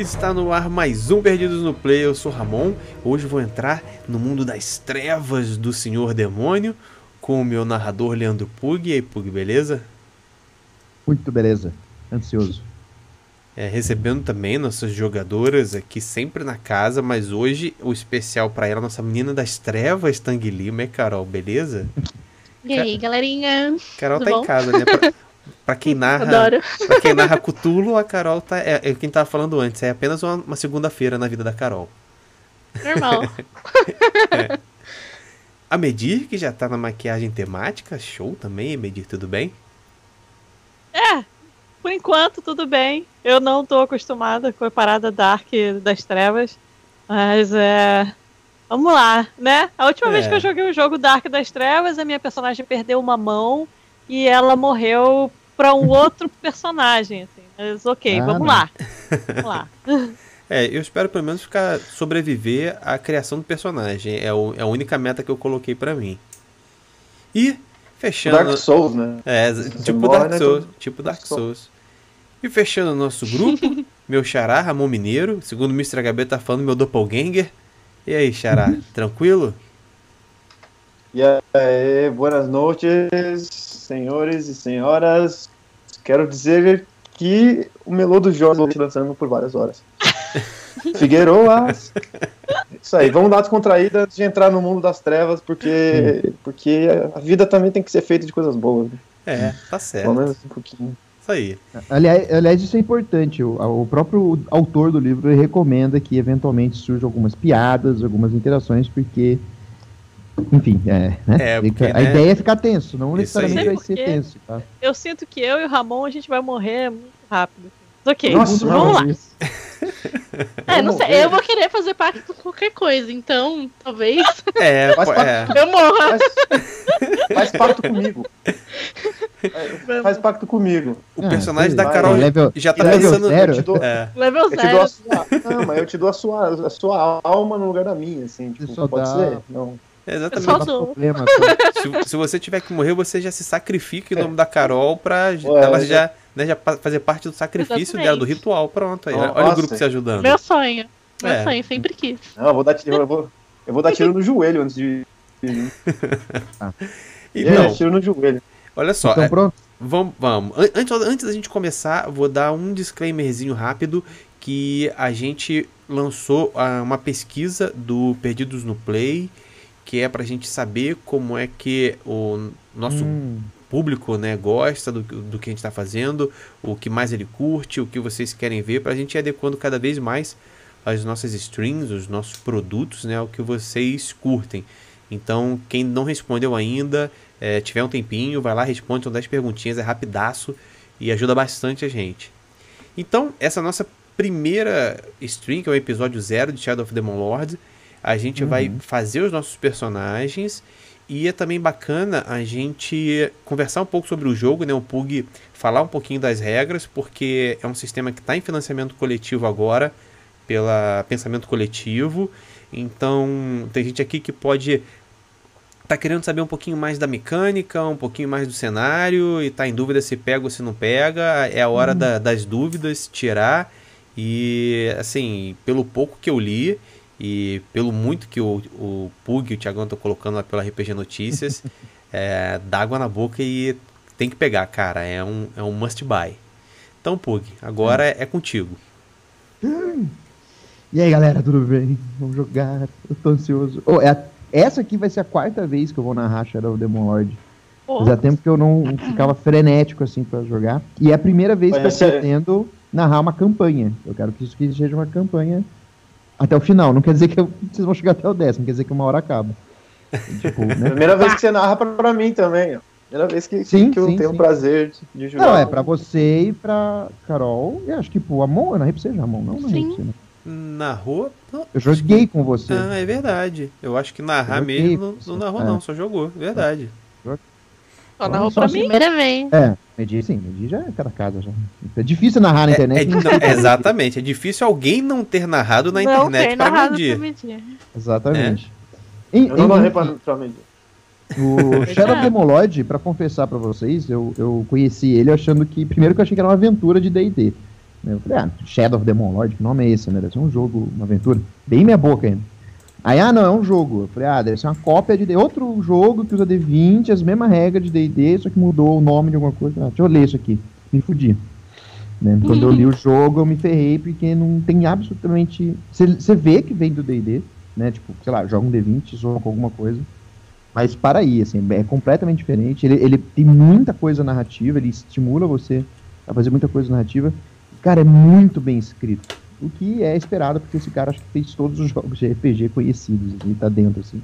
Está no ar mais um Perdidos no Play, eu sou Ramon. Hoje vou entrar no mundo das trevas do Senhor Demônio com o meu narrador Leandro Pug. E aí, Pug, beleza? Muito beleza, ansioso. É, recebendo também nossas jogadoras aqui sempre na casa, mas hoje o especial para ela, nossa menina das trevas, Tang Lima, é Carol, beleza? E aí, galerinha? Carol Tudo tá bom? em casa, né? Pra, pra quem narra. Adoro. Pra quem narra Cutulo, a Carol tá. É, é quem tava falando antes, é apenas uma, uma segunda-feira na vida da Carol. Normal. A Medir, que já tá na maquiagem temática, show também, Medir, tudo bem? É, por enquanto tudo bem. Eu não tô acostumada com a parada Dark das trevas. Mas é. Vamos lá, né? A última É. vez que eu joguei o jogo Dark das Trevas, a minha personagem perdeu uma mão e ela morreu pra um outro personagem. Assim. Mas ok, Ah, vamos não. lá. Vamos lá. É, eu espero pelo menos ficar sobreviver à criação do personagem. É, o- é a única meta que eu coloquei pra mim. E fechando. Dark Souls, né? É, tipo morre, Dark né, Souls. tu- Tipo Dark Souls. Souls. E fechando o nosso grupo, meu xará, Ramon Mineiro. Segundo o Mr. HB tá falando, meu doppelganger. E aí, xará, tranquilo? E aí, boas noites, senhores e senhoras. Quero dizer que o melô do Jorge está dançando por várias horas. Figueiroas. Isso aí, vamos dar uma descontraída antes de entrar no mundo das trevas, porque, porque a vida também tem que ser feita de coisas boas, né? É, tá Pelo certo. menos um pouquinho. Isso aí. Aliás, aliás, isso é importante. O, o próprio autor do livro recomenda que eventualmente surjam algumas piadas, algumas interações, porque. Enfim, é, né? É, porque, a né? ideia é ficar tenso, não necessariamente vai ser tenso, tá? Eu sinto que eu e o Ramon a gente vai morrer muito rápido. Mas ok, Nossa, vamos lá. Isso. É, não sei, eu vou querer fazer parte com qualquer coisa, então talvez É, Faz parte- é. eu morra. Faz, faz pacto comigo. É, Faz pacto comigo. O Ah, personagem da Carol level- já tá level pensando. zero. Eu te dou, É, Level eu te dou a zero. sua, não, mas eu te dou a sua, a sua alma no lugar da minha, assim. Tipo, pode dá- ser? Não. É exatamente. só problema, tá? Se, se você tiver que morrer, você já se sacrifica em nome da Carol pra Ué, ela já, né, já fazer parte do sacrifício Exatamente. dela, do ritual. Pronto, aí. Olha o Nossa. grupo se ajudando. Meu sonho. Meu É. sonho, sempre quis. Não, eu vou dar tiro, eu vou, eu vou dar tiro no joelho antes de. de- Então, É, tiro no joelho. olha só, Então é, pronto. vamos. vamos. An- Antes, antes da gente começar, vou dar um disclaimerzinho rápido que a gente lançou ah, uma pesquisa do Perdidos no Play, que é pra gente saber como é que o nosso Hum, público né, gosta do, do que a gente está fazendo, o que mais ele curte, o que vocês querem ver, para a gente ir adequando cada vez mais as nossas streams, os nossos produtos, né, ao que vocês curtem. Então, quem não respondeu ainda, é, tiver um tempinho, vai lá, responde, são 10 perguntinhas, é rapidaço e ajuda bastante a gente. Então, essa nossa primeira stream, que é o episódio 0 de Shadow of Demon Lord, a gente vai fazer os nossos personagens e é também bacana a gente conversar um pouco sobre o jogo, né? O Pug falar um pouquinho das regras, porque é um sistema que está em financiamento coletivo agora, pela Pensamento Coletivo. Então, tem gente aqui que pode tá querendo saber um pouquinho mais da mecânica, um pouquinho mais do cenário e tá em dúvida se pega ou se não pega. É a hora da- das dúvidas, tirar. E assim, pelo pouco que eu li e pelo muito que o, o Pug e o Thiagão estão colocando lá pela RPG Notícias, é, dá água na boca e tem que pegar, cara. É um, é um must buy. Então, Pug, agora é, é contigo. E aí, galera, tudo bem? Vamos jogar. Eu tô ansioso. Oh, é a- essa aqui vai ser a quarta vez que eu vou narrar Shadow of Demon Lord. Pô, Fazia tempo que eu não ficava frenético assim pra jogar. E é a primeira vez que eu pretendo narrar uma campanha. Eu quero que isso aqui seja uma campanha até o final. Não quer dizer que eu- vocês vão chegar até o décimo, quer dizer que uma hora acaba. tipo, né? Primeira vez que você narra pra, pra mim também, ó. Primeira vez que, Sim, que eu sim, tenho sim. o prazer de jogar. Não, é pra você e pra Carol. E acho que pro Amon, eu narrei pra você já, Amon. Não, narrei Sim. pra você, né? Narrou? Não, Eu joguei com você. Ah, é verdade. Eu acho que narrar mesmo não, narrou, É. não, só jogou. Verdade. Só narrou Só pra mim. Primeira vez. É, Medi, sim, Medi já é cada casa já. É difícil narrar na É, internet. é- não não, exatamente, é difícil alguém não ter narrado na não internet narrado medir. pra medir. Exatamente. Em- Eu não narrei pra, pra mim. O Shadow of the Moloid, pra confessar pra vocês, eu, eu conheci ele achando que. Primeiro que eu achei que era uma aventura de DD. Eu falei, ah, Shadow of Demon Lord, que nome é esse, né? Deve ser um jogo, uma aventura. Bem minha boca ainda. Aí, ah, não, é um jogo. Eu falei, ah, deve ser uma cópia de outro jogo que usa D20, as mesmas regras de D&D, só que mudou o nome de alguma coisa. Ah, deixa eu ler isso aqui. Me fudi. Né? Quando eu li o jogo, eu me ferrei, porque não tem absolutamente... Você vê que vem do D&D, né? Tipo, sei lá, joga um D20, joga com alguma coisa. Mas para aí, assim, é completamente diferente. Ele, ele tem muita coisa narrativa, ele estimula você a fazer muita coisa narrativa. Cara, é muito bem escrito. O que é esperado, porque esse cara acho que fez todos os jogos de RPG conhecidos, assim, tá dentro, assim.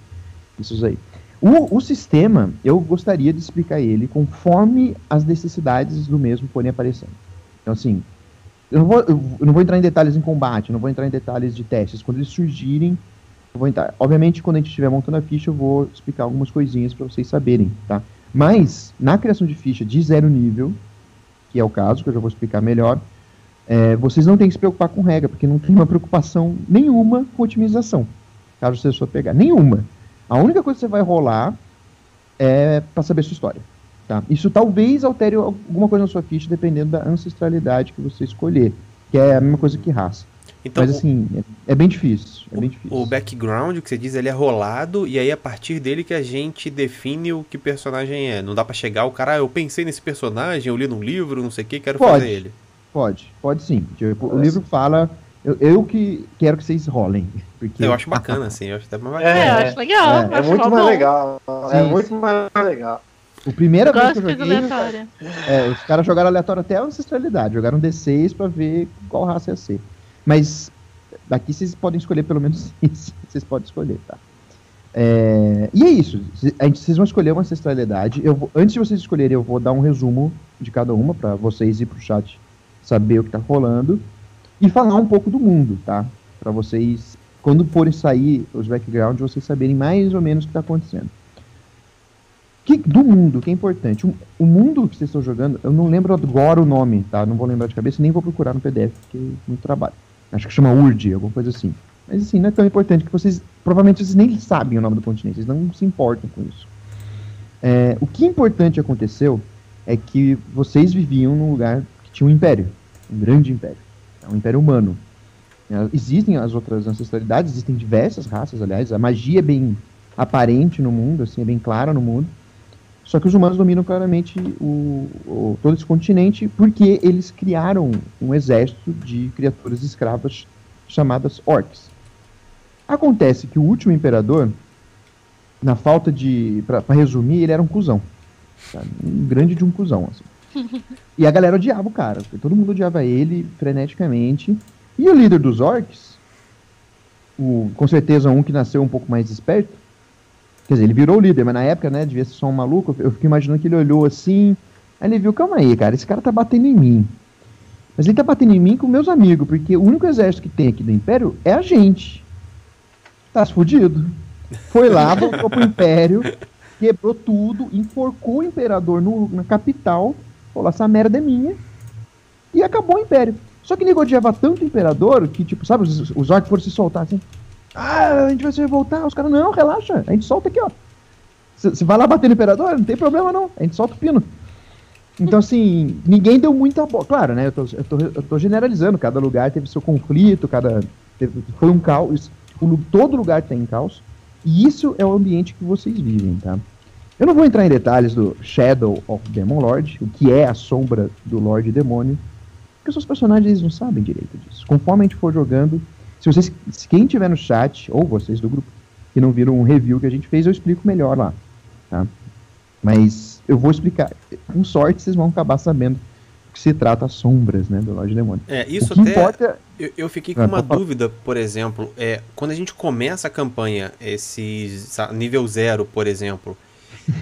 Isso aí. O, o sistema, eu gostaria de explicar ele conforme as necessidades do mesmo forem aparecendo. Então, assim, eu não, vou, eu não vou entrar em detalhes em combate, não vou entrar em detalhes de testes. Quando eles surgirem, eu vou entrar. Obviamente, quando a gente estiver montando a ficha, eu vou explicar algumas coisinhas para vocês saberem, tá? Mas, na criação de ficha de zero nível, que é o caso, que eu já vou explicar melhor, é, vocês não têm que se preocupar com regra, porque não tem uma preocupação nenhuma com otimização, caso você só pegar. Nenhuma. A única coisa que você vai rolar é para saber sua história. Tá? Isso talvez altere alguma coisa na sua ficha, dependendo da ancestralidade que você escolher, que é a mesma coisa que raça. Então, Mas assim, é, é, bem difícil. É o, bem difícil. O background que você diz, ele é rolado, e aí a partir dele que a gente define o que personagem é. Não dá para chegar o cara, ah, eu pensei nesse personagem, eu li num livro, não sei o que, quero pode, fazer ele. Pode, pode sim. Tipo, o livro fala. Eu, eu, que quero que vocês rolem. Porque... Eu acho bacana, assim, eu acho até mais bacana. É, eu acho legal. É, é muito mais legal. É muito mais legal. O primeira vez que eu joguei. É, os caras jogaram aleatório até a ancestralidade. Jogaram D6 pra ver qual raça ia ser. Mas daqui vocês podem escolher pelo menos isso. Vocês podem escolher, tá? É, e é isso. Vocês vão escolher uma ancestralidade. Eu vou, antes de vocês escolherem, eu vou dar um resumo de cada uma para vocês ir pro chat saber o que tá rolando e falar um pouco do mundo, tá? Para vocês, quando forem sair os backgrounds, vocês saberem mais ou menos o que tá acontecendo. Que, do mundo, que é importante. O, o, mundo que vocês estão jogando, eu não lembro agora o nome, tá? Não vou lembrar de cabeça, nem vou procurar no PDF, porque é muito trabalho. Acho que chama URD, alguma coisa assim. Mas assim, não é tão importante que vocês. Provavelmente vocês nem sabem o nome do continente, vocês não se importam com isso. É, o que importante aconteceu é que vocês viviam num lugar tinha um império. Um grande império. É um império humano. É, existem as outras ancestralidades, existem diversas raças, aliás. A magia é bem aparente no mundo, assim, é bem clara no mundo. Só que os humanos dominam claramente o, o, todo esse continente porque eles criaram um exército de criaturas escravas chamadas orcs. Acontece que o último imperador, na falta de. para resumir, ele era um cuzão. Sabe? Um grande de um cuzão. Assim. E a galera odiava o cara. Todo mundo odiava ele freneticamente. E o líder dos orcs, o, com certeza um que nasceu um pouco mais esperto, Quer dizer, ele virou o líder, mas na época, né, devia ser só um maluco. Eu fico imaginando que ele olhou assim. Aí ele viu, calma aí, cara, esse cara tá batendo em mim. Mas ele tá batendo em mim com meus amigos, porque o único exército que tem aqui do Império é a gente. Tá fudido. Foi lá, voltou pro Império, quebrou tudo, enforcou o Imperador no, na capital, falou, essa merda é minha, e acabou o Império. Só que negociava tanto o Imperador que, tipo, sabe, os, os orcs foram se soltar assim. Ah, a gente vai se revoltar. Os caras, não, relaxa. A gente solta aqui, ó. Você vai lá bater no imperador? Não tem problema, não. A gente solta o pino. Então, assim, ninguém deu muita bola. Claro, né? Eu tô, eu, tô, eu tô generalizando. Cada lugar teve seu conflito, cada. Teve, foi um caos. O, todo lugar tem caos. E isso é o ambiente que vocês vivem, tá? Eu não vou entrar em detalhes do Shadow of Demon Lord, o que é a sombra do Lorde Demônio, porque os seus personagens não sabem direito disso. Conforme a gente for jogando, se vocês, se quem tiver no chat, ou vocês do grupo, que não viram um review que a gente fez, eu explico melhor lá. Tá? Mas eu vou explicar. Com sorte, vocês vão acabar sabendo que se trata as sombras, né, do Lorde Demônio. É, isso até. Importa... Eu, eu, fiquei com ah, uma dúvida, por exemplo, é, quando a gente começa a campanha, esse nível zero, por exemplo,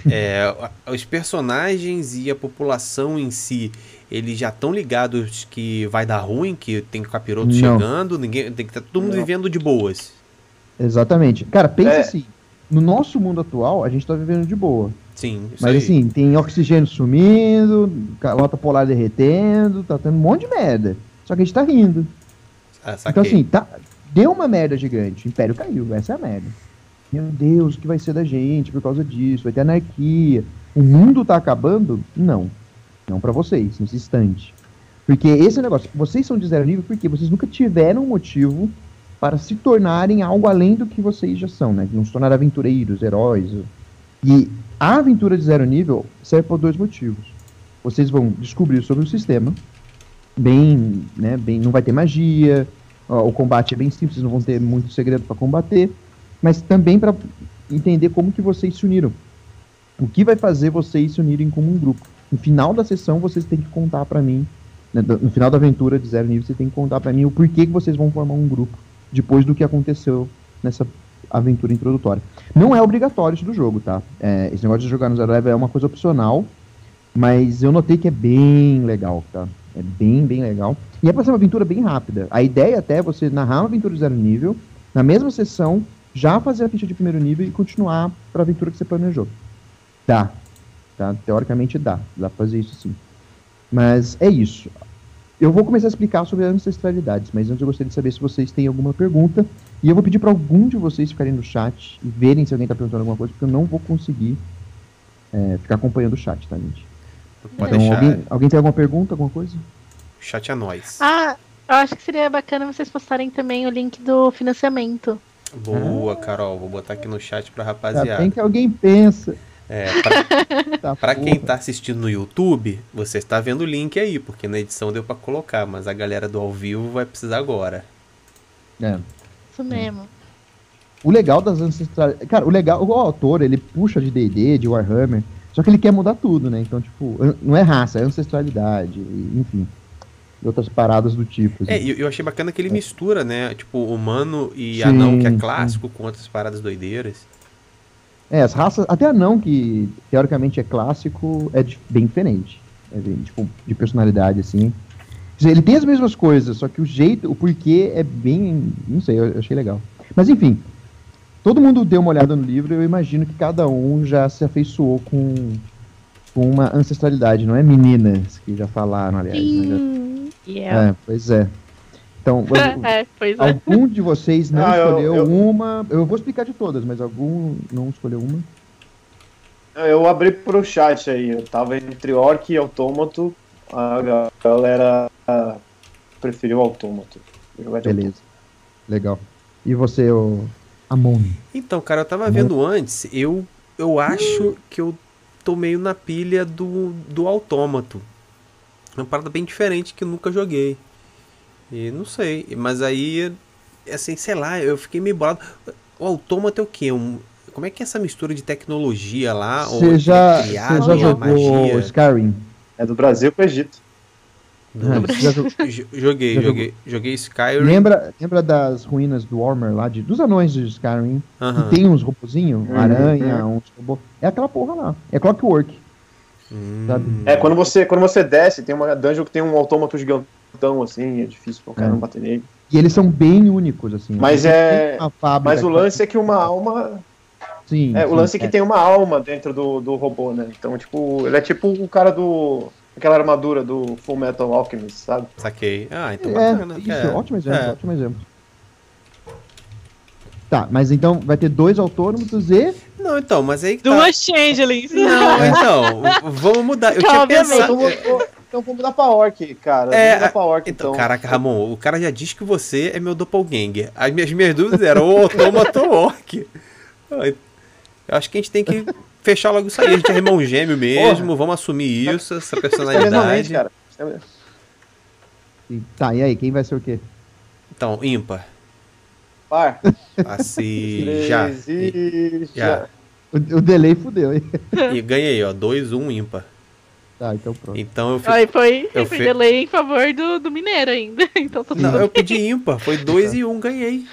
é, os personagens e a população em si, eles já estão ligados que vai dar ruim, que tem capiroto Não. chegando, ninguém tem que estar tá todo mundo Não. vivendo de boas. Exatamente. Cara, pensa é. assim, no nosso mundo atual, a gente tá vivendo de boa. Sim, Mas aí. assim, tem oxigênio sumindo, calota polar derretendo, tá tendo um monte de merda. Só que a gente tá rindo. Ah, então assim, tá, deu uma merda gigante, o Império caiu, essa é a merda. Meu Deus, o que vai ser da gente por causa disso? Vai ter anarquia. O mundo tá acabando? Não. Não para vocês, nesse instante. Porque esse negócio. Vocês são de zero nível porque vocês nunca tiveram motivo para se tornarem algo além do que vocês já são, né? Não se tornar aventureiros, heróis. E a aventura de zero nível serve por dois motivos. Vocês vão descobrir sobre o sistema, bem, né, bem, não vai ter magia, ó, o combate é bem simples, não vão ter muito segredo para combater, mas também para entender como que vocês se uniram. O que vai fazer vocês se unirem como um grupo. No final da sessão, vocês têm que contar para mim, né, no final da aventura de zero nível, vocês têm que contar para mim o porquê que vocês vão formar um grupo depois do que aconteceu nessa aventura introdutória. Não é obrigatório isso do jogo, tá? É, esse negócio de jogar no zero level é uma coisa opcional, mas eu notei que é bem legal, tá? É bem, bem legal. E é pra ser uma aventura bem rápida. A ideia até é você narrar uma aventura de zero nível, na mesma sessão, já fazer a ficha de primeiro nível e continuar pra aventura que você planejou. Dá. Tá? Teoricamente dá. Dá pra fazer isso sim. Mas é isso. Eu vou começar a explicar sobre ancestralidades, mas antes eu gostaria de saber se vocês têm alguma pergunta. E eu vou pedir para algum de vocês ficarem no chat e verem se alguém está perguntando alguma coisa, porque eu não vou conseguir é, ficar acompanhando o chat, tá, gente? Pode Então, deixar. alguém, alguém tem alguma pergunta, alguma coisa? Chat é nós. Ah, eu acho que seria bacana vocês postarem também o link do financiamento. Boa, Carol. Vou botar aqui no chat pra rapaziada. bem que alguém pensa. É, pra, Tá, pra quem tá assistindo no YouTube, você está vendo o link aí, porque na edição deu pra colocar, mas a galera do ao vivo vai precisar agora. É. Isso mesmo. O legal das ancestralidades. Cara, o legal, o autor, ele puxa de DD, de Warhammer, só que ele quer mudar tudo, né? Então, tipo, não é raça, é ancestralidade, e- enfim. E outras paradas do tipo. assim. É, e eu, eu achei bacana que ele mistura, né? Tipo, humano e Sim, anão, que é sim. clássico, com outras paradas doideiras. É, as raças. Até anão, que teoricamente é clássico, é di- bem diferente. É bem, tipo, de personalidade, assim. Quer dizer, Ele tem as mesmas coisas, só que o jeito, o porquê é bem. Não sei, eu eu achei legal. Mas enfim, todo mundo deu uma olhada no livro, eu imagino que cada um já se afeiçoou com, com uma ancestralidade, não é meninas que já falaram, aliás. né? Yeah. É, pois é. Então, É, pois é. algum de vocês não Ah, eu- escolheu eu- uma. Eu vou explicar de todas, mas algum não escolheu uma. Eu abri pro chat aí, eu tava entre orc e autômato, a ga- galera ah, preferiu autômato. Beleza. Legal. E você, o Amon? Então, cara, eu tava vendo antes, eu, eu acho que eu tô meio na pilha do, do autômato. É uma parada bem diferente que eu nunca joguei. E não sei, mas aí, assim, sei lá, eu fiquei meio bolado. O autômato é o quê? Um, como é que é essa mistura de tecnologia lá? Ou Você já, é já jogou magia? Skyrim? É do Brasil pro Egito. Não. É, você já jogou- Jo- Joguei, joguei, joguei Skyrim. lembra, lembra das ruínas do Warmer lá, de, dos anões de Skyrim? Aham. Que tem uns robozinhos, Uhum. aranha, uns robôs. É aquela porra lá. É Clockwork. Hum. É, quando você, quando você desce, tem uma dungeon que tem um autômato gigantão, assim, é difícil pra um cara É. não bater nele. E eles são bem únicos, assim. Mas é- tem uma fábrica Mas o que- lance é que uma alma. Sim, É, o sim, lance é que tem uma alma dentro do, do robô, né? Então, tipo, ele é tipo o cara do. aquela armadura do Full Metal Alchemist, sabe? Saquei. Ah, então É, bacana. isso, É. ótimo exemplo, É. ótimo exemplo. Tá, mas então vai ter dois autônomos e. Não, então, mas aí que tá. Duas changelings. Não, então, vamos mudar. Eu tinha Obviamente. pensado. Então, então vamos mudar pra Orc, cara. É, vamos mudar pra Orc, Então, então. caraca, Ramon, o cara já diz que você é meu doppelganger. As minhas, minhas dúvidas eram o autômato ou orc. Eu acho que a gente tem que fechar logo isso aí. A gente é irmão gêmeo mesmo, vamos assumir isso, essa Extremamente, personalidade. cara. e- Tá, e aí, quem vai ser o quê? Então, ímpar. Par. Assim, já. E, já. O, o delay fudeu, hein? e ganhei, ó. 2, 1 um, ímpar. Tá, então pronto. Então eu fico. Aí foi, Eu foi fe- delay em favor do, do mineiro ainda. Então tá tudo Não, bem. eu pedi ímpar. Foi 2 e 1, um, ganhei.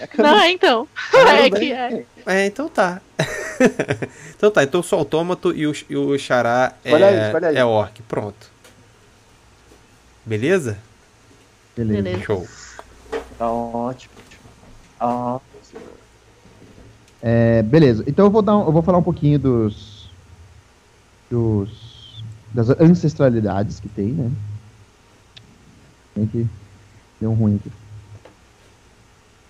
É não- Não, então. Ah, é que é. É, então tá. então tá, então sou autômato e o, e o Xará é, aí, é orc. Pronto. Beleza? Beleza. Beleza. Show. Tá ótimo. Ah, É, beleza. Então eu vou dar, um- eu vou falar um pouquinho dos, dos das ancestralidades que tem, né? Tem que deu um ruim aqui.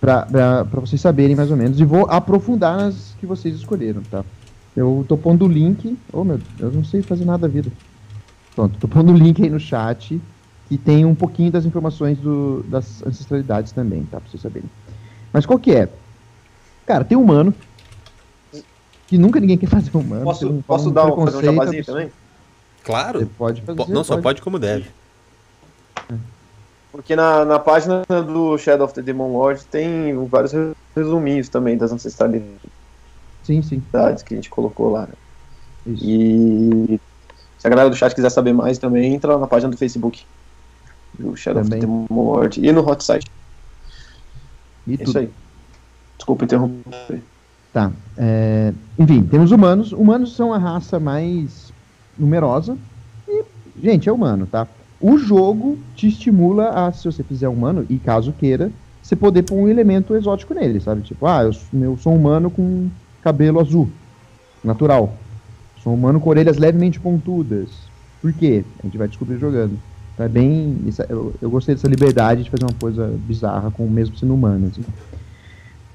Pra vocês saberem mais ou menos. E vou aprofundar nas que vocês escolheram, tá? Eu tô pondo o link. Oh meu, eu não sei fazer nada da vida. Pronto, tô pondo o link aí no chat. que tem um pouquinho das informações do, das ancestralidades também, tá? Pra vocês saberem. Mas qual que é? Cara, tem humano. Que nunca ninguém quer fazer humano. Posso, um- posso um dar um, fazer um jabazinho também? Claro. Você pode fazer. Po- não só pode como deve. Porque na, na página do Shadow of the Demon Lord tem vários resuminhos também das ancestralidades Sim, sim. que a gente colocou lá. né? Isso. E se a galera do chat quiser saber mais também, entra lá na página do Facebook do Shadow Também. of the Demon Lord e no Hot Site. E É tudo. isso aí. Desculpa interromper. Tá. é, enfim, temos humanos. Humanos são a raça mais numerosa. E, gente, é humano, tá? O jogo te estimula a, se você fizer humano, e caso queira, você poder pôr um elemento exótico nele, sabe? Tipo, ah, eu, eu sou humano com cabelo azul, natural. Sou humano com orelhas levemente pontudas. Por quê? A gente vai descobrir jogando. Então é bem. eu, eu gostei dessa liberdade de fazer uma coisa bizarra com o mesmo sendo humano. Assim.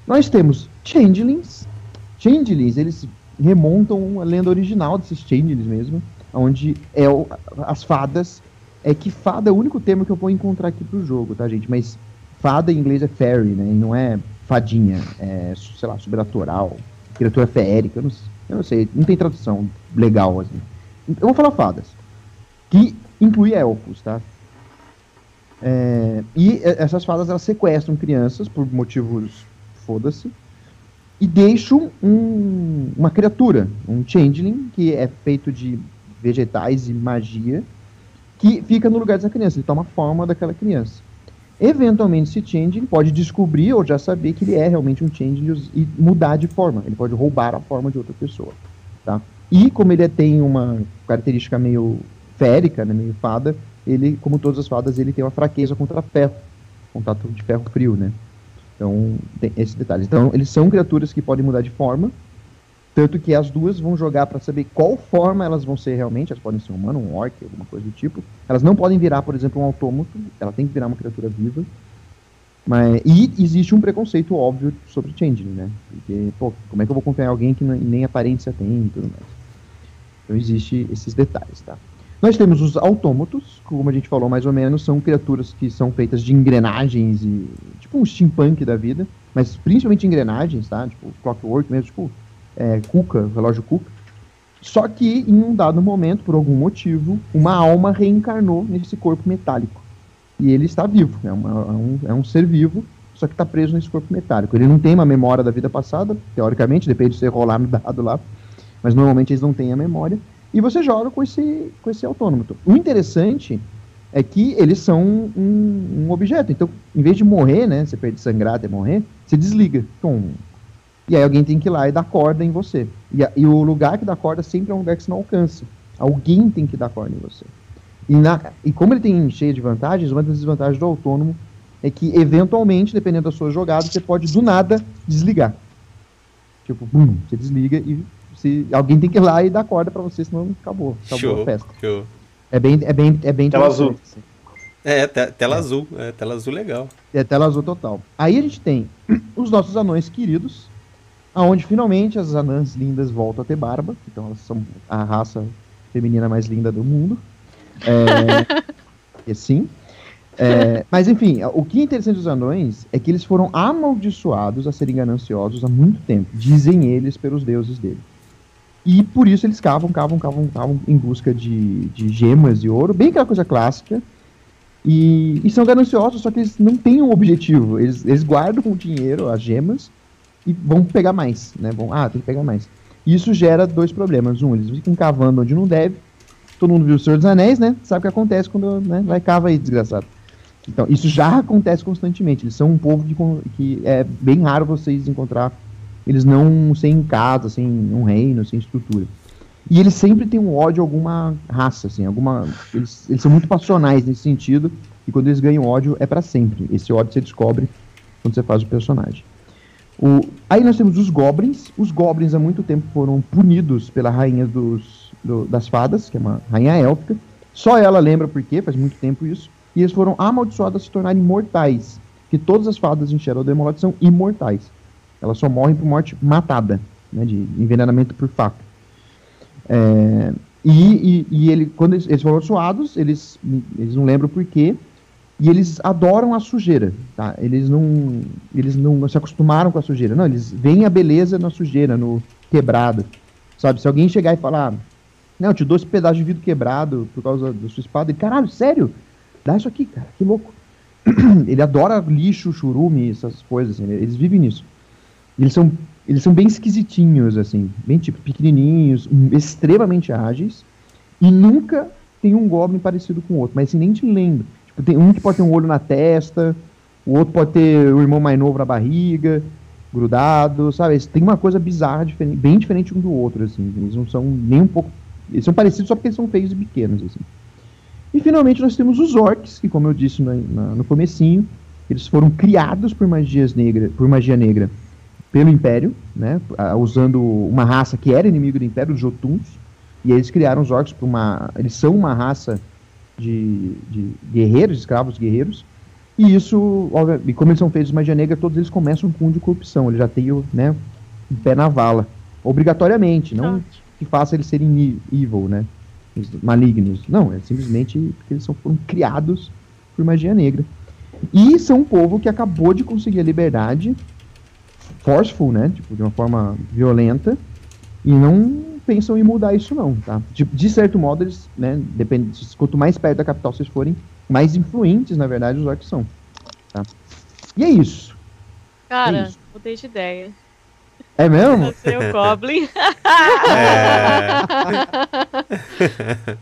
Nós temos Changelings. Changelings, eles remontam a lenda original desses Changelings mesmo, onde é o- as fadas. É que fada é o único termo que eu vou encontrar aqui pro jogo, tá, gente? Mas fada em inglês é fairy, né? E não é fadinha, é, sei lá, sobrenatural, criatura feérica, eu não, eu não sei, não tem tradução legal, assim. Eu vou falar fadas, que inclui elfos, tá? É, e e- essas fadas elas sequestram crianças por motivos foda-se e deixam um- uma criatura, um changeling que é feito de vegetais e magia que fica no lugar dessa criança, ele toma forma daquela criança. Eventualmente esse changeling pode descobrir ou já saber que ele é realmente um changeling e mudar de forma, ele pode roubar a forma de outra pessoa, tá? E como ele tem uma característica meio férica, né, meio fada, ele, como todas as fadas, ele tem uma fraqueza contra ferro, contato de ferro frio, né? Então, tem esses detalhes. Então, eles são criaturas que podem mudar de forma, tanto que as duas vão jogar para saber qual forma elas vão ser realmente. Elas podem ser um humano, um orc, alguma coisa do tipo. Elas não podem virar, por exemplo, um autômato. Ela tem que virar uma criatura viva. Mas, e existe um preconceito óbvio sobre Changeling, né? Porque, pô, como é que eu vou confiar em alguém que nem aparência tem e tudo mais? Então, existe esses detalhes, tá? Nós temos os autômatos, como a gente falou mais ou menos, são criaturas que são feitas de engrenagens e tipo um steampunk da vida, mas principalmente engrenagens, tá? Tipo clockwork mesmo, tipo é, Kuka, relógio Kuka. Só que em um dado momento, por algum motivo, uma alma reencarnou nesse corpo metálico. E ele está vivo, é, uma- é um, é um ser vivo, só que está preso nesse corpo metálico. Ele não tem uma memória da vida passada, teoricamente, depende de você rolar no dado lá, mas normalmente eles não têm a memória. E você joga com esse, com esse autônomo. O interessante é que eles são um, um objeto. Então, em vez de morrer, né? Você perde sangrar até morrer, você desliga. Tom. E aí alguém tem que ir lá e dar corda em você. E, a- e o lugar que dá corda sempre é um lugar que você não alcança. Alguém tem que dar corda em você. E, na, e como ele tem cheio de vantagens, uma das desvantagens do autônomo é que, eventualmente, dependendo da sua jogada, você pode do nada desligar. Tipo, bum, você desliga e se, alguém tem que ir lá e dar corda pra você, senão acabou. Acabou Show, a festa. show. É bem, é bem, é bem Tela interessante, assim. É, te- tela azul. É, tela azul legal. É tela azul total. Aí a gente tem os nossos anões queridos, aonde finalmente as anãs lindas voltam a ter barba. Então elas são a raça feminina mais linda do mundo. É, e sim. É, mas enfim, o que é interessante dos anões é que eles foram amaldiçoados a serem gananciosos há muito tempo. Dizem eles pelos deuses dele. E por isso eles cavam, cavam, cavam, cavam em busca de, de gemas e ouro, bem aquela coisa clássica. E, e são gananciosos, só que eles não têm um objetivo. Eles, eles guardam o dinheiro, as gemas, e vão pegar mais, né? Vão, ah, tem que pegar mais. Isso gera dois problemas. Um, eles ficam cavando onde não deve. Todo mundo viu o Senhor dos Anéis, né? Sabe o que acontece quando né, vai cava aí, desgraçado. Então, isso já acontece constantemente. Eles são um povo con- que é bem raro vocês encontrar eles não sem casa, sem um reino, sem estrutura. E eles sempre têm um ódio a alguma raça, assim, alguma. Eles, eles são muito passionais nesse sentido, e quando eles ganham ódio é pra sempre. Esse ódio você descobre quando você faz o personagem. O, aí nós temos os goblins. Os goblins há muito tempo foram punidos pela rainha dos, do- das fadas, que é uma rainha élfica. Só ela lembra por quê, faz muito tempo isso. E eles foram amaldiçoados a se tornarem mortais. Que todas as fadas em Shadow Demolord são imortais. Elas só morrem por morte matada, né, de envenenamento por faca. É, E, e, e ele, quando eles, eles foram suados, eles, eles não lembram por quê, e eles adoram a sujeira, tá? Eles não, eles não se acostumaram com a sujeira, não, eles veem a beleza na sujeira, no quebrado, sabe? Se alguém chegar e falar, não, eu te dou esse pedaço de vidro quebrado por causa da sua espada, ele, caralho, sério? Dá isso aqui, cara, que louco. ele adora lixo, churume, essas coisas, assim, eles vivem nisso. Eles são, eles são bem esquisitinhos, assim, bem tipo pequenininhos, extremamente ágeis, e nunca tem um Goblin parecido com o outro, mas assim, nem te lembro. Tipo, tem um que pode ter um olho na testa, o outro pode ter o irmão mais novo na barriga, grudado, sabe? Tem uma coisa bizarra, diferente, bem diferente um do outro, assim. Eles não são nem um pouco. Eles são parecidos só porque eles são feios e pequenos, assim. E finalmente nós temos os orcs, que como eu disse no, comecinho, eles foram criados por, magias por magia negra pelo Império, né, usando uma raça que era inimigo do Império, os Jotuns, e eles criaram os orcs para uma... Eles são uma raça de, de guerreiros, escravos guerreiros, e isso, e como eles são feitos de magia negra, todos eles começam com um de corrupção, eles já têm o né, um pé na vala, obrigatoriamente, não que faça eles serem evil, né, malignos, não, é simplesmente porque eles são, foram criados por magia negra. E são um povo que acabou de conseguir a liberdade forceful, né? Tipo, de uma forma violenta. E não pensam em mudar isso não, tá? De, de certo modo, eles, né, depende, quanto mais perto da capital vocês forem, mais influentes, na verdade, os orcs são. Tá? E é isso. Cara, é isso. mudei de ideia. É mesmo? Você o Goblin. é.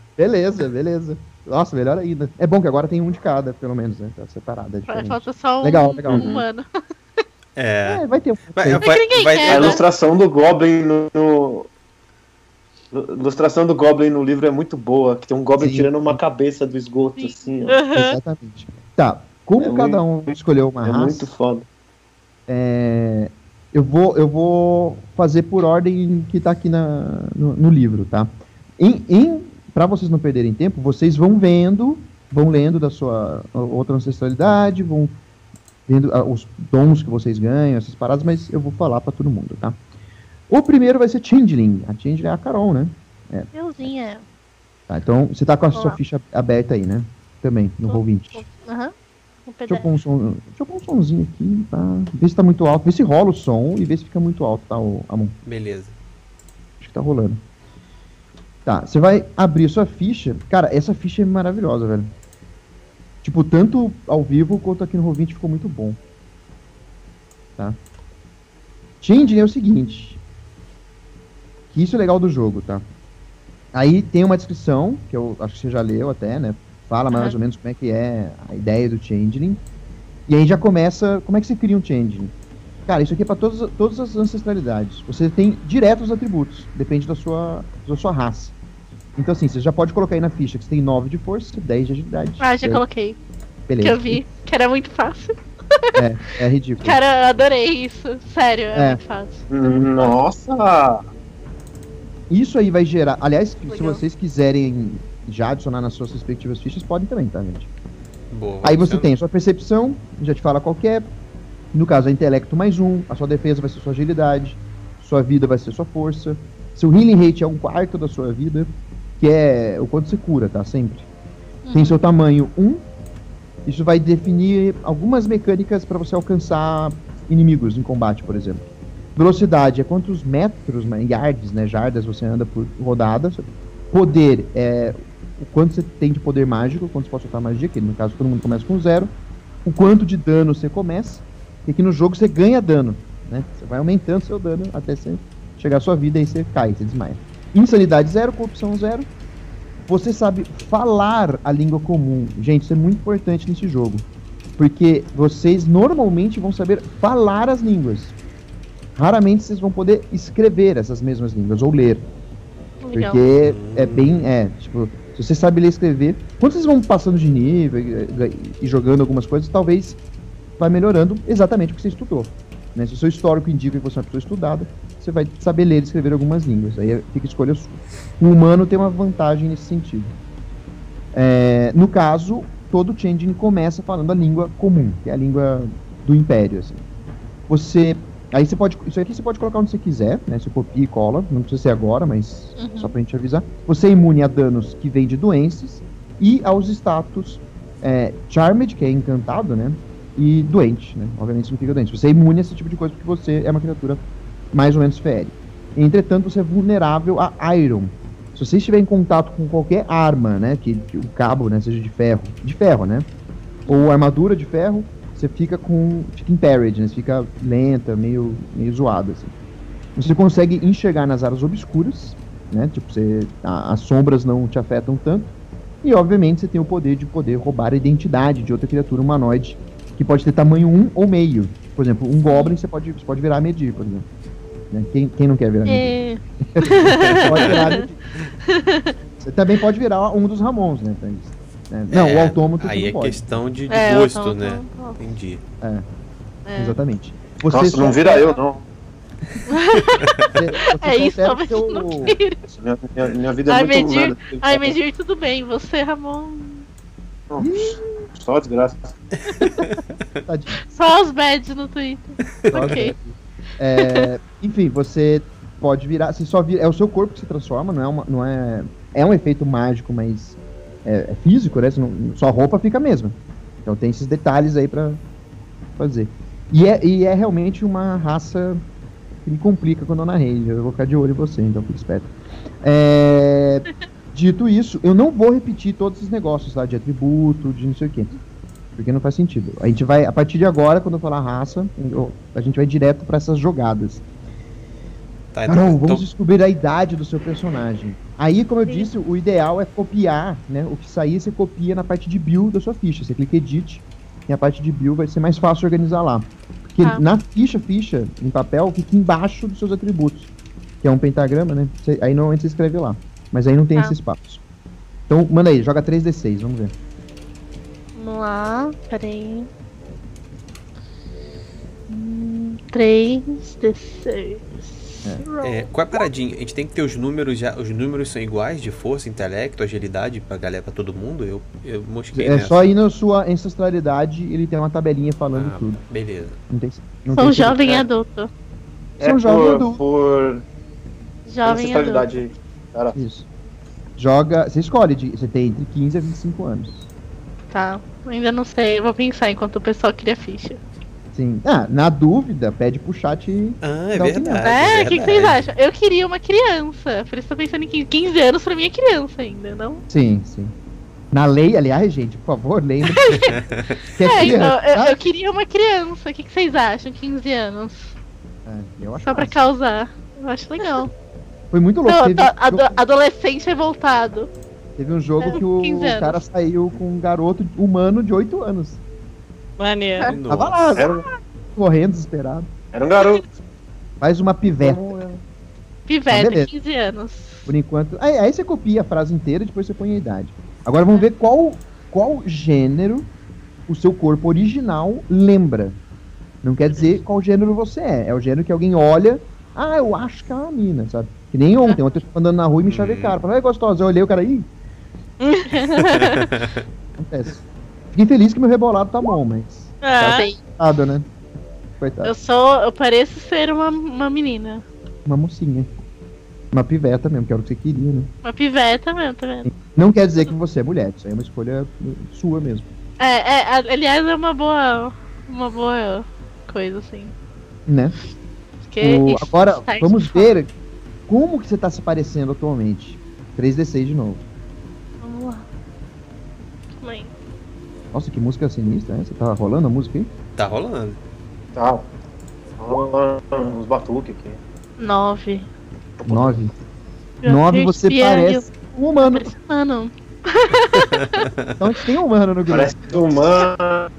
beleza, beleza. Nossa, melhor ainda. É bom que agora tem um de cada, pelo menos, né? Tá separado. É Falta só um, legal, legal. um humano. É. é vai ter. Vai, vai, vai, vai ter a ilustração do Goblin no, no. ilustração do Goblin no livro é muito boa, que tem um Goblin Sim. tirando uma cabeça do esgoto, Sim. assim. Ó. Uhum. Exatamente. Tá. Como é cada muito, um escolheu uma é raça. É muito foda. É, eu, vou, eu vou fazer por ordem que tá aqui na, no, no livro, tá? Em, em, para vocês não perderem tempo, vocês vão vendo, vão lendo da sua outra ancestralidade, vão vendo uh, os dons que vocês ganham, essas paradas, mas eu vou falar para todo mundo, tá? O primeiro vai ser Changeling. A Changeling é a Carol, né? É. Euzinha. Tá, então você tá com a Olá. sua ficha aberta aí, né? Também, no Roll20. Aham. Deixa eu, pôr um som, deixa eu pôr um somzinho aqui, tá? Vê se tá muito alto. Vê se rola o som e vê se fica muito alto, tá, Amon? Beleza. Acho que tá rolando. Tá, você vai abrir sua ficha. Cara, essa ficha é maravilhosa, velho. Tipo, tanto ao vivo quanto aqui no Roll20 ficou muito bom. Tá? Change é o seguinte. Que isso é legal do jogo, tá? Aí tem uma descrição, que eu acho que você já leu até, né? Fala mais uhum. ou menos como é que é a ideia do Changeling. E aí já começa, como é que você cria um Changeling? Cara, isso aqui é para todas, todas as ancestralidades. Você tem direto os atributos, depende da sua, da sua raça. Então, assim, você já pode colocar aí na ficha que você tem 9 de força, 10 de agilidade. Ah, já coloquei. Beleza. Que eu vi, que era muito fácil. É, é ridículo. Cara, eu adorei isso. Sério, é, é. muito fácil. Nossa! Isso aí vai gerar. Aliás, Legal. se vocês quiserem já adicionar nas suas respectivas fichas, podem também, tá, gente? Boa, aí você tem a sua percepção, já te fala qual é. No caso, é intelecto mais um, a sua defesa vai ser sua agilidade, sua vida vai ser sua força, seu healing rate é um quarto da sua vida, que é o quanto você cura, tá? Sempre. Uhum. Tem seu tamanho 1. Isso vai definir algumas mecânicas para você alcançar inimigos em combate, por exemplo. Velocidade é quantos metros, né, yards, né, jardas você anda por rodada. Poder é o quanto você tem de poder mágico, quanto você pode soltar magia, que no caso todo mundo começa com zero. O quanto de dano você começa. E aqui no jogo você ganha dano, né? Você vai aumentando seu dano até você chegar à sua vida e você cai, você desmaia. Insanidade zero, corrupção zero. Você sabe falar a língua comum. Gente, isso é muito importante nesse jogo. Porque vocês normalmente vão saber falar as línguas. Raramente vocês vão poder escrever essas mesmas línguas ou ler. Legal. Porque é bem. É, tipo, se você sabe ler e escrever, quando vocês vão passando de nível e, jogando algumas coisas, talvez vai melhorando exatamente o que você estudou. Né? Se o seu histórico indica que você é uma pessoa estudada, você vai saber ler e escrever algumas línguas. Aí fica escolha sua. O humano tem uma vantagem nesse sentido. É, no caso, todo changeling começa falando a língua comum, que é a língua do império. Assim. Você Aí você pode. Isso aqui você pode colocar onde você quiser, né? Você copia e cola. Não precisa ser agora, mas Uhum. só pra gente avisar. Você é imune a danos que vêm de doenças e aos status é, Charmed, que é encantado, né? E doente, né? Obviamente significa doente. Você é imune a esse tipo de coisa porque você é uma criatura mais ou menos fere. Entretanto, você é vulnerável a Iron. Se você estiver em contato com qualquer arma, né? Que, que o cabo, né? Seja de ferro. De ferro, né? Ou armadura de ferro, você fica com. Fica impaired, né? Você fica lenta, meio, meio zoado, assim. Você consegue enxergar nas áreas obscuras, né? Tipo, você, a- as sombras não te afetam tanto. E, obviamente, você tem o poder de poder roubar a identidade de outra criatura humanoide que pode ter tamanho 1 ou meio. Por exemplo, um Goblin você pode, você pode virar Medir, por exemplo. Né? Quem, quem não quer virar? É, Pode virar. Você também pode virar um dos Ramons, né? Thaís? Né? Não, o autômato Aí é não pode. questão de, de É, gosto, autômato né? não. Entendi. é. Exatamente. Você Nossa, só não vira eu, não. Você, você É isso, só talvez não seu- queira. Minha, minha, minha vida é Ai, muito Medir, merda. ai, Medir, tudo bem. Você, Ramon. Não, Só desgraça. Só os bads no Twitter. Ok. É, enfim, você pode virar. Você só vira, é o seu corpo que se transforma, não é, uma, não é. É um efeito mágico, mas é, é físico, né? Não- sua roupa fica a mesma. Então tem esses detalhes aí pra fazer. E é, e é realmente uma raça que me complica quando eu narrei. Eu vou ficar de olho em você, então fique esperto. É, dito isso, eu não vou repetir todos esses negócios lá de atributo, de não sei o quê. Porque não faz sentido. A gente vai, a partir de agora, quando eu falar raça, a gente vai direto pra essas jogadas. Tá, Carol, então- vamos descobrir a idade do seu personagem. Aí, como eu disse, o ideal é copiar, né? O que sair, você copia na parte de build da sua ficha. Você clica edit e a parte de build vai ser mais fácil organizar lá. Porque Tá. na ficha, ficha, em papel, fica embaixo dos seus atributos. Que é um pentagrama, né? Você- aí normalmente você escreve lá. Mas aí não tem Tá. esse espaço. Então, manda aí, joga 3d6, vamos ver. Vamos lá, peraí. Hum, 3 D6. É, qual é a paradinha? A gente tem que ter os números já. Os números são iguais de força, intelecto, agilidade pra galera, pra todo mundo? Eu, eu mosquei É nessa. só ir na sua ancestralidade, ele tem uma tabelinha falando Ah, tudo. beleza. Não tem, não Sou tem jovem é. adulto. É São jovem por, adulto. por Jovem ancestralidade. Cara, Isso. Joga. Você escolhe, de, você tem entre 15 a 25 anos. Tá, ainda não sei. Eu vou pensar enquanto o pessoal cria ficha. Sim. Ah, na dúvida, pede pro chat. Ah, é Não, verdade. é, o que, que vocês acham? Eu queria uma criança. Por isso tô pensando em 15, 15 anos pra mim é criança ainda, não? Sim, sim. Na lei, aliás, gente, por favor, lembre que é É, então, eu, eu queria uma criança. O que, que vocês acham? 15 anos. É, eu acho Só pra causar. Eu acho legal. Foi muito louco. Não, Teve, ado- adolescente revoltado. Teve um jogo é, que o 15 anos. cara saiu com um garoto humano de 8 anos. Maneiro. Nossa. Tava lá, era, correndo, desesperado. era um garoto. Faz uma piveta. Pivete, Ah, beleza. 15 anos. Por enquanto. Aí, aí você copia a frase inteira e depois você põe a idade. Agora vamos ver qual, qual gênero o seu corpo original lembra. Não quer dizer qual gênero você é. É o gênero que alguém olha. Ah, eu acho que é uma mina, sabe? Que nem ontem. Ontem eu tava andando na rua e me chavecaram. Falei, é gostosa. Eu olhei o cara aí. Acontece. Fiquei feliz que meu rebolado tá bom, mas. É. Sei. Coitado, né? Coitado. Eu sou. Eu pareço ser uma, uma menina. Uma mocinha. Uma piveta mesmo, que era o que você queria, né? Uma piveta mesmo, tá vendo? Não quer dizer que você é mulher. Isso aí é uma escolha sua mesmo. É, é, aliás, é uma boa. Uma boa coisa, assim. Né? O- agora, vamos ver como que você tá se parecendo atualmente. 3D6 de novo. Vamos lá. Calma aí. Nossa, que música sinistra, né? Você tá rolando a música aí? Tá rolando. Tá. Ah, Uns batuques aqui. Nove. 9. Já 9 fiz você piano. parece um humano. Parece humano. Então a gente tem um humano no grupo. Parece humano.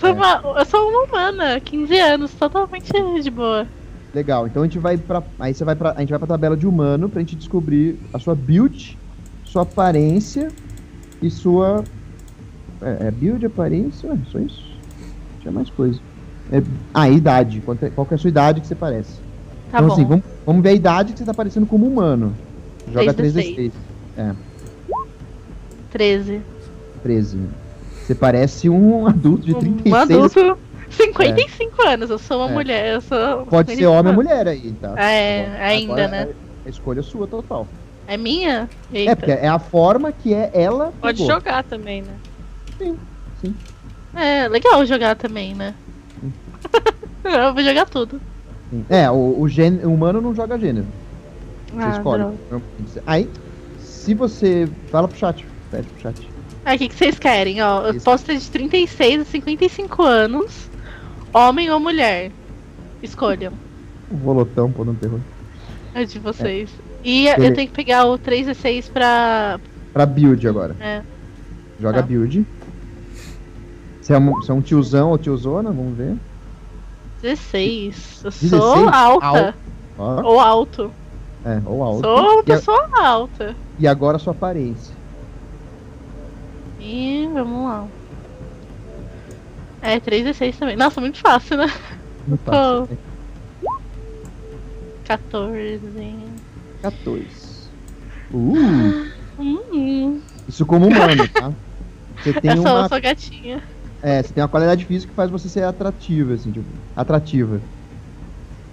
Sou uma- eu sou uma humana, 15 anos, totalmente de boa. Legal. Então a gente vai pra. Aí você vai pra. A gente vai pra tabela de humano pra gente descobrir a sua build, sua aparência e sua. É, é build, aparência? Ué, só isso? Tinha mais coisa. É, ah, idade. É- Qual que é a sua idade que você parece? Tá então bom. assim, vamos, vamos ver a idade que você tá parecendo como humano. Joga 3d6. 3d6. 13. 13. Você parece um adulto de Um 36. adulto. 55 anos, eu sou uma É. mulher, eu sou. Pode ser 55 homem ou mulher aí, tá? É, Agora- ainda, né? É a escolha sua total. É minha? Eita. É, porque é a forma que é ela. Pode jogar também, né? É, legal jogar também, né? eu vou jogar tudo. Sim. É, o, o, gêne- o humano não joga gênero. Você Ah, escolhe. droga. Aí, se você. Fala pro chat. Pede pro chat. Ah, o que, que vocês querem? Ó, eu posso ter de 36 a 55 anos, homem ou mulher. Escolham. O volotão pô, no terror. É de vocês. E eu tenho que pegar o 3 e 6 pra. Pra build agora. É. Joga Tá. build. Você é, um, você é um tiozão ou tiozona? Vamos ver. 16. Eu 16? sou alta. Ó, Ou alto. é, ou alto. Sou uma E, a- pessoa alta. e agora sua aparência. E vamos lá. É, 3 e 6 também. Nossa, muito fácil, né? Muito fácil. 14. 14. Uh, Hum, isso como humano, tá? Você tem eu sou, uma. eu sou gatinha. É, você tem uma qualidade física que faz você ser atrativa, assim, tipo, atrativa.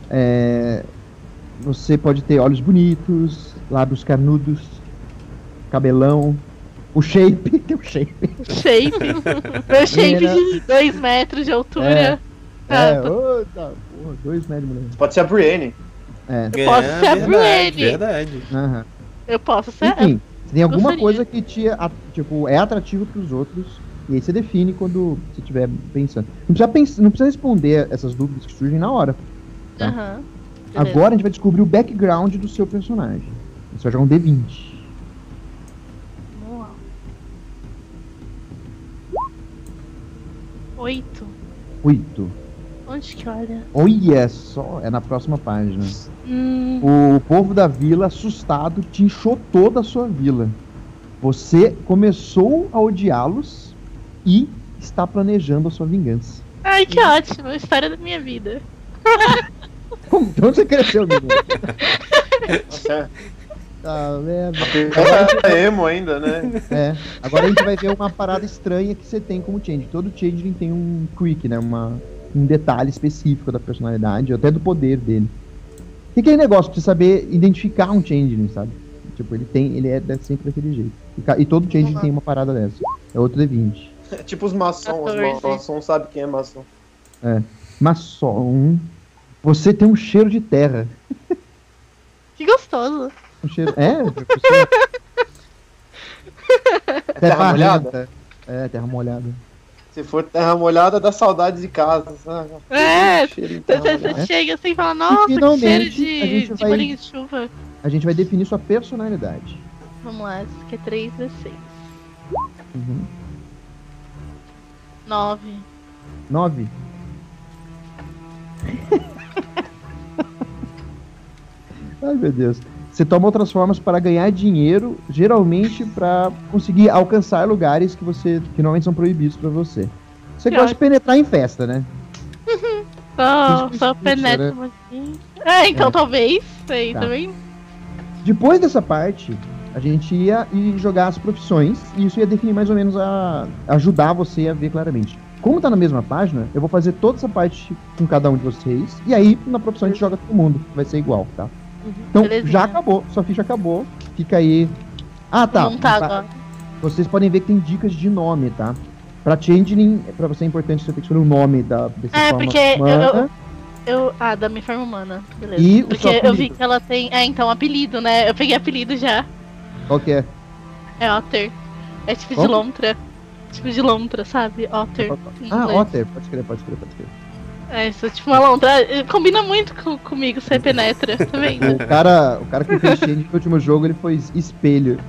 É, você pode ter olhos bonitos, lábios carnudos, cabelão, o shape, tem o shape. Shape. Meu shape de 2 metros de altura. Ah, É, tô- ô, tá, porra, dois metros, mulher. Pode ser a Brienne. É, Posso ser a verdade, Brienne. verdade. aham. Eu posso ser. Enfim, você tem alguma Gostaria. coisa que te, a- tipo, é atrativo pros outros, e aí você define quando você estiver pensando. Não precisa, pens- não precisa responder essas dúvidas que surgem na hora. tá. Beleza. Agora a gente vai descobrir o background do seu personagem. Você vai jogar um D20. Vamos lá. Oito. 8. Onde que olha? Olha só, é na próxima página. Hum, O povo da vila, assustado, te enxotou da sua vila. Você começou a odiá-los e está planejando a sua vingança. Ai, que ótimo. A história da minha vida. Como? De onde você cresceu, menino? Tá vendo? é emo ainda, né? É. Agora a gente vai ver uma parada estranha que você tem como change. Todo changeling tem um quick, né? Uma, um detalhe específico da personalidade, até do poder dele. E aquele negócio de você saber identificar um changeling, sabe? Tipo, ele tem, ele é sempre daquele jeito. E, e todo changeling Uhum. tem uma parada dessa. É outro D20. É tipo os maçons. Os 14. maçons sabem quem é maçom. Só um. Você tem um cheiro de terra. Que gostoso. Um cheiro. É, você... Terra molhada? É, terra molhada. Se for terra molhada, dá saudade de casa. sabe? É, Você, chega assim e fala, nossa, que finalmente, cheiro de, de vai- bolinho de chuva. A gente vai definir sua personalidade. Vamos lá, aqui é 3 d 6 Uhum. 9. 9. Ai, meu Deus. Você toma outras formas para ganhar dinheiro, geralmente para conseguir alcançar lugares que você que normalmente são proibidos para você. Você Que gosta de penetrar em festa, né? Só, Isso, só isso, penetra né? pouquinho. É, então É. talvez. Aí Tá. também. Depois dessa parte, a gente ia ir jogar as profissões e isso ia definir mais ou menos a ajudar você a ver claramente. Como tá na mesma página, eu vou fazer toda essa parte com cada um de vocês e aí na profissão a gente joga todo mundo, vai ser igual, tá? Então Belezinha. já acabou, sua ficha acabou, fica aí. Ah, tá. Não tá Pa- agora. Vocês podem ver que tem dicas de nome, tá? Pra Changeling, pra você é importante você ter que escolher o nome da dessa É, porque eu-. Eu, ah, da minha forma humana. Beleza. E Porque eu vi que ela tem. É, então, apelido, né? Eu peguei apelido já. Qual que é? É Otter. É tipo de lontra. Tipo de lontra, sabe? Otter. Ah, inglês. Otter, pode escrever, pode escrever, pode escrever. É, isso, tipo uma lontra. Combina muito com, comigo, você penetra, tá vendo? O cara, o cara que fez change no último jogo, ele foi espelho.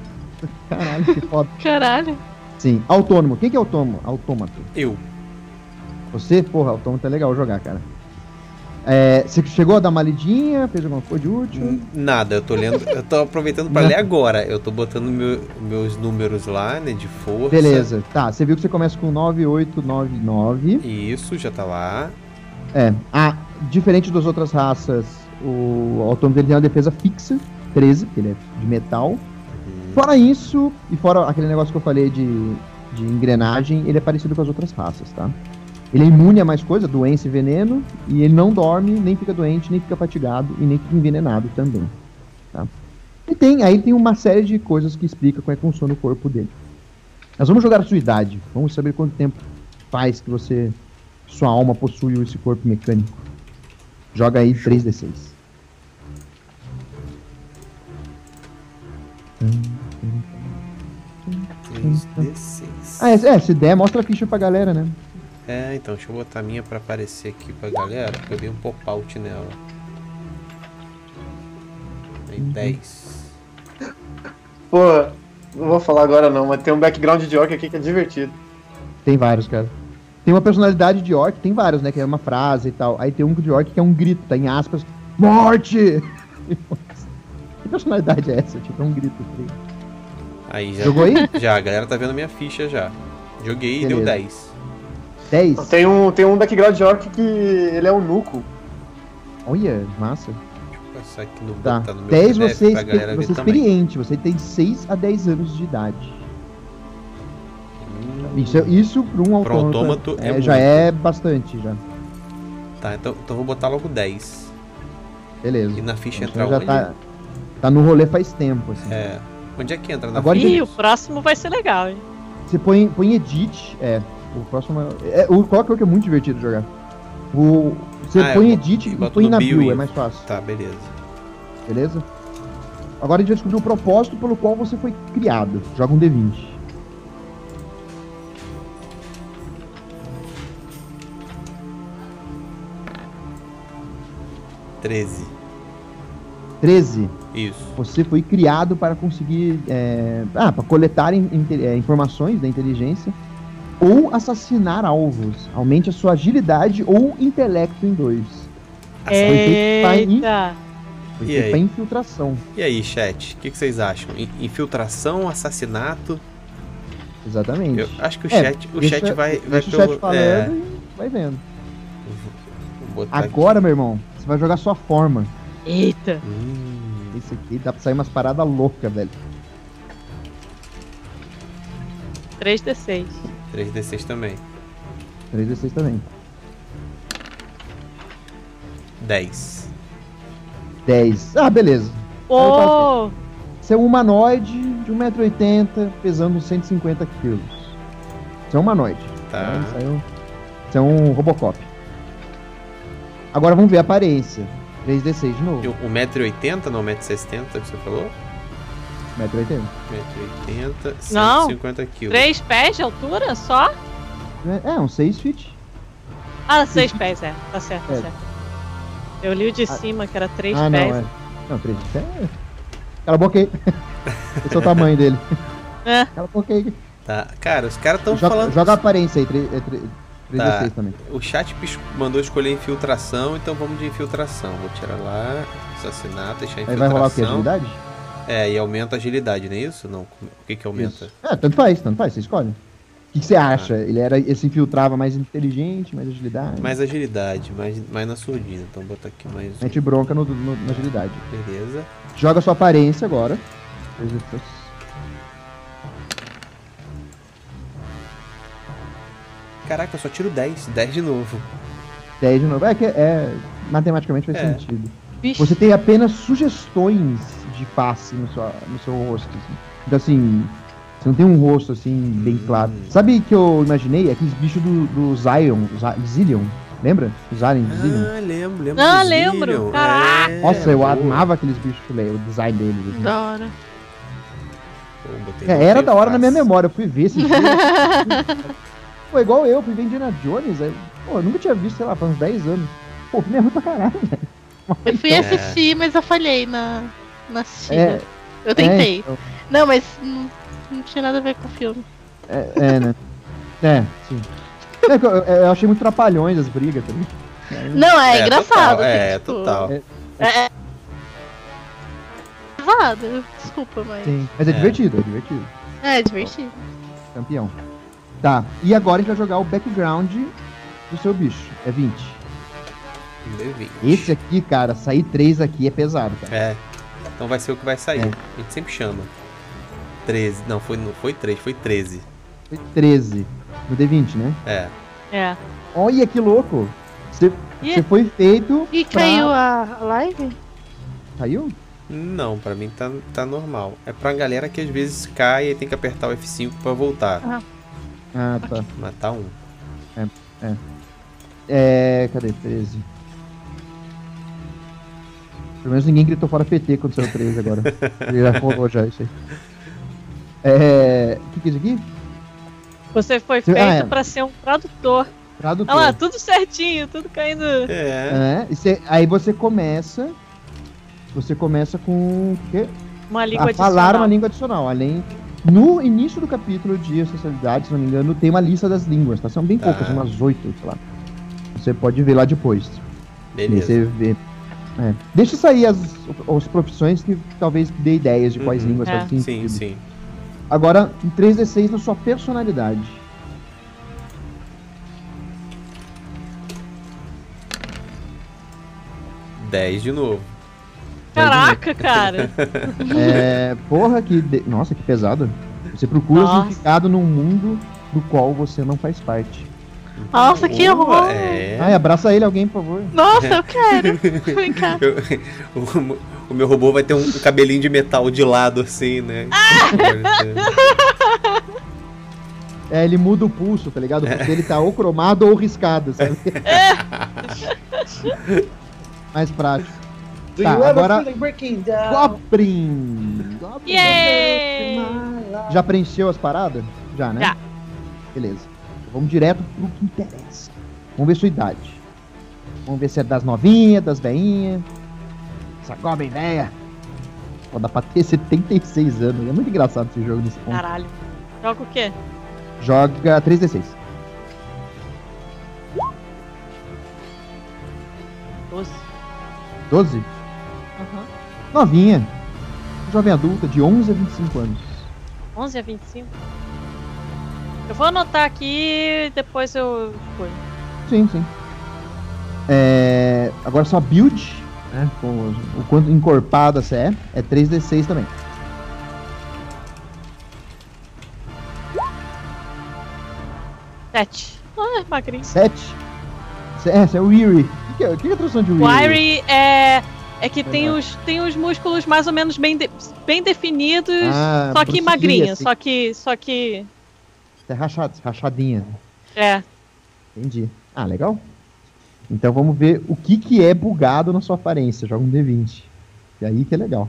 Caralho, que foda. Caralho. Sim, autônomo. Quem que é autônomo? Autômato. Eu. Você, porra, autômato é legal jogar, cara. É, você chegou a dar uma lidinha, fez alguma coisa de útil? Nada, eu tô lendo. Eu tô aproveitando pra Não. ler agora. Eu tô botando meu- meus números lá, né? De força. Beleza, tá. Você viu que você começa com 9899. Isso, já tá lá. É, a, diferente das outras raças, o autômato tem uma defesa fixa, 13, porque ele é de metal. Hum, Fora isso, e fora aquele negócio que eu falei de, de engrenagem, ele é parecido com as outras raças, tá? Ele é imune a mais coisa, doença e veneno, e ele não dorme, nem fica doente, nem fica fatigado e nem fica envenenado também. Tá? E tem, aí tem uma série de coisas que explica como é que funciona o corpo dele. Nós vamos jogar a sua idade. Vamos saber quanto tempo faz que você. Sua alma possui esse corpo mecânico. Joga aí 3d6. 3d6. Ah, é, é, se der, mostra a ficha pra galera, né? É, então, deixa eu botar a minha pra aparecer aqui pra galera, porque eu dei um pop-out nela. Aí, 10. Pô, não vou falar agora não, mas tem um background de orc aqui que é divertido. Tem vários, cara. Tem uma personalidade de orc, tem vários, né? Que é uma frase e tal. Aí tem um de orc que é um grito, tá em aspas. Morte! que personalidade é essa? Tipo, é um grito. assim. Aí, já. Jogou aí? Já, a galera tá vendo a minha ficha já. Joguei e deu Beleza. 10. 10? Tem um, tem um background de orc que ele é um nuco. Olha, massa. Deixa eu aqui no, Tá. botar no meu 10 PDF você, pra é você é também. experiente, você tem 6 a 10 anos de idade. Hum, Isso, é- isso para um Pro autômato, autômato é é, já muito. é bastante, já. Tá, então, então vou botar logo 10. Beleza. E na ficha Então entra já onde? tá, tá no rolê faz tempo, assim. É. Onde é que entra na Agora ficha? Ih, o próximo vai ser legal, hein? Você põe, põe edit, é. O próximo é. é o qual que é é muito divertido jogar? O, você Ah, é, põe eu edit e põe na e- é mais fácil. Tá, beleza. Beleza? Agora a gente vai descobrir o propósito pelo qual você foi criado. Joga um D20. 13. 13. Isso. Você foi criado para conseguir. É, ah, para coletar in- é, informações da inteligência ou assassinar alvos. Aumente a sua agilidade ou intelecto em dois. É. Foi feito pra in- Eita! Foi E feito aí? pra infiltração. E aí, chat? O que, que vocês acham? In- Infiltração, assassinato? Exatamente. Eu acho que o É, chat, o deixa- chat vai, vai Deixa o chat pelo. falando é, e vai vendo. botar aqui. Agora, meu irmão, você vai jogar sua forma. Eita! Hum, Esse aqui dá pra sair umas paradas loucas, velho. 3d6. 3d6 também. 3d6 também. 10. 10. Ah, beleza. Pô! Você é um humanoide de 1,80m, pesando 150 quilos. Você é um humanoide. Tá. Você é um, você é um Robocop. Agora vamos ver a aparência. 3D6 de novo. E o 1,80m, não 1,60m que você falou? 1,80m. 1,80m, Não. 150 kg. 3 pés de altura só? É, uns 6 feet. Ah, 6 pés, é. Tá certo, tá É. certo. Eu li o de Ah. cima, que era 3 ah, não, pés. é. Não, 3 feet é. Cala a boca aí. Esse é o tamanho dele. É. Cala a boca aí. Tá. Cara, os caras estão Joga, falando. joga a aparência aí. 3, 3D6 Tá. também. O chat mandou escolher infiltração, então vamos de infiltração. Vou tirar lá, assassinato, deixar Aí infiltração. vai rolar o que? Agilidade? É, e aumenta a agilidade, não é isso? Não. O que que aumenta? Isso. É, tanto faz, tanto faz, você escolhe. O que, que você acha? Ele era, ele se infiltrava mais inteligente, mais agilidade? Mais agilidade, mais, mais na surdina. Então vou botar aqui mais um. Mete bronca no, no- na agilidade. Beleza. Joga sua aparência agora. Caraca, eu só tiro 10. 10 de novo. 10 de novo. É que é. Matematicamente faz É. sentido. Vixe. Você tem apenas sugestões de face no, sua, no seu rosto. assim. Então assim. Você não tem um rosto assim, bem Hum. claro. Sabe que eu imaginei? Aqueles bichos do, do Zion, Zi- Zillion. Lembra? Os aliens de Zillion. Ah, lembro, lembro. Ah, do lembro. Caraca. É, Nossa, eu boa. amava aqueles bichos, o design deles. assim. Da hora. Pô, É, era da hora na minha memória, eu fui ver esse. Pô, igual eu, fui ver Indiana Jones, aí, pô, eu nunca tinha visto, sei lá, faz uns 10 anos. Pô, o filme é ruim pra caralho, velho. Eu fui É. assistir, mas eu falhei na, na assistida. É, eu tentei. É, então, Não, mas não, não tinha nada a ver com o filme. é, é, né? É, sim. É eu, eu- eu achei muito trapalhões as brigas também. Não, é, É, engraçado. total, assim, é, tipo, total. É. É. é pesado, desculpa, mas. Sim. Mas é, É. divertido, é divertido. É, divertido. Campeão. Tá, e agora a gente vai jogar o background do seu bicho. É 20. D20. Esse aqui, cara, sair 3 aqui é pesado, cara. É. Então vai ser o que vai sair. É. A gente sempre chama. 13. Não, foi, não foi 3, foi 13. Foi 13. No D20, né? É. É. Olha que louco! Você E- você foi feito. E pra- caiu a live? Caiu? Não, pra mim tá, tá normal. É pra galera que às vezes cai e tem que apertar o F5 pra voltar. Ah, tá. Matar um. É. Cadê? 13. Pelo menos ninguém gritou fora PT quando saiu 13 agora. Ele já rolou já isso aí. É. O que, que é isso aqui? Você foi Ah, feito é. pra ser um tradutor. Tradutor. Olha lá, tudo certinho, tudo caindo. É. É, e você- aí você começa. Você começa com. o quê? Uma língua a falar adicional. uma língua adicional. Além. No início do capítulo de acessibilidade, se não me engano, tem uma lista das línguas, tá? São bem poucas, umas oito, sei lá. Você pode ver lá depois. E aí Beleza. Você vê. É. Deixa sair as, as profissões que talvez dê ideias de quais Uhum. línguas É. fazem Sim, sentido. sim. Agora, em 3D6 na sua personalidade. Dez de novo. Caraca, cara. É, porra, que. de- Nossa, que pesado. Você procura Nossa. significado num mundo do qual você não faz parte. Nossa, que horror! É. Ai, abraça ele, alguém, por favor. Nossa, eu quero! Vem cá. Eu- o, o meu robô vai ter um cabelinho de metal de lado assim, né? É, ele muda o pulso, tá ligado? O pulso dele tá ou cromado ou riscado, sabe? Mais prático. Do Tá, agora-? Goblin! Goblin. Yay! Já preencheu as paradas? Já, né? Já. Beleza. Vamos direto pro que interessa. Vamos ver sua idade. Vamos ver se é das novinhas, das veinhas. Essa Goblin velha. Pô, dá pra ter 76 anos. É muito engraçado esse jogo nesse ponto. Caralho. Joga o quê? Joga 3d6. 12. 12? Aham. Novinha. Jovem adulta, de 11 a 25 anos. 11 a 25. Eu vou anotar aqui e depois eu. Sim, sim. É, Agora só build, né? Com o, quanto encorpada você é, é 3d6 também. Sete. Ah, magrinho. 7. É, você é o Weary. O que, é, o que é a tradução de Weary? Wiry é, é que tem os, tem os músculos mais ou menos bem, de- bem definidos, Ah, só que magrinho. assim. Só que. Só que. É rachado, rachadinha. É. Entendi. Ah, legal. Então vamos ver o que, que é bugado na sua aparência. Joga um D20. E aí que é legal.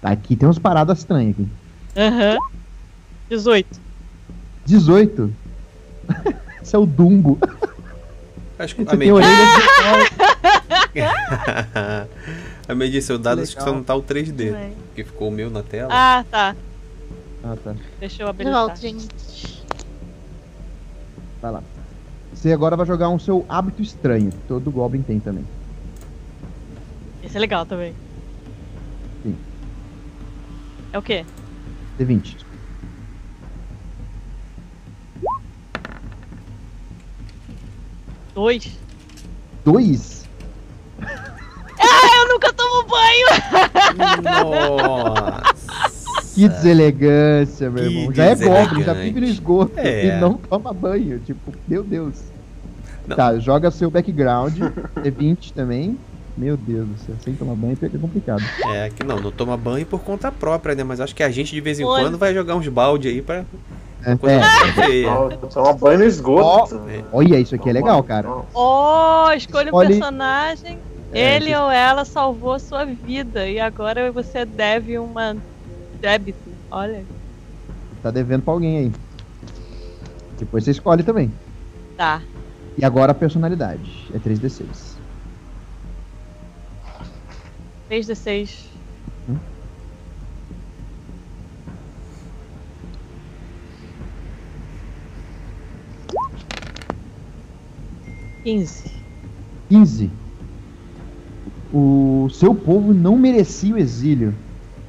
Tá, aqui tem umas paradas estranhas aqui. Aham. 18. 18. Esse é o Dumbo. Acho que Você a tem medida, orelhas de a medida seu dado acho que só não tá o 3D. Também. Porque ficou o meu na tela. Ah, tá. Ah, tá. Deixa eu De habilitar. volta, gente. Vai lá. Você agora vai jogar um seu hábito estranho. que Todo Goblin tem também. Esse é legal também. Sim. É o quê? D20. Dois. Dois? Eu nunca tomo banho! Nossa. Que deselegância, meu Que irmão. Já é Goblin, já vive no esgoto É. e não toma banho. Tipo, meu Deus. Não. Tá, joga seu background. D20 também. Meu Deus do céu, sem tomar banho fica complicado. É, que não, não toma banho por conta própria, né? Mas acho que a gente de vez em Olha. quando vai jogar uns balde aí pra É, coisa é. Toma banho no esgoto. É. Olha, isso aqui é legal, cara. Oh, escolha um Escolhe- personagem. É, Ele ou ela salvou a sua vida e agora você deve uma débito. Olha. Tá devendo pra alguém aí. Depois você escolhe também. Tá. E agora a personalidade. É 3d6. 3d6. Hum? Quinze. 15. O seu povo não merecia o exílio,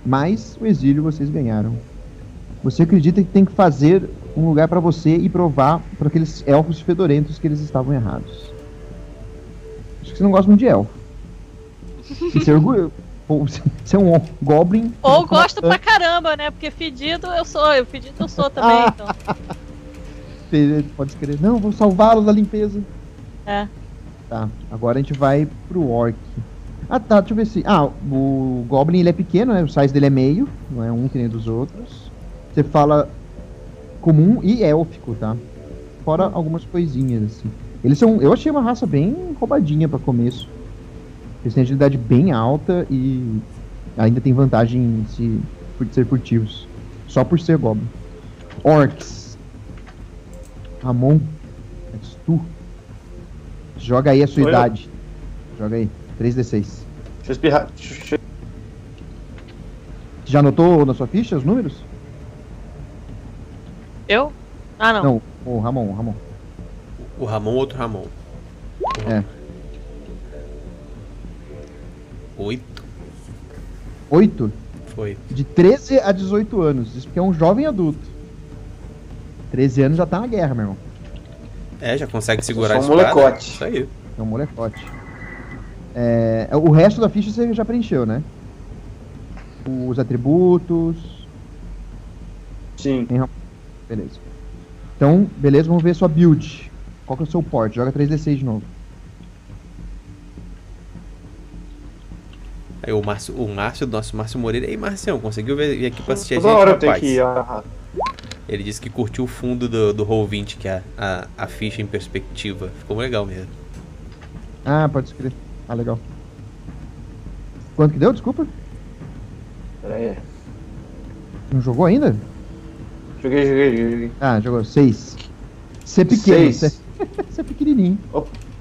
mas o exílio vocês ganharam. Você acredita que tem que fazer um lugar pra você e provar para aqueles elfos fedorentos que eles estavam errados. Acho que você não gosta muito de elfo. E ser orgulho. Você é um goblin. Ou gosto pra caramba, né? Porque fedido eu sou, eu fedido eu sou também, então. Pode escrever. Não, vou salvá-lo da limpeza. É. Tá, agora a gente vai pro Orc. Ah, tá, deixa eu ver se. Ah, o Goblin ele é pequeno, né? O size dele é meio, não é um que nem dos outros. Você fala comum e élfico, tá? Fora algumas coisinhas, assim. Eles são. Eu achei uma raça bem roubadinha pra começo. Eles têm agilidade bem alta e ainda tem vantagem em se, por ser furtivos. Só por ser Goblin. Orcs. Ramon. És tu. Joga aí a sua Sou eu. idade. Joga aí. 3d6. Deixa eu espirrar. Deixa eu- Já anotou na sua ficha os números? Eu? Ah, não. Não, o Ramon, o Ramon. O Ramon, outro Ramon. É. Oito. 8? Foi. De 13 a 18 anos. Isso porque é um jovem adulto. 13 anos já tá na guerra, meu irmão. É, já consegue segurar sou um molecote. Isso aí. É um molecote. É, o resto da ficha você já preencheu, né? Os atributos. Sim. Beleza. Então, beleza, vamos ver sua build. Qual que é o seu porte? Joga 3d6 de novo. Aí o Márcio, o Márcio, nosso Márcio Moreira. Ei, Marcião, conseguiu vir vir aqui pra assistir a Toda gente, hora eu tenho rapaz? que ir. ah, Ele disse que curtiu o fundo do, do Roll20, que é a, a, a ficha em perspectiva. Ficou legal mesmo. Ah, pode escrever. Ah, legal. Quanto que deu? Desculpa. Pera aí. Não jogou ainda? Joguei, joguei, joguei. Ah, jogou. 6. Você é pequeno. Seis. Você você é pequenininho.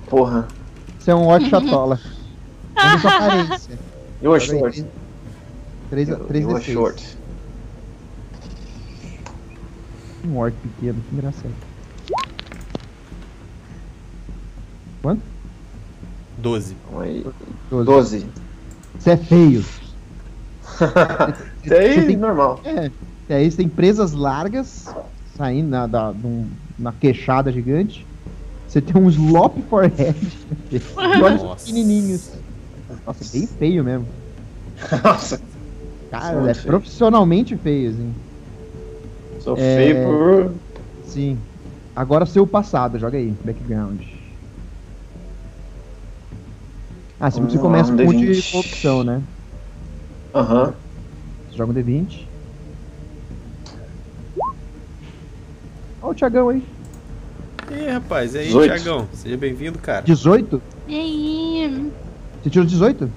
Porra. Você é um orc chatola. Ver sua aparência. Eu a aí, short. três- Eu, três a D6. short. Um orc pequeno, que engraçado. Quanto? 12. Calma aí. Doze. 12. Você é feio. Isso aí é tem- normal. É. Aí você tem presas largas saindo na, da, num- na queixada gigante. Você tem um slop forehead. e olhos Nossa. pequenininhos. Nossa, bem feio mesmo. Nossa. Cara, Muito é feio. profissionalmente feio, assim. Sou É. feio por. Sim. Agora seu passado, joga aí, background. Ah, sempre você Vamos começa lá, com um um de D20. corrupção, né? Aham. Você joga um D20. Olha o Thiagão aí. E aí, rapaz, e aí, 18. Thiagão? Seja bem-vindo, cara. 18? E aí? Você tirou 18?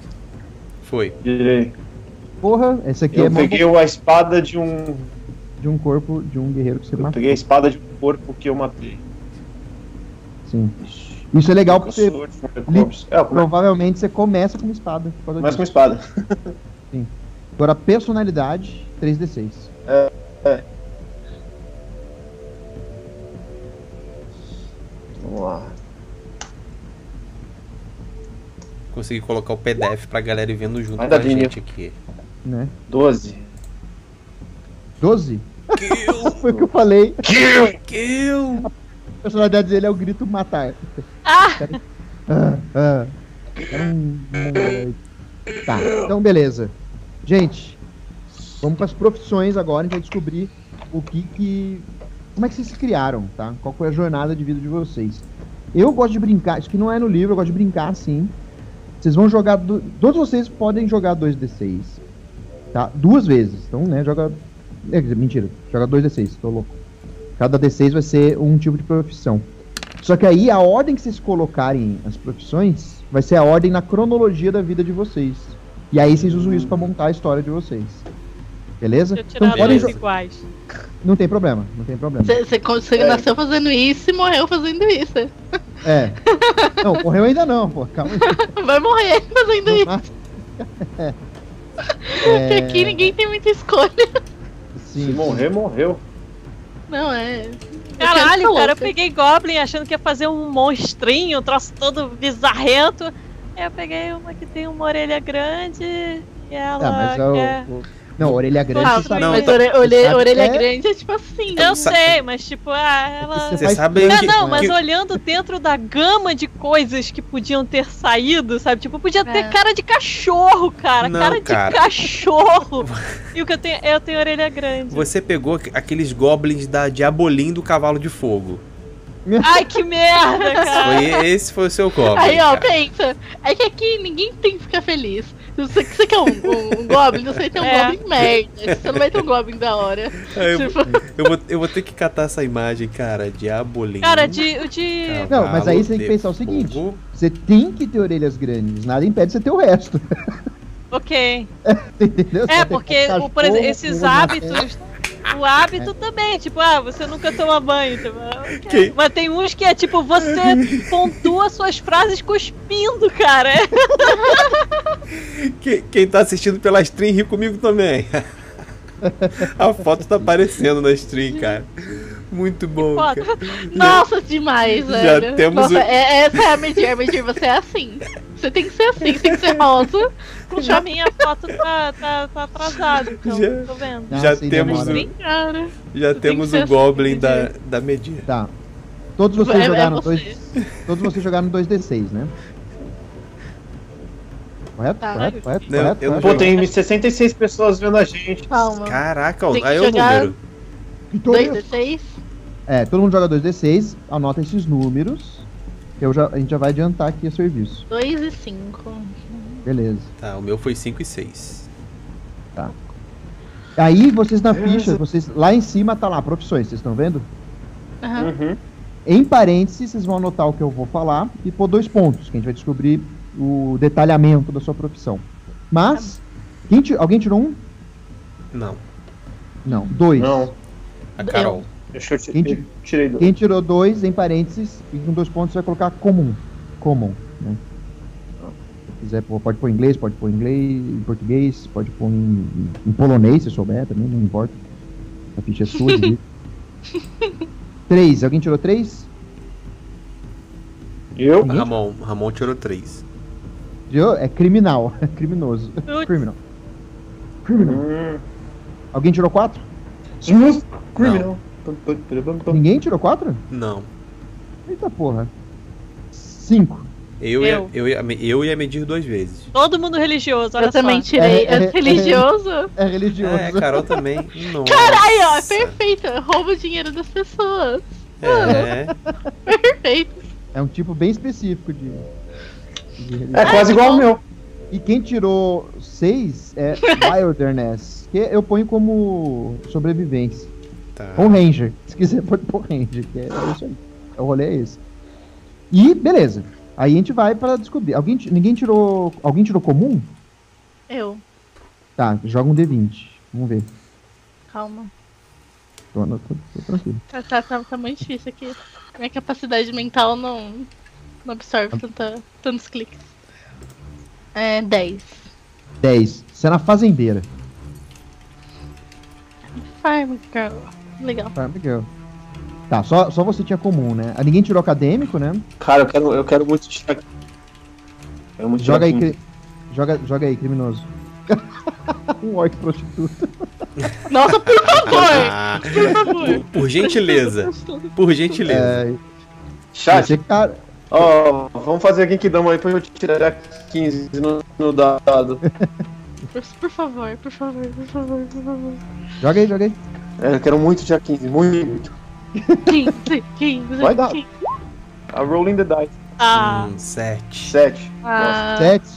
Foi. Direi. Porra, esse aqui é Eu peguei a espada de um. de um corpo de um guerreiro que você Eu matou. peguei a espada de um corpo que eu matei. Sim. Isso é legal porque de corpos. É, provavelmente você começa com uma espada. começa com disso. espada. Agora, personalidade, 3d6. Vamos lá. Consegui colocar o PDF pra galera ir vendo junto Ainda com a gente aqui. Né? 12. 12? Kill! Foi o que eu falei. Kill! A personalidade dele é o grito matar. Ah! Ah, ah. É um mongoloide. Tá, então beleza. Gente, vamos para as profissões agora. A gente vai descobrir o que que. Como é que vocês se criaram, tá? Qual foi a jornada de vida de vocês? Eu gosto de brincar, isso que não é no livro, eu gosto de brincar sim. Vocês vão jogar. do- Todos vocês podem jogar 2d6. Tá? Duas vezes. Então, né, joga. é, mentira, joga 2d6, tô louco. Cada D6 vai ser um tipo de profissão. Só que aí a ordem que vocês colocarem as profissões vai ser a ordem na cronologia da vida de vocês. E aí vocês usam isso pra montar a história de vocês. Beleza? Deixa eu tirar Então podem iguais. Não tem problema, não tem problema. Você É. nasceu fazendo isso e morreu fazendo isso. É. Não, morreu ainda não, pô. Calma aí. Vai morrer fazendo Não isso. É. Porque aqui ninguém tem muita escolha. Sim, Se sim. morrer, morreu. Não, é. Caralho, cara, eu peguei Goblin achando que ia fazer um monstrinho, um troço todo bizarrento. Aí eu peguei uma que tem uma orelha grande e ela Ah, mas é o, quer... o- Não, orelha grande, Ah, sabe. não, mas tá- orelha, sabe orelha é- grande é tipo assim. Eu sei, mas tipo, ah, ela. Você sabe que- não, mas que- olhando dentro da gama de coisas que podiam ter saído, sabe? Tipo, podia ter É. cara de cachorro, cara. Não, cara de cara. cachorro. e o que eu tenho, eu tenho orelha grande. Você pegou aqu- aqueles goblins da Diabolim do Cavalo de Fogo. Ai, que merda, cara. Foi, esse foi o seu goblin. Aí, ó, cara. pensa. É que aqui ninguém tem que ficar feliz. Você, você quer um, um, um Goblin, você ter um É. Goblin merda. Você não vai ter um Goblin da hora. Eu, Tipo, eu vou, eu vou ter que catar essa imagem, cara. Diabolim. Cara, de. o de... Não, mas aí você tem que de pensar o seguinte. fogo. Você tem que ter orelhas grandes, nada impede você ter o resto. Ok. Entendeu? É, porque, por exemplo, esses hábitos. O hábito também, tipo, ah, você nunca toma banho. Tipo, ah. Que- Mas tem uns que é tipo, você pontua suas frases cuspindo, cara. Que- quem tá assistindo pela stream ri comigo também. A foto tá aparecendo na stream, cara. Muito bom, cara. nossa, demais, Já velho. temos nossa, o- é, essa é a Medir. Medir, você é assim. Você tem que ser assim, você tem que ser rosa. Já chapéu. minha foto tá, tá, tá atrasada, então, Já. tô vendo. Não, Já sim, temos demora. o, Cara. já tem temos o assim, Goblin entendi. da, da Medir. Tá. Todos vocês É- é jogaram você. dois. Todos vocês jogaram 2D6, né? Correto? Tá. Correto? Correto? Não, correto? eu não correto? Pô, tem 66 pessoas vendo a gente. Calma. Caraca, Tem aí é o número. Então, 2d6? É, todo mundo joga 2D6, anota esses números. Que eu já, a gente já vai adiantar aqui o serviço. 2 e 5. Beleza. Tá, o meu foi 5 e 6. Aí vocês na ficha, vocês lá em cima tá lá, profissões, vocês estão vendo? Aham. Uhum. Em parênteses, vocês vão anotar o que eu vou falar e pôr dois pontos, que a gente vai descobrir o detalhamento da sua profissão. Mas, quem ti- alguém tirou um? Não, Não, dois. Não, a Carol. deixa eu Quem tirei do. Quem tirou dois, em parênteses, e com dois pontos você vai colocar comum. Comum, né? Se quiser, pode pôr em inglês, pode pôr em inglês, em português, pode pôr em, em polonês, se souber também, não importa. A ficha é sua. três, alguém tirou três? Eu? Ninguém? Ramon, Ramon tirou 3. Tirou? É criminal, criminoso. Criminal. Criminal. Hum. Alguém tirou quatro? Smooth Criminal. Pum, Ninguém tirou quatro? Não. Eita porra. Cinco. Eu, Eu. Ia, eu, ia, eu ia medir duas vezes. Todo mundo religioso, olha Eu também só. tirei. É, é, É, religioso? É religioso. É, Carol também. Nossa. Ó, é perfeito. Rouba o dinheiro das pessoas. É. Perfeito. É um tipo bem específico de. de religião. É quase igual ao meu. E quem tirou seis é Wilderness, que eu ponho como sobrevivência. Tá. Ou Ranger. Se quiser, pode pôr Ranger, que é, é isso aí. O rolê é esse. E, beleza. Aí a gente vai pra descobrir. Alguém, ninguém tirou. Alguém tirou comum? Eu. Tá, joga um D20. Vamos ver. Calma. Tô, tô, tô, tô tranquilo. Tá, tá, tá, tá muito difícil aqui. Minha capacidade mental não, não absorve tanta, tantos cliques. É 10. 10. Você é na fazendeira. Farm Girl. Legal. Tá. Tá, só, só você tinha comum, né? Ah, Ninguém tirou acadêmico, né? Cara, eu quero, eu quero muito tirar. Quero muito Joga aí, tirar cri- joga, joga aí, criminoso. um orc prostituto. Nossa, por favor! Ah, Por favor. por gentileza. Por gentileza. É, Chat, você, cara, ó, vamos fazer aqui que dama aí pra eu tirar 15 no, no dado. Por, por favor, por favor, por favor, por favor. joga aí, joga aí. É, eu quero muito tirar 15, muito. 15, 15, Vai dar. 15. A rolling the dice. Ah, Hum, sete. 7. Ah, Sete.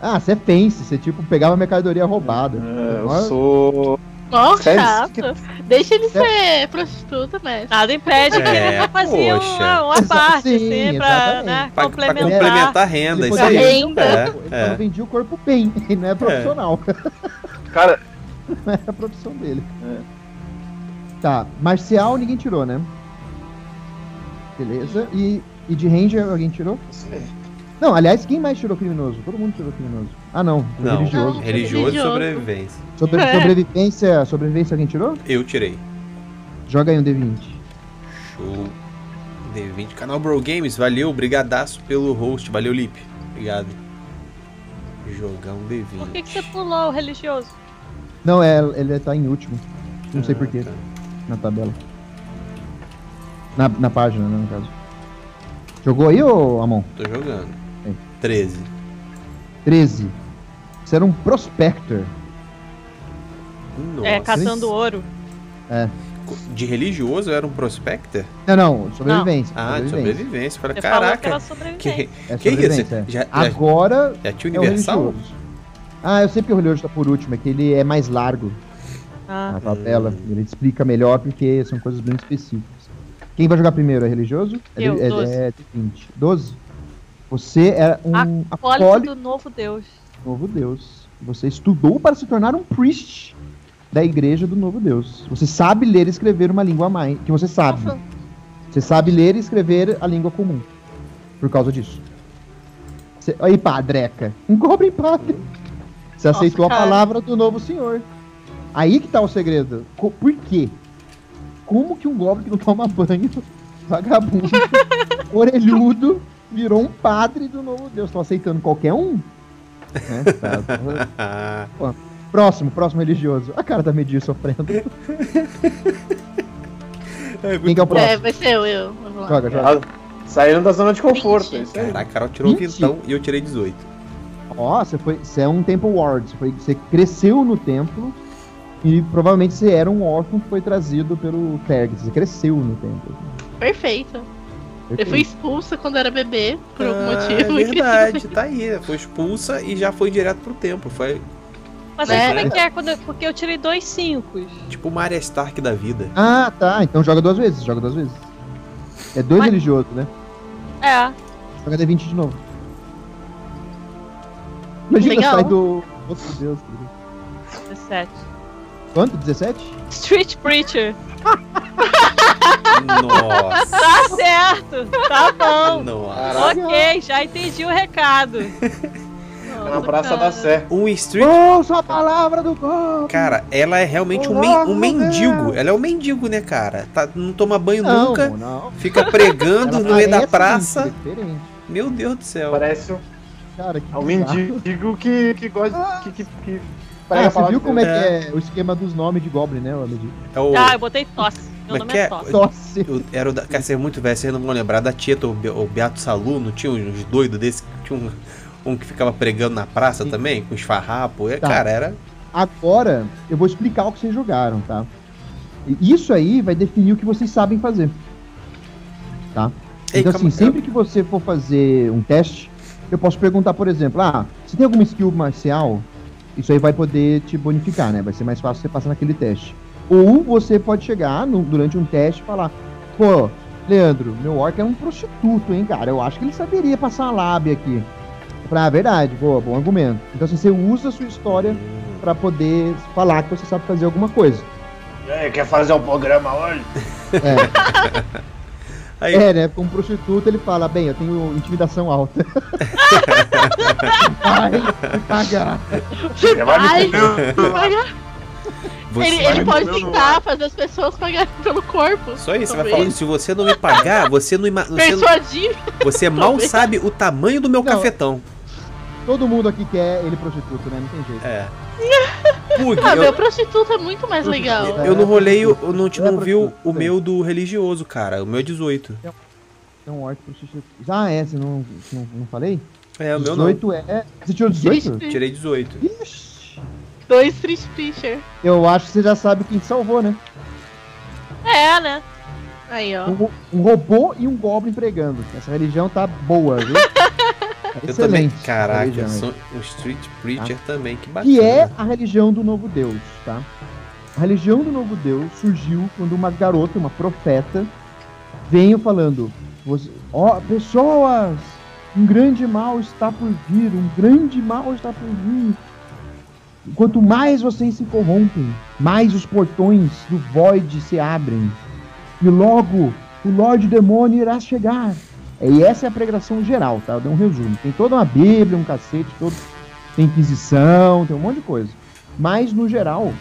Ah, você é fence, você tipo pegava mercadoria roubada. É, eu sou. Ó, Sério? chato. Deixa ele ser prostituta, mestre. nada impede que É, ele fazia uma, uma parte, Sim, assim, pra né, Pra, pra complementar. complementar a renda, Ele isso aí. Ainda. É, corpo, Ele é. só vendia o corpo bem, ele não é profissional. Cara, não é a profissão dele. Tá, marcial ninguém tirou, né? Beleza. E, e de ranger alguém tirou? Não, aliás, quem mais tirou criminoso? Todo mundo tirou criminoso. Ah, não. Não, religioso. religioso e sobrevivência. Sobre- É. sobrevivência, sobrevivência alguém tirou? Eu tirei. Joga aí um D20. Show. D20. Canal Bro Games, valeu, brigadaço pelo host. Valeu, Lipe. Obrigado. Jogar um D20. Por que, que você pulou o religioso? Não, é, ele tá em último. Não sei Ah, porquê, tá. Na tabela. Na, na página, né, no caso. Jogou aí, ô Amon? Tô jogando. É. 13. 13. Você era um prospector. Nossa. É, catando ouro. De religioso era um prospector? Não, não, sobrevivência. Ah, de sobrevivência. Falei, Você falou que caraca. era Que, sobrevivente. É que isso? sobrevivência, é. Já, Agora já tinha é o universal? religioso. Ah, eu sei porque o religioso tá por último, é que ele é mais largo Ah, na tabela. Hum. Ele explica melhor porque são coisas bem específicas. Quem vai jogar primeiro? É religioso? É, Eu, é, 12. é 20. 12? Você é um Acólito acólito do novo Deus. novo Deus. Você estudou para se tornar um priest da igreja do novo Deus. Você sabe ler e escrever uma língua a mais, que você sabe. Nossa. Você sabe ler e escrever a língua comum. Por causa disso. Você... Aí, padreca. Um goblin padre. Você Nossa, aceitou a cara. palavra do novo senhor. Aí que tá o segredo. Co- Por quê? Como que um goblin que não toma banho, vagabundo, orelhudo, virou um padre do novo Deus? Estão aceitando qualquer um? Né? Tá- tá- Ah, Próximo, próximo religioso. A cara da Medir sofrendo. Quem que é o É, próximo? vai ser eu, eu. Vamos lá. Joga, joga. Ah, Saíram da zona de conforto. Vinte. é isso aí. caraca, a Carol tirou 20. vintão e eu tirei 18. Ó, você foi. Você é um Temple Ward. Você, foi, você cresceu no templo. E provavelmente você era um órfão que foi trazido pelo Fergus. Você cresceu no templo. Perfeito. Eu Perfeito. fui expulsa quando era bebê, por algum Ah, motivo. É verdade, tá aí. Foi expulsa e já foi direto pro templo. Foi Mas É. aí como é que é? Quando eu- porque eu tirei dois cinco. tipo uma área Stark da vida. Ah, tá. Então joga duas vezes. Joga duas vezes. É dois Mas- religiosos, né? É. Joga D20 de novo. Imagina Legal. sai do. Nossa Deus, querido. 17. Quanto? 17? Street Preacher. Nossa. Tá certo. Tá bom. Nossa. Ok, já entendi o recado. na Praça da Sé. Um street. Ouça a palavra do povo! Cara, ela é realmente um, men- um mendigo. Ela é um mendigo, né, cara? Tá, não toma banho Não, nunca. não. Fica pregando Ela no meio da praça. diferente. Meu Deus do céu. Parece um, Cara, que é um mendigo que, que gosta. Que, que, que Ah, você viu como é Deus. que é o esquema dos nomes de Goblin, né, Amedir? É o. Ah, eu botei tosse. Meu Mas nome que é é- tosse. Eu, era o da, cara, você é muito velho, vocês não vão lembrar da Tieta, o, Be- o Beato Salu, não tinha uns doidos desse? Tinha um, um que ficava pregando na praça Sim. também, com os farrapos. É, Tá. Cara, era. Agora, eu vou explicar o que vocês jogaram, tá? Isso aí vai definir o que vocês sabem fazer. Tá? Ei, então, assim, sempre que você for fazer um teste, eu posso perguntar, por exemplo, ah, você tem alguma skill marcial? Isso aí vai poder te bonificar, né? Vai ser mais fácil você passar naquele teste. Ou você pode chegar no- durante um teste e falar, pô, Leandro, meu orc é um prostituto, hein, cara? Eu acho que ele saberia passar uma lábia aqui. Falei, ah, verdade, boa, bom argumento. Então, assim, você usa a sua história pra poder falar que você sabe fazer alguma coisa. E aí, quer fazer um programa hoje? É, Aí, é né? Como prostituto, ele fala, bem, eu tenho intimidação alta. Vai me pagar. Você vai me Ai, comer. pagar. você ele, vai ele me pode tentar fazer as pessoas pagarem pelo corpo. Só isso, você vai falando, se você não me pagar, você não ima- Persuadir. você mal Talvez. sabe o tamanho do meu Não. cafetão. Todo mundo aqui quer ele prostituto, né? Não tem jeito. É. Pug, Ah, meu eu, prostituto é muito mais legal. eu não rolei, eu não, te É não prostituto, o sim. meu do religioso, cara. O meu é 18. É um orc prostituto. Ah, é, você não, não, não falei? É, o meu não. 18 é. Você tirou 18? Triste. Tirei 18. Ixi. Dois Street Preacher. Eu acho que você já sabe quem te salvou, né? É, né? Aí, ó. Um, um robô e um goblin pregando. Essa religião tá boa, viu? Eu também. Excelente. essa Caraca, eu sou um Street Preacher também, que bacana. que é a religião do novo Deus, tá? A religião do novo Deus surgiu quando uma garota, uma profeta, veio falando: Ó, pessoas, um grande mal está por vir, um grande mal está por vir. Quanto mais vocês se corrompem, mais os portões do Void se abrem. E logo o Lorde Demônio irá chegar. E essa é a pregação geral, tá? Eu dei um resumo. Tem toda uma Bíblia, um cacete, todo tem Inquisição, tem um monte de coisa. Mas, no geral,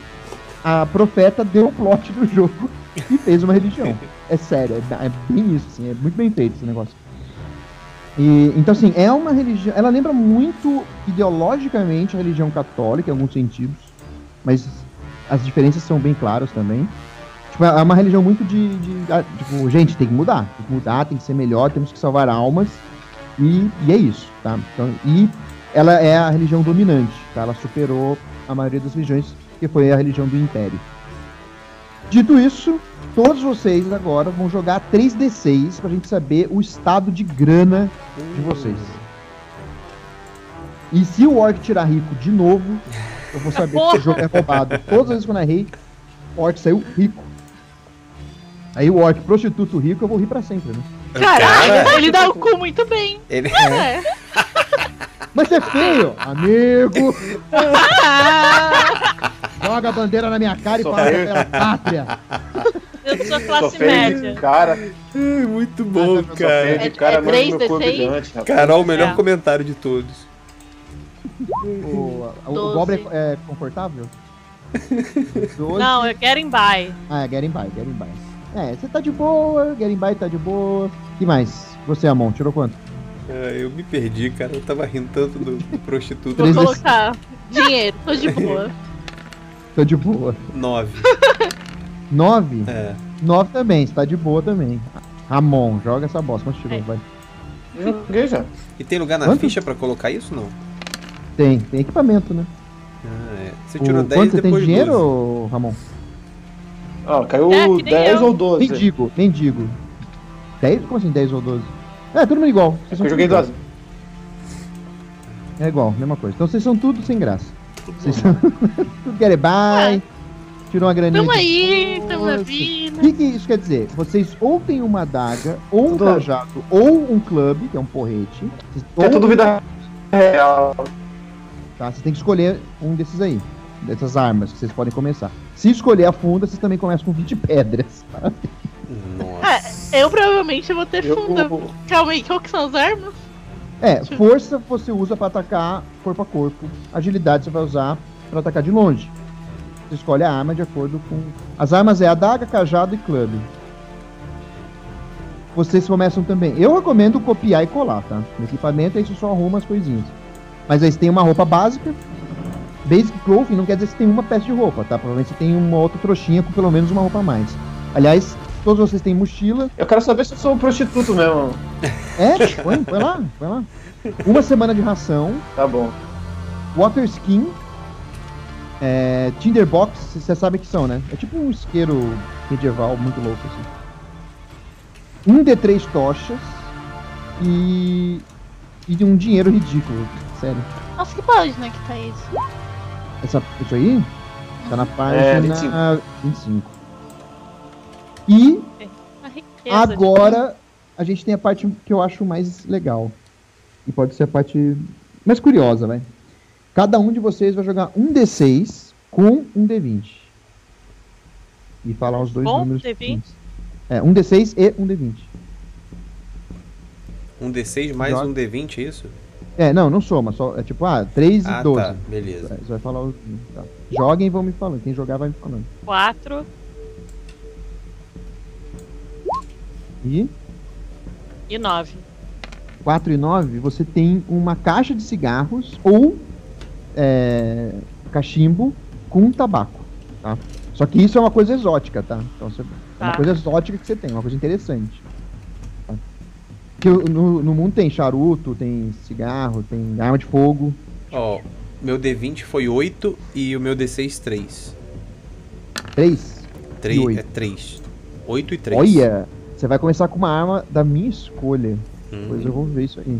a profeta deu o plot do jogo e fez uma religião. É sério, é, é bem isso, assim, é muito bem feito esse negócio. E, então, assim, é uma religião. Ela lembra muito ideologicamente a religião católica, em alguns sentidos. Mas as diferenças são bem claras também. Tipo, é uma religião muito de, de, ah, Tipo, gente, tem que mudar. Tem que mudar, tem que ser melhor, temos que salvar almas. E, e é isso, tá? Então, e ela é a religião dominante, tá? Ela superou a maioria das religiões, que foi a religião do Império. Dito isso, todos vocês agora vão jogar 3d6 pra gente saber o estado de grana de vocês. E se o Orc tirar rico de novo, eu vou saber que esse jogo é roubado. Todas as vezes que eu narrei, o Orc saiu rico. Aí o Orc prostituto rico, eu vou rir pra sempre, né? Caralho, Cara, ele dá o cu muito bem. ele... É. Mas você é feio, amigo! Joga a bandeira na minha cara e Sou fala feio. pela pátria. Eu sou Sou classe feio média. de cara, Ai, muito bom, sou feio cara. de cara, É- é mas corpo é D6? gigante, rapaz. Carol, o melhor É. comentário de todos. O, o. Goblin é, é confortável? Doze. Não, eu quero em buy. Ah, é Getting By, Getting By. É, você tá de boa, By tá de boa. que mais? Você, Amon, tirou quanto? Ah, eu me perdi, cara. Eu tava rindo tanto do, do prostituto. Vou colocar dinheiro, tô de boa. Tô de boa. Nove. Nove? É. Nove também, você tá de boa também. Ramon, joga essa bosta. Quanto tirou? É. Vai. Joguei já. E tem lugar na Quanto? ficha pra colocar isso, não? Tem, tem equipamento, né? Ah, é. Você O- tirou 10 quanto você tem depois dinheiro, 12. Ramon? Ah, caiu É, que nem 10 eu. ou 12. Mendigo, mendigo. 10? Como assim 10 ou 12? É, todo mundo igual. Vocês são Eu joguei tudo 12. igual. É igual, mesma coisa. Então vocês são tudo sem graça. Vocês são tudo get by. Tirou uma graninha. Tamo de aí, tamo na vida. O que, que isso quer dizer? Vocês ou têm uma adaga, ou um cajado, ou um clube, que é um porrete. Vocês- É tudo vida real. Tá? Vocês têm que escolher um desses aí. Dessas armas que vocês podem começar. Se escolher a funda, vocês também começam com 20 pedras. Nossa. Eu provavelmente vou ter funda. Eu, Calma aí, qual que são as armas? É, força você usa pra atacar corpo a corpo. Agilidade você vai usar pra atacar de longe. Você escolhe a arma de acordo com. As armas é adaga, cajado e clube. Vocês começam também. Eu recomendo copiar e colar, tá? No equipamento aí você só arruma as coisinhas. Mas aí você tem uma roupa básica. Basic clothing não quer dizer que você tem uma peça de roupa, tá? Provavelmente você tem uma outra trouxinha com pelo menos uma roupa a mais. Aliás, todos vocês têm mochila. eu quero saber se eu sou um prostituto mesmo. É, põe, põe lá, põe lá. Uma semana de ração. Tá bom. Water Skin, é, Tinderbox, você sabe que são, né? É tipo um isqueiro medieval muito louco, assim. Um D3 tochas e. e um dinheiro ridículo, sério. Nossa, que página que tá isso? Essa, isso aí tá na página É, 25. 25. E agora a gente tem a parte que eu acho mais legal. E pode ser a parte mais curiosa, vai. Cada um de vocês vai jogar um D6 com um D20. E falar os dois Com números. D20? É, um D6 e um D20. Um D6 mais Joga. um D20, é isso? É, não, não soma, só é tipo, ah, 3 Ah, e 12. tá. Beleza. É, Você vai falar os. Tá. Joguem e vão me falando. Quem jogar vai me falando. 4 E e 9. 4 e 9, você tem uma caixa de cigarros ou é, cachimbo com tabaco, tá? Só que isso é uma coisa exótica, tá? Então você, é uma Tá. coisa exótica que você tem, uma coisa interessante. Tá? Porque o- no, no mundo tem charuto, tem cigarro, tem arma de fogo. Ó, meu D20 foi 8 e o meu D6 3. Três. 3 oito. é 3. 8 e 3. Olha, você vai começar com uma arma da minha escolha. Hum. Depois eu vou ver isso aí.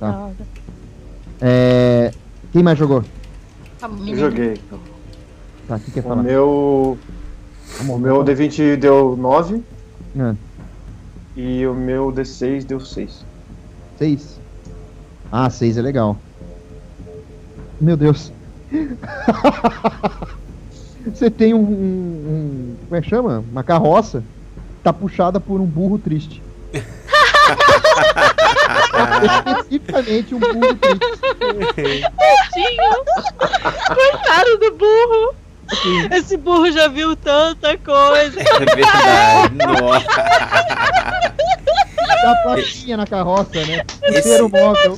Tá. É, Quem mais jogou? A Eu joguei. Tá, quem quer O falar? meu. Vamos, O meu D20 deu 9 Ah, e o meu D6 deu 6. seis. Ah, seis é legal. Meu Deus. Você tem um, um- um- Como é que chama? Uma carroça. Tá puxada por um burro triste. Especificamente um burro triste. Tadinho. Coitado do burro. Esse burro já viu tanta coisa. É verdade. Nossa. a plaquinha na carroça, né? Esse- Inteiro móvel.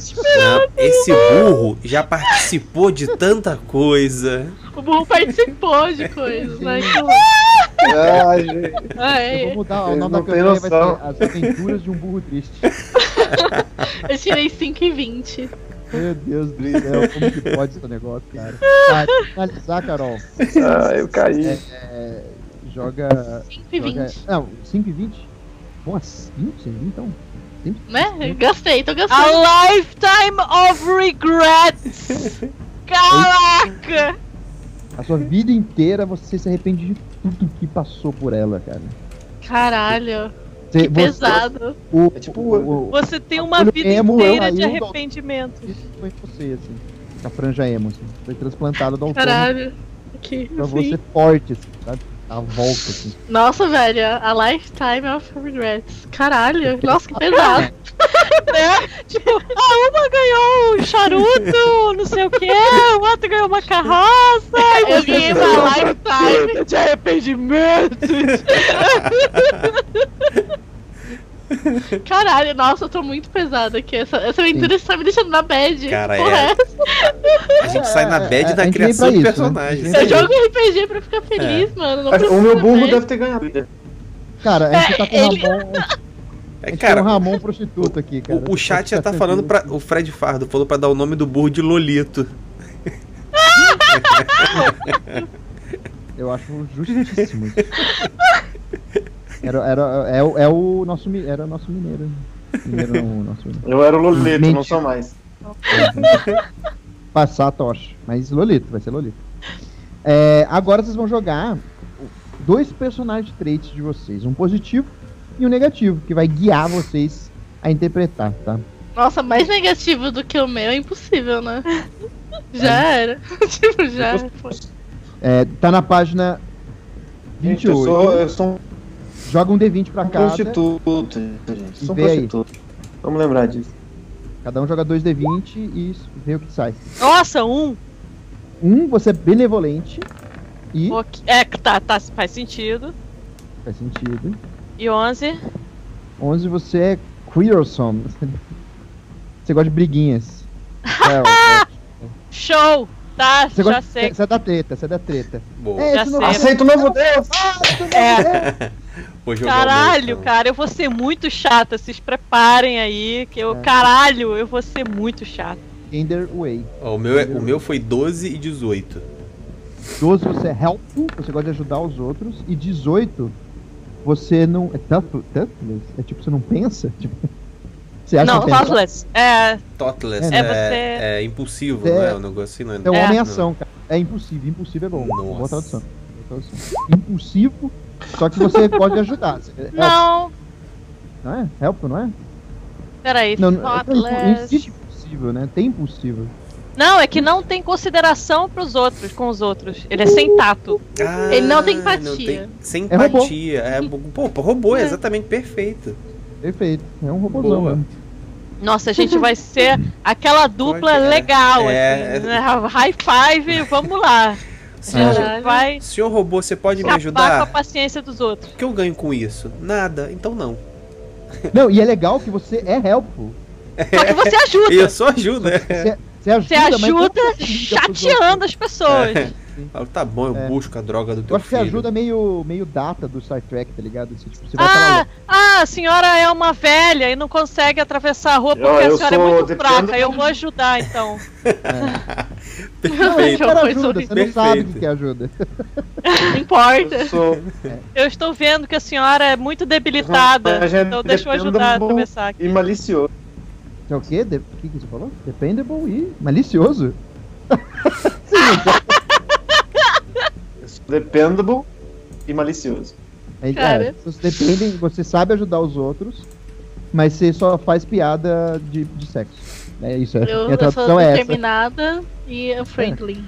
Esse burro já participou de tanta coisa. O burro participou de coisas, né? Ai, gente. Eu Ai, vou mudar, o nome da campanha vai ser As Aventuras de um Burro Triste. eu tirei 5 e 20. Meu Deus do céu, como que pode esse negócio, cara? Pra finalizar, Carol, Ah, eu caí. é, joga... 5 e joga 20. não, 5 e 20? Pô, 5? Você viu, então? Né? Gastei, tô gastando. A lifetime of regrets! Caraca! A sua vida inteira você se arrepende de tudo que passou por ela, cara. Caralho, Você, que pesado. O, É tipo, o, o, Você tem uma vida emo, inteira de eu dou- arrependimento. isso foi você, assim. Com a franja emo, assim. Foi transplantado do autônomo Caralho. Aqui, pra você forte, assim, sabe? A volta, assim. Nossa, velho, a lifetime of regrets. Caralho, nossa, que pesado. né? Tipo, a uma ganhou um charuto, não sei o que, o outro ganhou uma carroça. Eu ganhei uma lifetime. de arrependimento. Caralho, nossa, eu tô muito pesada aqui. Essa, essa aventura está me deixando na bad. Cara, Porra, é. essa? A gente sai na bad É, da criação isso, né? gente vem Eu jogo RPG pra ficar feliz, mano. Não o meu burro deve ter ganhado. Cara, a gente tá com o ele- Ramon. A É, cara, um Ramon prostituto aqui, cara. o, o chat já tá Fica falando pra. O Fred Fardo falou pra dar o nome do burro de Lolito. Eu acho justíssimo. Era, era, é, o- é o nosso, era o nosso mineiro. Mineiro não, o nosso mineiro. Eu era o Loleto, não Mentira. sou mais. Passar a tocha. Mas Lolito, vai ser Lolito. É, agora vocês vão jogar dois personagens traits de vocês. Um positivo e um negativo, que vai guiar vocês a interpretar, tá? Nossa, mais negativo do que o meu é impossível, né? Já era. tipo, já foi. É, tá na página Gente, 28. eu sou, eu sou um Joga um D20 pra cada. prostituto, gente. Sou um E vê aí. prostituto. Vamos lembrar disso. Cada um joga dois D20 e vê o que sai. Nossa, um. Um, você é benevolente. E. Ok. É, tá, tá, faz sentido. Faz sentido. E 11. 11, você é queersome. Você gosta de briguinhas. É, Show! Tá, Você já gosta, sei. Você é da treta, você é da treta. Boa. É, Já sei. Aceita o novo Deus! É, jogar o caralho, meu, então. cara, eu vou ser muito chata. Se preparem aí, que eu, É. caralho, eu vou ser muito chata. Gender Way. Ó, o, meu é- o meu foi 12 e 18. 12, você é helpful, você gosta de ajudar os outros. E 18, você não. É tough? É tipo, você não pensa? Tipo, você acha Não, que. É, Totless É, é, você- é impulsivo, É. não é? Um negócio assim, não é? É um É. ação, cara. É impossível. Impossível é bom. Nossa. Boa tradução. Boa tradução. Impulsivo, só que você pode ajudar. É- não. Não é? Helpful, não é? Peraí, Não, não, não thoughtless. existe impossível, né? Tem impossível. Não, é que não tem consideração pros outros, com os outros. Ele é sem tato. Ah, Ele não tem empatia. tem- sem É robô. empatia. É, pô, pô, robô, é É. exatamente perfeito. Perfeito. É um robôzão Boa. Nossa, a gente vai ser aquela dupla é. legal, É, assim, né? High five, vamos lá. A Senhor, Caralho. vai senhor robô, você pode me acabar com a ajudar? paciência dos outros. O que eu ganho com isso? Nada, então não. Não, e é legal que você é helpful. Só que você ajuda. Eu só ajudo, né? Você, você ajuda, Você mas ajuda você liga pros chateando as pessoas. Falo, Tá bom, eu É. busco a droga do Eu teu acho que você filho. ajuda meio, meio data do Star Trek, tá ligado? Você, tipo, você vai Ah, ah, a senhora é uma velha e não consegue atravessar a rua porque Eu- a eu senhora é muito fraca. Eu vou ajudar então. Não, Perfeito. você Foi ajuda, você não sabe o que é ajuda. Não importa. Eu sou Eu estou vendo que a senhora é muito debilitada. É Então deixa eu ajudar a atravessar aqui. e malicioso. É o quê? De- O que, que você falou? Dependable e malicioso. Eu sou dependable e malicioso. Aí, Cara. é, você dependem, você sabe ajudar os outros, mas você só faz piada de, de sexo. É isso, é. Eu, a eu sou tradução é essa. determinada e friendly.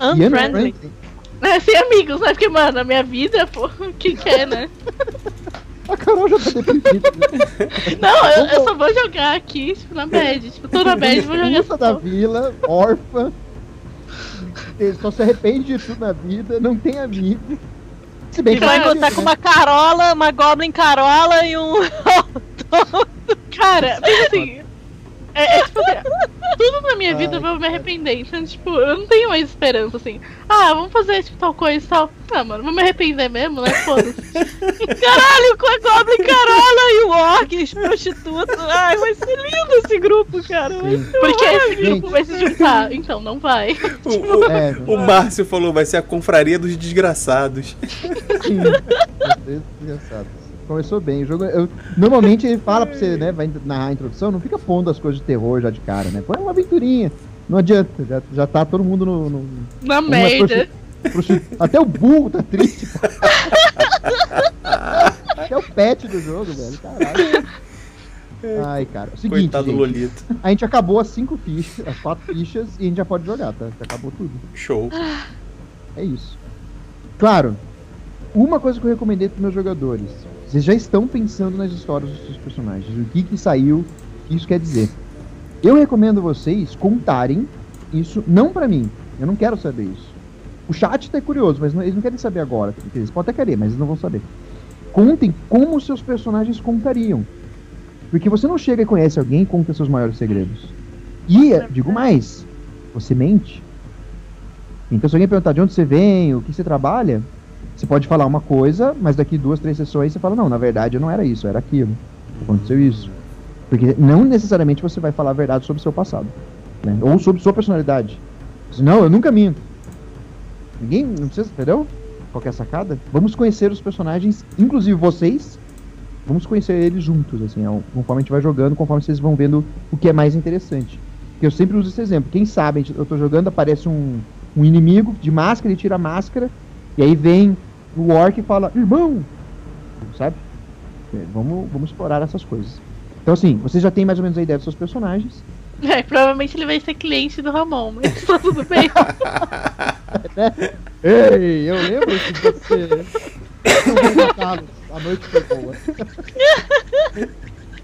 E Unfriendly. É, sem amigos, né? Porque, mano, a minha vida, pô, quem quer, né? A Carol já tá deprimida. Não, eu, eu só vou jogar aqui, tipo, na bad. Tipo, tô na bad, vou jogar Expulsa da essa vila, órfã. Só se arrepende de tudo na vida, não tem amigo. Se bem E que vai é contar isso, com né? uma carola, uma goblin carola e um Cara, assim. É, é tipo assim, tudo na minha vida eu vou me arrepender. Então, tipo, eu não tenho mais esperança, assim. Ah, vamos fazer tipo, tal coisa e tal. Ah, mano, vou me arrepender mesmo, né? Foda-se. Caralho, com a Goblin Carola e o Orc, os prostitutos. Ai, vai ser lindo esse grupo, cara. Porque esse grupo vai se juntar. Então, não vai. O, o- É, o Márcio falou, vai ser a confraria dos desgraçados. sim. Desgraçados. Começou bem. O jogo. eu- normalmente ele fala pra você, né? Vai narrar a introdução, não fica pondo as coisas de terror já de cara, né? Põe uma aventurinha. Não adianta, já, já tá todo mundo no. no- Na merda. prosti- Até o burro tá triste. pô. Até o pet do jogo, velho. Caralho. Ai, cara. É o seguinte, Coitado do gente, Lolito. a gente acabou as cinco fichas, as quatro fichas, e a gente já pode jogar, tá? Já acabou tudo. Show. É isso. Claro, uma coisa que eu recomendei para meus jogadores: vocês já estão pensando nas histórias dos seus personagens, o que que saiu, o que isso quer dizer. Eu recomendo vocês contarem isso não para mim. Eu não quero saber isso. O chat tá curioso, mas não- eles não querem saber agora. Eles podem até querer, mas eles não vão saber. Contem como os seus personagens contariam. Porque você não chega e conhece alguém e conta seus maiores segredos. E, digo mais, você mente. Então, se alguém perguntar de onde você vem, o que você trabalha, você pode falar uma coisa, mas daqui duas, três sessões você fala: não, na verdade não era isso, era aquilo. Aconteceu isso. Porque não necessariamente você vai falar a verdade sobre o seu passado, né? ou sobre sua personalidade. Não, eu nunca minto. Ninguém, não precisa, entendeu? Qual que é sacada? Vamos conhecer os personagens, inclusive vocês. Vamos conhecer eles juntos, assim, ao- conforme a gente vai jogando, conforme vocês vão vendo o que é mais interessante. Porque eu sempre uso esse exemplo. Quem sabe, eu tô jogando, aparece um, um inimigo de máscara, ele tira a máscara, e aí vem o orc e fala, irmão! Sabe? É, Vamos, vamos explorar essas coisas. Então, assim, vocês já têm mais ou menos a ideia dos seus personagens. É, provavelmente ele vai ser cliente do Ramon, mas tá tudo bem. Ei, eu lembro que você. Carlos, a noite foi boa.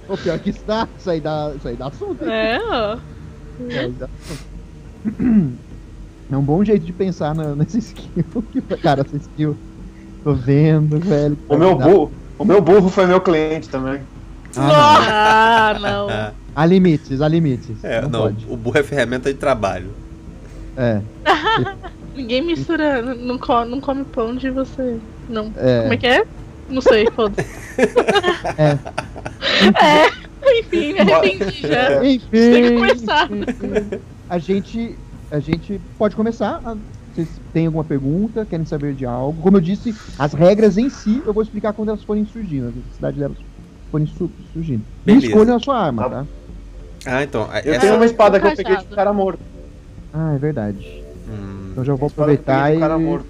o pior que está, isso aí dá, isso aí dá assunto. hein? É, ó. Isso aí dá assunto. É um bom jeito de pensar na, nessa skill. Cara, essa skill. Tô vendo, velho. O meu burro, o meu burro foi meu cliente também. Ah, Ah, não. há limites, há limites. É, não, não, o burro é ferramenta de trabalho. É, Ninguém mistura, não come, não come pão de você. Não. É. Como é que é? Não sei, foda-se. é. É, enfim, me arrependi já. Enfim. Tem que começar. A gente, a gente pode começar. a- Vocês têm alguma pergunta? Querem saber de algo? Como eu disse, as regras em si eu vou explicar quando elas forem surgindo, as necessidades delas forem su- surgindo. E escolham a sua arma, Tá. tá? Ah, então. Eu essa- tenho uma espada que eu peguei de um cara morto. Ah, é verdade. Hum, Então já vou aproveitar e. cara morto.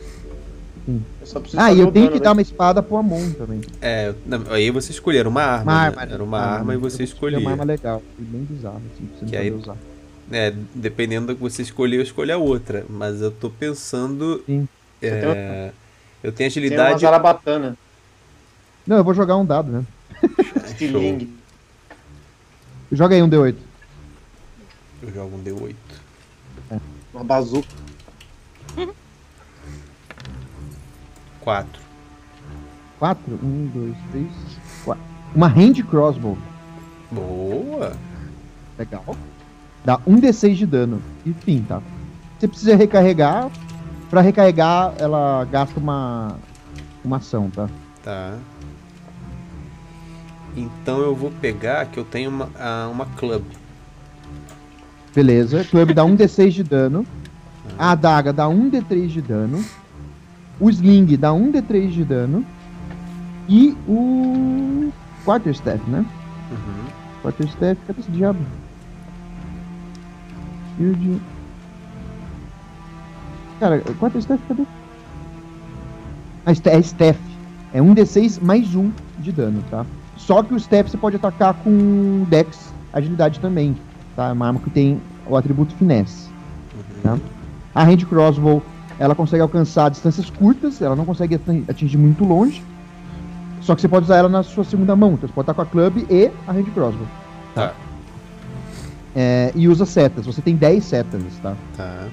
Sim. Eu só preciso Ah, e eu tenho que né? dar uma espada pro Amon também. é, não, aí você escolher uma arma. Uma né? arma. Era uma Ah, arma e eu você escolher Uma arma legal. E bem bizarro, assim, pra você não Que aí- saber usar. É, dependendo do que você escolher, eu escolho a outra. Mas eu tô pensando. Sim. é, eu tenho Tem uma agilidade. zarabatana. Não, eu vou jogar um dado, né? Estilingue. Joga aí um D8. Eu jogo um D8. Uma bazuca. 4. 4? 1, 2, 3, 4. Uma hand crossbow. Boa! Legal. Dá 1d6 de dano. E fim, tá? Você precisa recarregar. Pra recarregar, ela gasta uma, uma ação, tá? Tá. Então eu vou pegar que eu tenho uma, ah, uma club. Beleza. Club dá 1d6 de dano. A adaga dá 1d3 de dano. O sling dá 1d3 de dano. E o quarterstaff, né? Uhum. Quarterstaff, cadê esse diabo? Shield. Cara, quarterstaff, cadê? A sta- é staff. É 1d6 mais 1 de dano, tá? Só que o staff você pode atacar com dex, agilidade também, tá? É uma arma que tem o atributo finesse. Uhum. Tá? A hand crossbow, ela consegue alcançar distâncias curtas, ela não consegue ati- atingir muito longe. Só que você pode usar ela na sua segunda mão, então você pode estar com a club e a hand crossbow. Tá. É, e usa setas, você tem 10 setas, tá? Tá.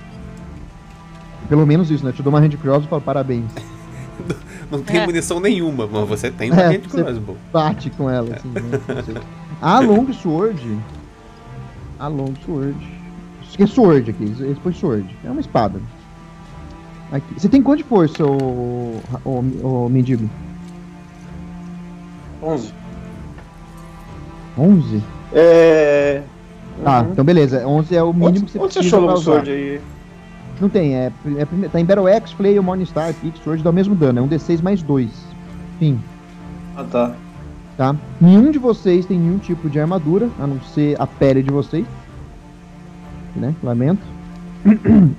Pelo menos isso, né? Eu te dou uma hand crossbow e falo parabéns. não tem É. munição nenhuma, mas você tem uma É, você- Crossbow. Bate com ela, assim. né? A Long Sword. A Long Sword. Isso aqui é Sword aqui. Esse foi Sword. É uma espada. Aqui. Você tem quanto de força, ô, ô, ô mendigo? 11. 11? É. Tá, Uhum. então beleza. 11 é o mínimo Onde, que você onde você precisa achou pra o usar. Sword aí? Não tem, é, é tá em Battle X, Flay, Morningstar, Pix, Sword dá o mesmo dano, é um D6 mais 2. Fim, Ah, tá. tá? Nenhum de vocês tem nenhum tipo de armadura, a não ser a pele de vocês. Né? Lamento.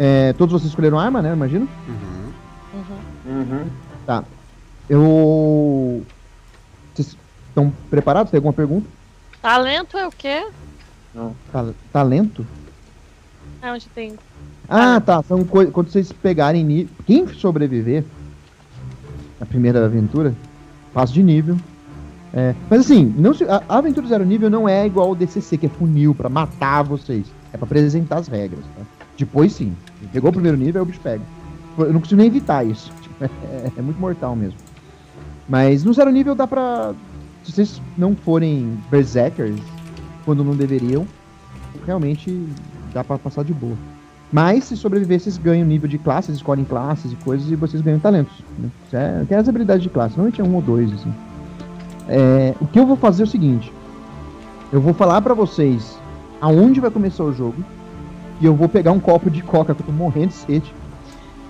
É, todos vocês escolheram arma, né? Imagino. Uhum. Uhum. Tá. Eu. Vocês estão preparados? Tem alguma pergunta? Talento é o quê? Ta- Talento? É onde tem. Ah, tá. São quando vocês pegarem nível. Quem sobreviver na primeira aventura, passa de nível. É, mas assim, não se- a, a aventura zero nível não é igual ao DCC, que é funil pra matar vocês. É pra apresentar as regras, tá? Depois sim. Pegou o primeiro nível, o bicho pega. Eu não consigo nem evitar isso. Tipo, é, é muito mortal mesmo. Mas no zero nível dá pra. Se vocês não forem berserkers, quando não deveriam, realmente dá pra passar de boa. Mas se sobreviver, vocês ganham nível de classe, vocês escolhem classes e coisas e vocês ganham talentos. Né? É, que é as habilidades de classe, normalmente é um ou dois, assim. É, o que eu vou fazer é o seguinte: eu vou falar pra vocês aonde vai começar o jogo e eu vou pegar um copo de coca que eu tô morrendo de sede.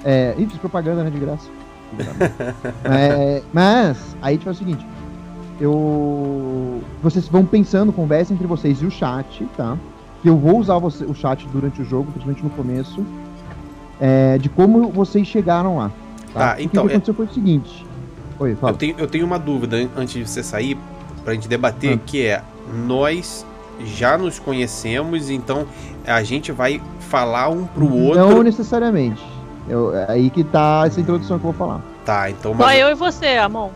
É, ih, fiz propaganda, né, de graça. É, mas, aí a gente faz o seguinte: eu. Vocês vão pensando, conversa entre vocês e o chat, tá? Que eu vou usar você- o chat durante o jogo, principalmente no começo, é, de como vocês chegaram lá. Tá, Porque então, O que é- aconteceu foi o seguinte. Oi, Eu fala. tenho, eu tenho uma dúvida an- antes de você sair, pra gente debater, Ah. que é: nós já nos conhecemos, então a gente vai falar um pro outro. Não necessariamente. Eu- é aí que tá essa introdução que eu vou falar. Tá, então. Só Mas, eu e você, Amon.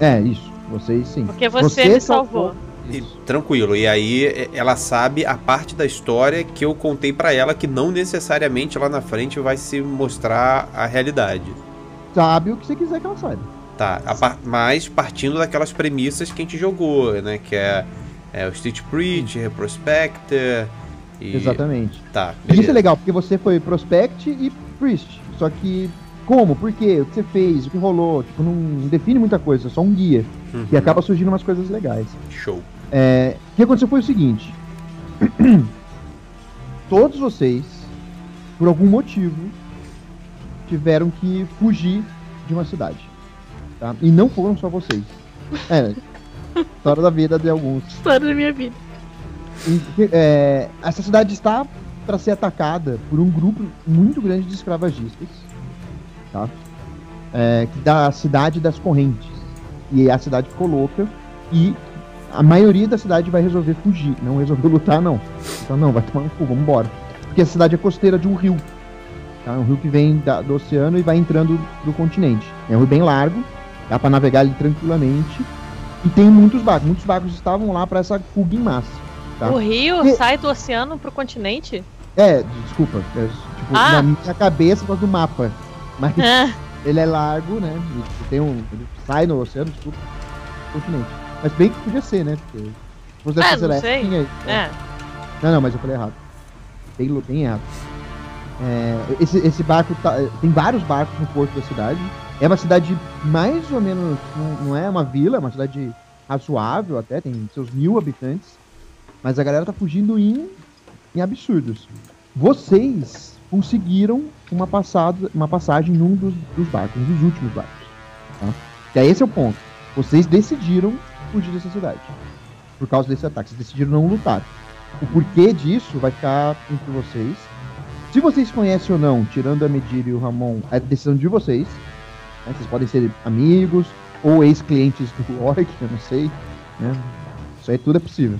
É, isso. Vocês sim. Porque você, me salvou- salvou. e- tranquilo. E aí ela sabe a parte da história que eu contei pra ela, que não necessariamente lá na frente vai se mostrar a realidade. Sabe o que você quiser que ela saiba. Tá, a mas partindo daquelas premissas que a gente jogou, né? Que é, é o Street Preach, Retrospector. E... Exatamente. Tá, Isso é beleza. legal, porque você foi Prospect e Priest. Só que como? Por quê? O que você fez? O que rolou? Tipo, não define muita coisa, é só um guia. Uhum, E acaba surgindo umas coisas legais. Show. É, o que aconteceu foi o seguinte. Todos vocês, por algum motivo, tiveram que fugir de uma cidade. Tá? E não foram só vocês. É, história da vida de alguns. História da minha vida. E, é, essa cidade está para ser atacada por um grupo muito grande de escravagistas, tá? É, que da cidade das correntes. E a cidade ficou louca e a maioria da cidade vai resolver fugir, não resolveu lutar não. Então não, vai tomar um cu, vamos embora. Porque a cidade é costeira de um rio. Tá? Um rio que vem da- do oceano e vai entrando do continente. É um rio bem largo, dá para navegar ali tranquilamente. E tem muitos barcos. Muitos barcos estavam lá para essa fuga em massa. Tá. O rio E- sai do oceano pro continente? É, desculpa. é, tipo, Ah. na minha cabeça por causa do mapa. Mas É. ele é largo, né? Tem um. Ele sai no oceano, desculpa. Continente. Mas bem que podia ser, né? Porque. Fosse É, dessa não sei. tinha- É. Não, não, mas eu falei errado. Bem, bem errado. É, esse, esse barco tá, tem vários barcos no porto da cidade. É uma cidade mais ou menos. Não, não é uma vila, é uma cidade razoável até, tem seus mil habitantes. Mas a galera tá fugindo em, em absurdos. Vocês conseguiram uma, passada, uma passagem num dos, dos barcos, um dos últimos barcos. Tá? E aí esse é o ponto. Vocês decidiram fugir dessa cidade. Por causa desse ataque. Vocês decidiram não lutar. O porquê disso vai ficar entre vocês. Se vocês conhecem ou não, tirando a Medir e o Ramon, é decisão de vocês. né? Vocês podem ser amigos ou ex-clientes do Orc, eu não sei. né? Isso aí tudo é possível.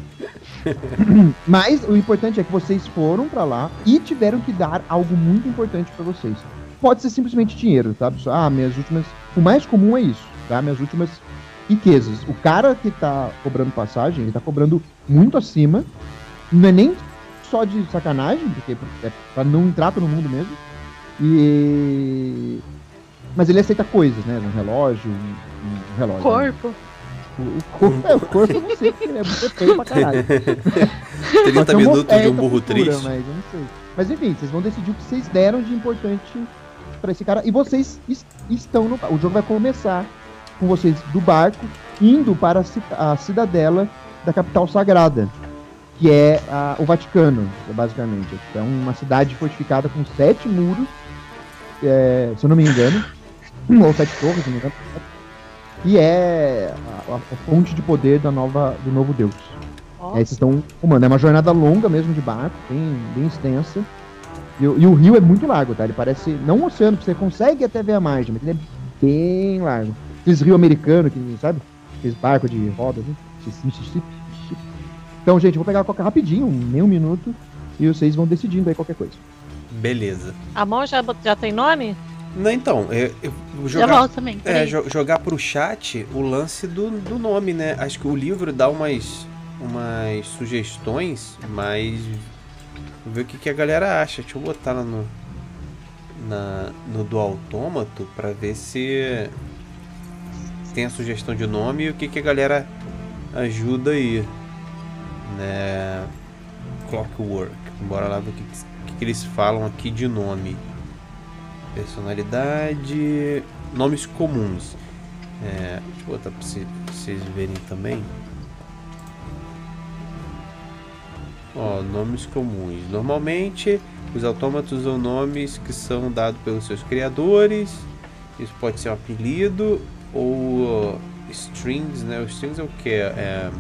Mas o importante é que vocês foram pra lá e tiveram que dar algo muito importante pra vocês. Pode ser simplesmente dinheiro, tá? Ah, minhas últimas. O mais comum é isso, tá? Minhas últimas riquezas. O cara que tá cobrando passagem, ele tá cobrando muito acima. Não é nem só de sacanagem, porque é pra não entrar todo mundo mesmo. E Mas ele aceita coisas, né? Um relógio, um, um relógio. Corpo. O, o corpo, é, o corpo eu não sei, porque ele é muito feio pra caralho. 30 Pode ser um minutos de um burro cultura, triste. Mas, eu não sei. mas enfim, vocês vão decidir o que vocês deram de importante pra esse cara. E vocês es- estão no. O jogo vai começar com vocês do barco indo para a, ci- a cidadela da capital sagrada, que é a- o Vaticano, basicamente. É uma cidade fortificada com sete muros, é, se eu não me engano, ou sete torres, se não me engano. E é a, a- a fonte de poder da nova, do novo Deus. Aí vocês estão rumando. É uma jornada longa mesmo de barco, bem, bem extensa. E, o- e o rio é muito largo, tá? Ele parece. Não um oceano, você consegue até ver a margem, mas ele é bem largo. Aqueles rio americano, que, sabe? Aqueles barcos de rodas, né? Mississippi. Então, gente, eu vou pegar qualquer rapidinho, nem um minuto, e vocês vão decidindo aí qualquer coisa. Beleza. A mão já, já tem nome? Não, então, eu, eu jogar, volto também. é, jo- jogar pro chat o lance do, do nome, né? Acho que o livro dá umas, umas sugestões, mas vou ver o que, que a galera acha. Deixa eu botar lá no, na, no do autômato pra ver se tem a sugestão de nome e o que, que a galera ajuda aí. Né? Clockwork. Bora lá ver o que, que, que eles falam aqui de nome. Personalidade. Nomes comuns. É, deixa eu botar pra cê- pra vocês verem também. Ó, nomes comuns. Normalmente, os autômatos usam nomes que são dados pelos seus criadores. Isso pode ser um apelido ou strings, né? Os strings é o que? É,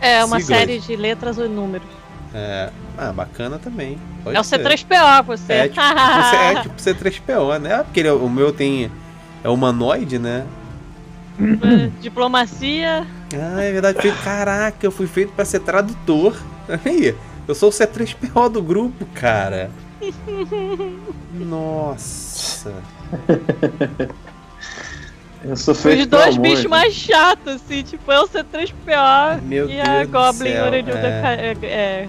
É uma Siglas. série de letras ou números. é, ah, bacana também. Pode é o ser. C3PO, você. É tipo, C- é tipo C3PO, né? Ah, porque ele é- o meu tem. É humanoide, né? Diplomacia. Ah, é verdade. Caraca, eu fui feito pra ser tradutor. Aí, eu sou o C3PO do grupo, cara. Nossa. Eu sou feito Os dois amor, bichos mais chatos, assim, tipo, é o C3PO Meu e Deus a Goblin orelhuda é. é, é,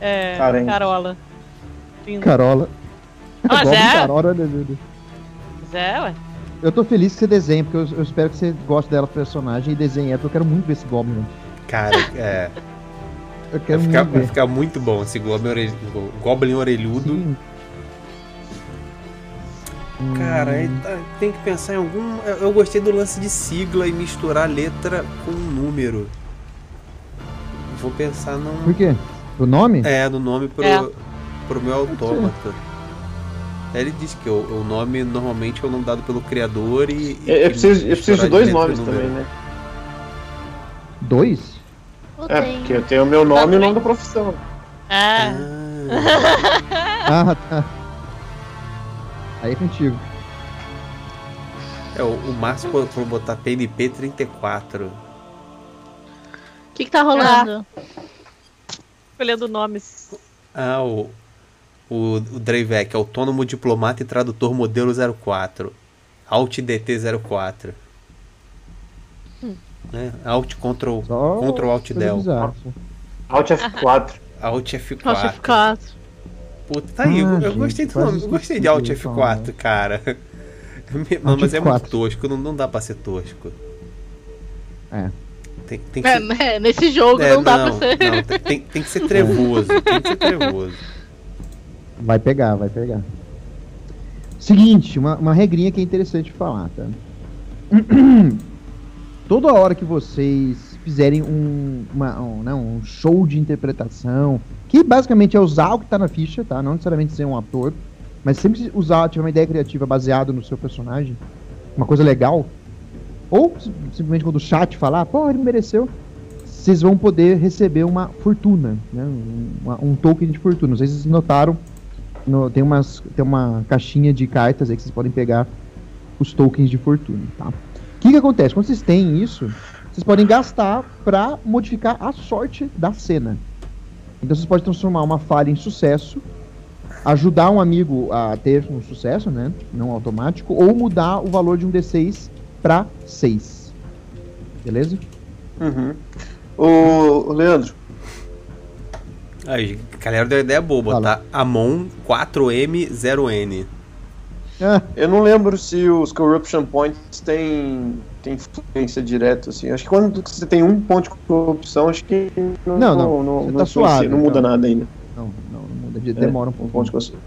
é, Carente. Carola. Lindo. Carola. Ah, Goblin Zé? Carola, né, né, né. Zé, ué. Eu tô feliz que você desenhe, porque eu, eu espero que você goste dela, personagem, e desenhe ela, porque eu quero muito ver esse Goblin. Cara, é. Eu Vai quero ficar, muito vai ver. ficar muito bom esse Goblin, orelh... Goblin orelhudo. Sim. Cara, Hum, tá- tem que pensar em algum. eu- gostei do lance de sigla e misturar letra com número. Vou pensar num. Por quê? O nome? É, no nome pro, É. pro meu autômata. Ele disse que o, o nome normalmente é o nome dado pelo criador e. e Eu, eu preciso, eu preciso de dois nomes também, né? Dois? É, porque eu tenho o meu nome e o nome da profissão. É. Ah, Ah, tá. Aí é contigo. é, o, o Márcio falou pra eu botar PNP 34. O que, que tá rolando? Escolhendo nomes. Ah, o. O, o Dreivek, autônomo diplomata e tradutor modelo 04. Alt DT 04. Né? Alt Ctrl, Só Ctrl Alt Del. bizarra. Alt F4. Alt F4. Nossa, F4. Puta, tá aí, eu, Ah, eu gente, gostei do nome, eu gostei de Alt de F4, falar. cara. Alt mas é F4. muito tosco, não, não dá pra ser tosco. É. Tem, tem que É, ser. né? Nesse jogo é, não dá não, pra ser. não, tem, tem, tem que ser trevoso. tem que ser trevoso. Vai pegar, vai pegar. Seguinte, uma, uma regrinha que é interessante falar, tá? Toda hora que vocês fizerem um, uma- um, né, um show de interpretação, que basicamente é usar o que tá na ficha, tá? Não necessariamente ser um ator, mas sempre usar, tiver uma ideia criativa baseada no seu personagem, uma coisa legal, ou sim- simplesmente quando o chat falar, pô, ele mereceu, vocês vão poder receber uma fortuna, né? Um, um token de fortuna. Não sei se vocês notaram, no- tem, umas, tem uma caixinha de cartas aí que vocês podem pegar os tokens de fortuna, tá? O que, que acontece? Quando vocês têm isso, vocês podem gastar para modificar a sorte da cena. Então vocês podem transformar uma falha em sucesso, ajudar um amigo a ter um sucesso, né? Não automático, ou mudar o valor de um D6 para 6. Beleza? Uhum. O, o Leandro, Aí, a galera deu ideia boa, Fala. botar Amon 4M0N. Ah, Eu não lembro se os corruption points têm, têm influência direta, assim. Acho que quando você tem um ponto de corrupção, acho que não, Não, não, não, você não tá suave, não muda então. nada ainda. não, não, não muda. de- Demora um Um pouco. ponto de corrupção.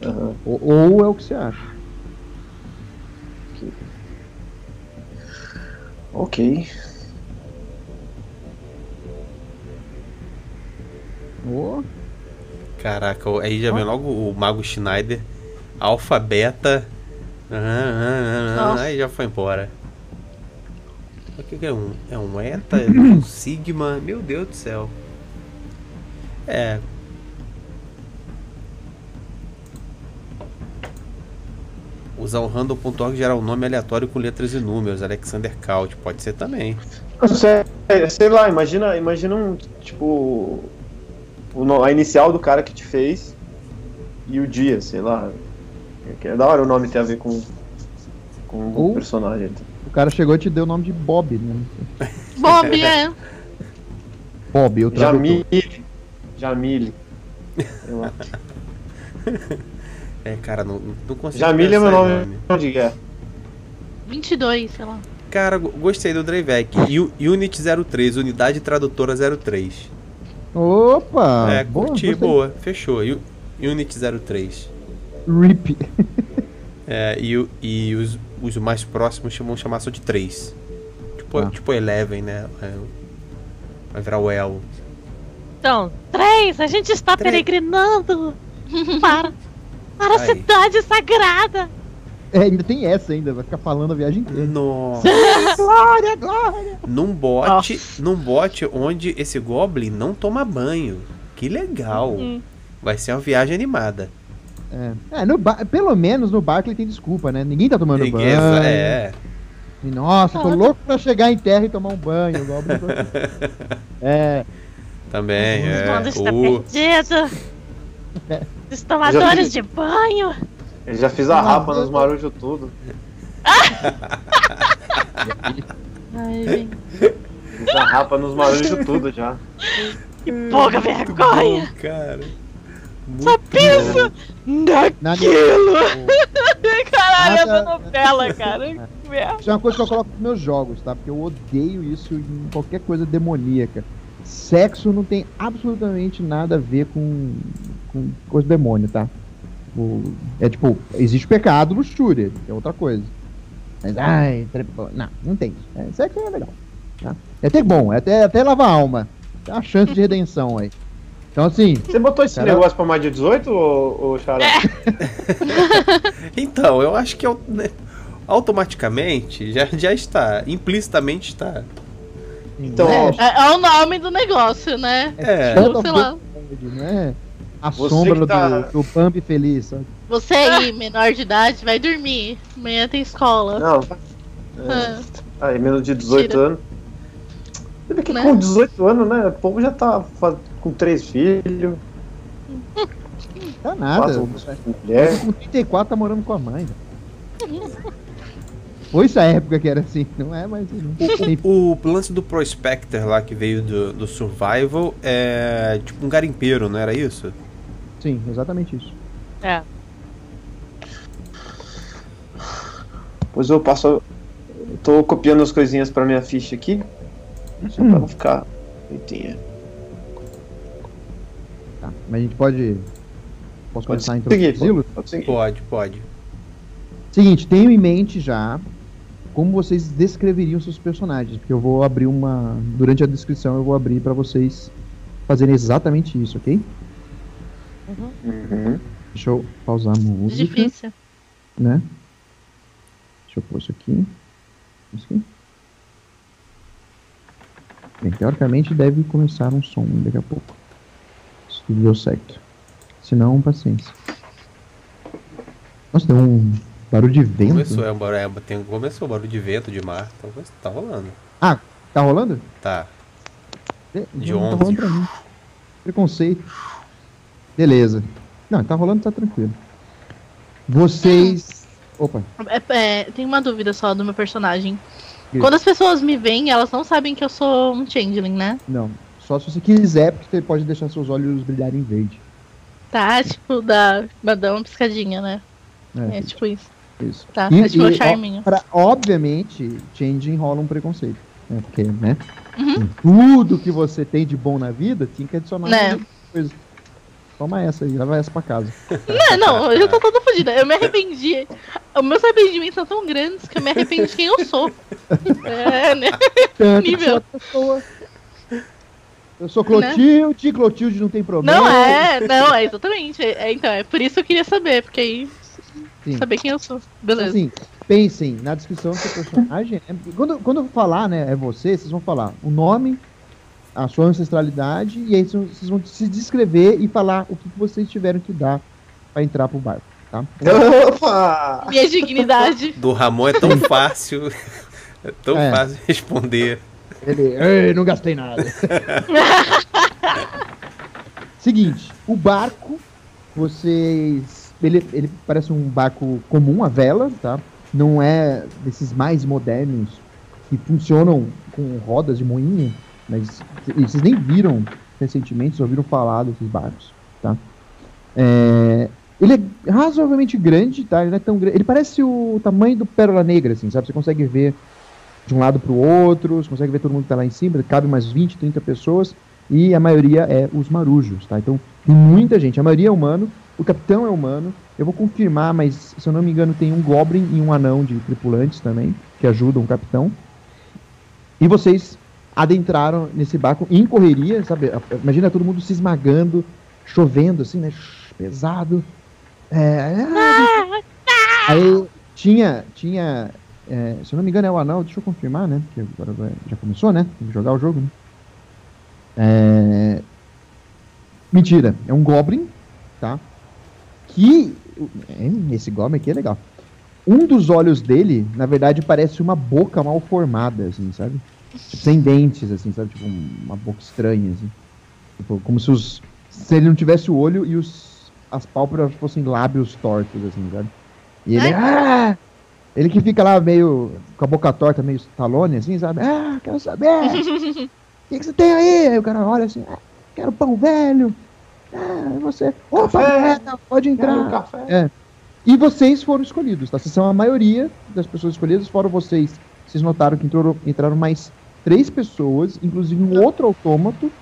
Tá. Aham. Ou, ou é o que você acha. Ok. Ou- Caraca, aí já vem logo o Mago Schneider, Alpha, Beta. Ah, ah, ah, ah, aí já foi embora. O que, que é um? É um Eta? É um Sigma? Meu Deus do céu. É. Usar o random.org gerar um nome aleatório com letras e números. Alexander Couch, pode ser também. Sei, sei lá, imagina, imagina um, tipo, a inicial do cara que te fez e o dia, sei lá. Que é da hora o nome ter a ver com, com o personagem. O cara chegou e te deu o nome de Bob, né? Bob, é. Bob, eu tradutor. Jamile. Jamile. É, cara, não, não consigo. Jamile é meu nome, nome de guerra. 22, sei lá. Cara, go- gostei do Dreyvec. Unit 03, Unidade Tradutora 03. Opa! é, boa, curti, gostei. boa. Fechou. U- Unit 03. RIP. É, e e os, os mais próximos vão chamar só de 3. Tipo, Tá. tipo Eleven, né? É, vai virar o El. Então, três, a gente está Três. peregrinando para, para a cidade sagrada. É, ainda tem essa ainda, vai ficar falando a viagem inteira. Nossa. glória, glória! num bote, num bote onde esse Goblin não toma banho. Que legal. Hum. Vai ser uma viagem animada. É, é no pelo menos no barco ele tem desculpa, né? Ninguém tá tomando Ninguém- banho. É. E, nossa, tô louco pra chegar em terra e tomar um banho. igual o é, Também, O é. mundo está O- perdido. É. Os tomadores fiz. de banho. Eu já fiz a rapa nos marujos tudo. Ai, gente. Fiz a rapa nos marujos tudo já. Que pouca vergonha. Bom, cara. Só pensa naquilo. Caralho, Nada- essa novela, cara. Que merda. Isso é uma coisa que eu coloco nos meus jogos, tá? Porque eu odeio isso em qualquer coisa demoníaca. Sexo não tem absolutamente nada a ver com, com coisa demônio, tá? O- é tipo, existe pecado, luxúria, que é outra coisa. Mas, ai, não, não tem isso. É, sexo é legal. Tá? É até bom, é até, até lavar a alma. Tem uma chance de redenção aí. Então, assim, Você botou esse Cara- negócio pra mais de 18, ô, ô Charles? Então, eu acho que au- né, automaticamente já, já está. Implicitamente está. Então, né, É, é o nome do negócio, né? É. Ou sei lá. the Dead, não é a Você sombra tá- do, do Pump feliz, sabe? Você aí, menor de idade, vai dormir. Amanhã tem escola. Não. Ah, É, aí, menos de 18 Tira. anos. Bem que Né? com 18 anos, né? O povo já tá com três filhos, Tá nada. mulheres. Com 34 tá morando com a mãe. Foi essa época que era assim, não é mais. Tem- O lance do Prospector lá que veio do, do Survival é tipo um garimpeiro, não era isso? Sim, exatamente isso. É. Depois eu passo. Eu tô copiando as coisinhas pra minha ficha aqui. Só pra não ficar feitinha. Tá, mas a gente pode. Posso Pode começar a seguir, introduzi-lo? pode, pode seguir. Pode, pode. Seguinte, tenho em mente já como vocês descreveriam seus personagens, porque eu vou abrir uma. Durante a descrição eu vou abrir pra vocês fazerem exatamente isso, ok? Uhum. Deixa eu pausar a música. difícil. né? Deixa eu pôr isso aqui. Isso aqui. Bem, teoricamente deve começar um som daqui a pouco. Se tudo deu certo. Se não, paciência. Nossa, tem um barulho de vento. Começou, é, um barulho- é, tem, começou o barulho de vento, de mar. Então, tá rolando. Tá rolando? Tá. É, De não, tá 11. rolando pra mim. Preconceito. Beleza. Não, tá rolando, tá tranquilo. Vocês. Opa, É, é, tem uma dúvida só do meu personagem. Isso. Quando as pessoas me veem, elas não sabem que eu sou um changeling, né? não. Só se você quiser, porque você pode deixar seus olhos brilharem verde. Tá, tipo, dá, dá uma piscadinha, né? É, é tipo isso. Isso. Tá, e, é tipo e, charminho. ó, pra- obviamente, change enrola um preconceito. Né? Porque, né? Uhum. Tudo que você tem de bom na vida, tinha que adicionar Né. uma coisa. Toma essa aí, leva essa pra casa. Não, não, eu já tô toda fodida. Eu me arrependi. Os meus arrependimentos são tão grandes que eu me arrependi de quem eu sou. É, né? Tanto Nível. Eu sou Clotilde, Clotilde não tem problema. Não é, não, é exatamente. É, então, é por isso que eu queria saber, porque aí Sim. saber quem eu sou. Beleza. Assim, pensem na descrição do seu personagem. é- quando, quando eu falar, né, é você, vocês vão falar o nome, a sua ancestralidade, e aí vocês vão se descrever e falar o que vocês tiveram que dar pra entrar pro barco, tá? Opa! Minha dignidade. Do Ramon é tão fácil. É tão É. fácil responder. Ele, ei, não gastei nada. Seguinte, o barco, vocês. Ele, ele parece um barco comum, a vela, tá? Não é desses mais modernos que funcionam com rodas de moinho, mas vocês nem viram recentemente, só ouviram falar desses barcos, tá? É, ele é razoavelmente grande, tá? Ele não é tão grande. Ele parece o tamanho do Pérola Negra, assim, sabe? Você consegue ver de um lado para o outro, você consegue ver todo mundo que tá lá em cima, cabe umas 20, 30 pessoas, e a maioria é os marujos, tá? Então tem muita gente, a maioria é humano, o capitão é humano, eu vou confirmar, mas se eu não me engano tem um goblin e um anão de tripulantes também, que ajudam o capitão. E vocês adentraram nesse barco em correria, sabe? Imagina todo mundo se esmagando, chovendo assim, né? Pesado. É, é, Aí tinha, tinha é, se eu não me engano é o anão, deixa eu confirmar, né? Porque agora já começou, né? Tem que jogar o jogo, né? É... Mentira, é um Goblin, tá? Que. é, Esse Goblin aqui é legal. Um dos olhos dele, na verdade, parece uma boca mal formada, assim, sabe? Tipo, sem dentes, assim, sabe? Tipo, um- uma boca estranha, assim. Tipo, como se os. Se ele não tivesse o olho e os, as pálpebras fossem lábios tortos, assim, sabe? E ele. Ah! Ele que fica lá meio. com a boca torta, meio talone, assim, sabe? Ah, quero saber! O que, que você tem aí? Aí o cara olha assim, ah, quero pão velho. Ah, você. Opa, Café. é, pode Quero entrar. café. É. E vocês foram escolhidos, tá? Vocês são a maioria das pessoas escolhidas, fora vocês. Vocês notaram que entrou, entraram mais três pessoas, inclusive um outro autômato,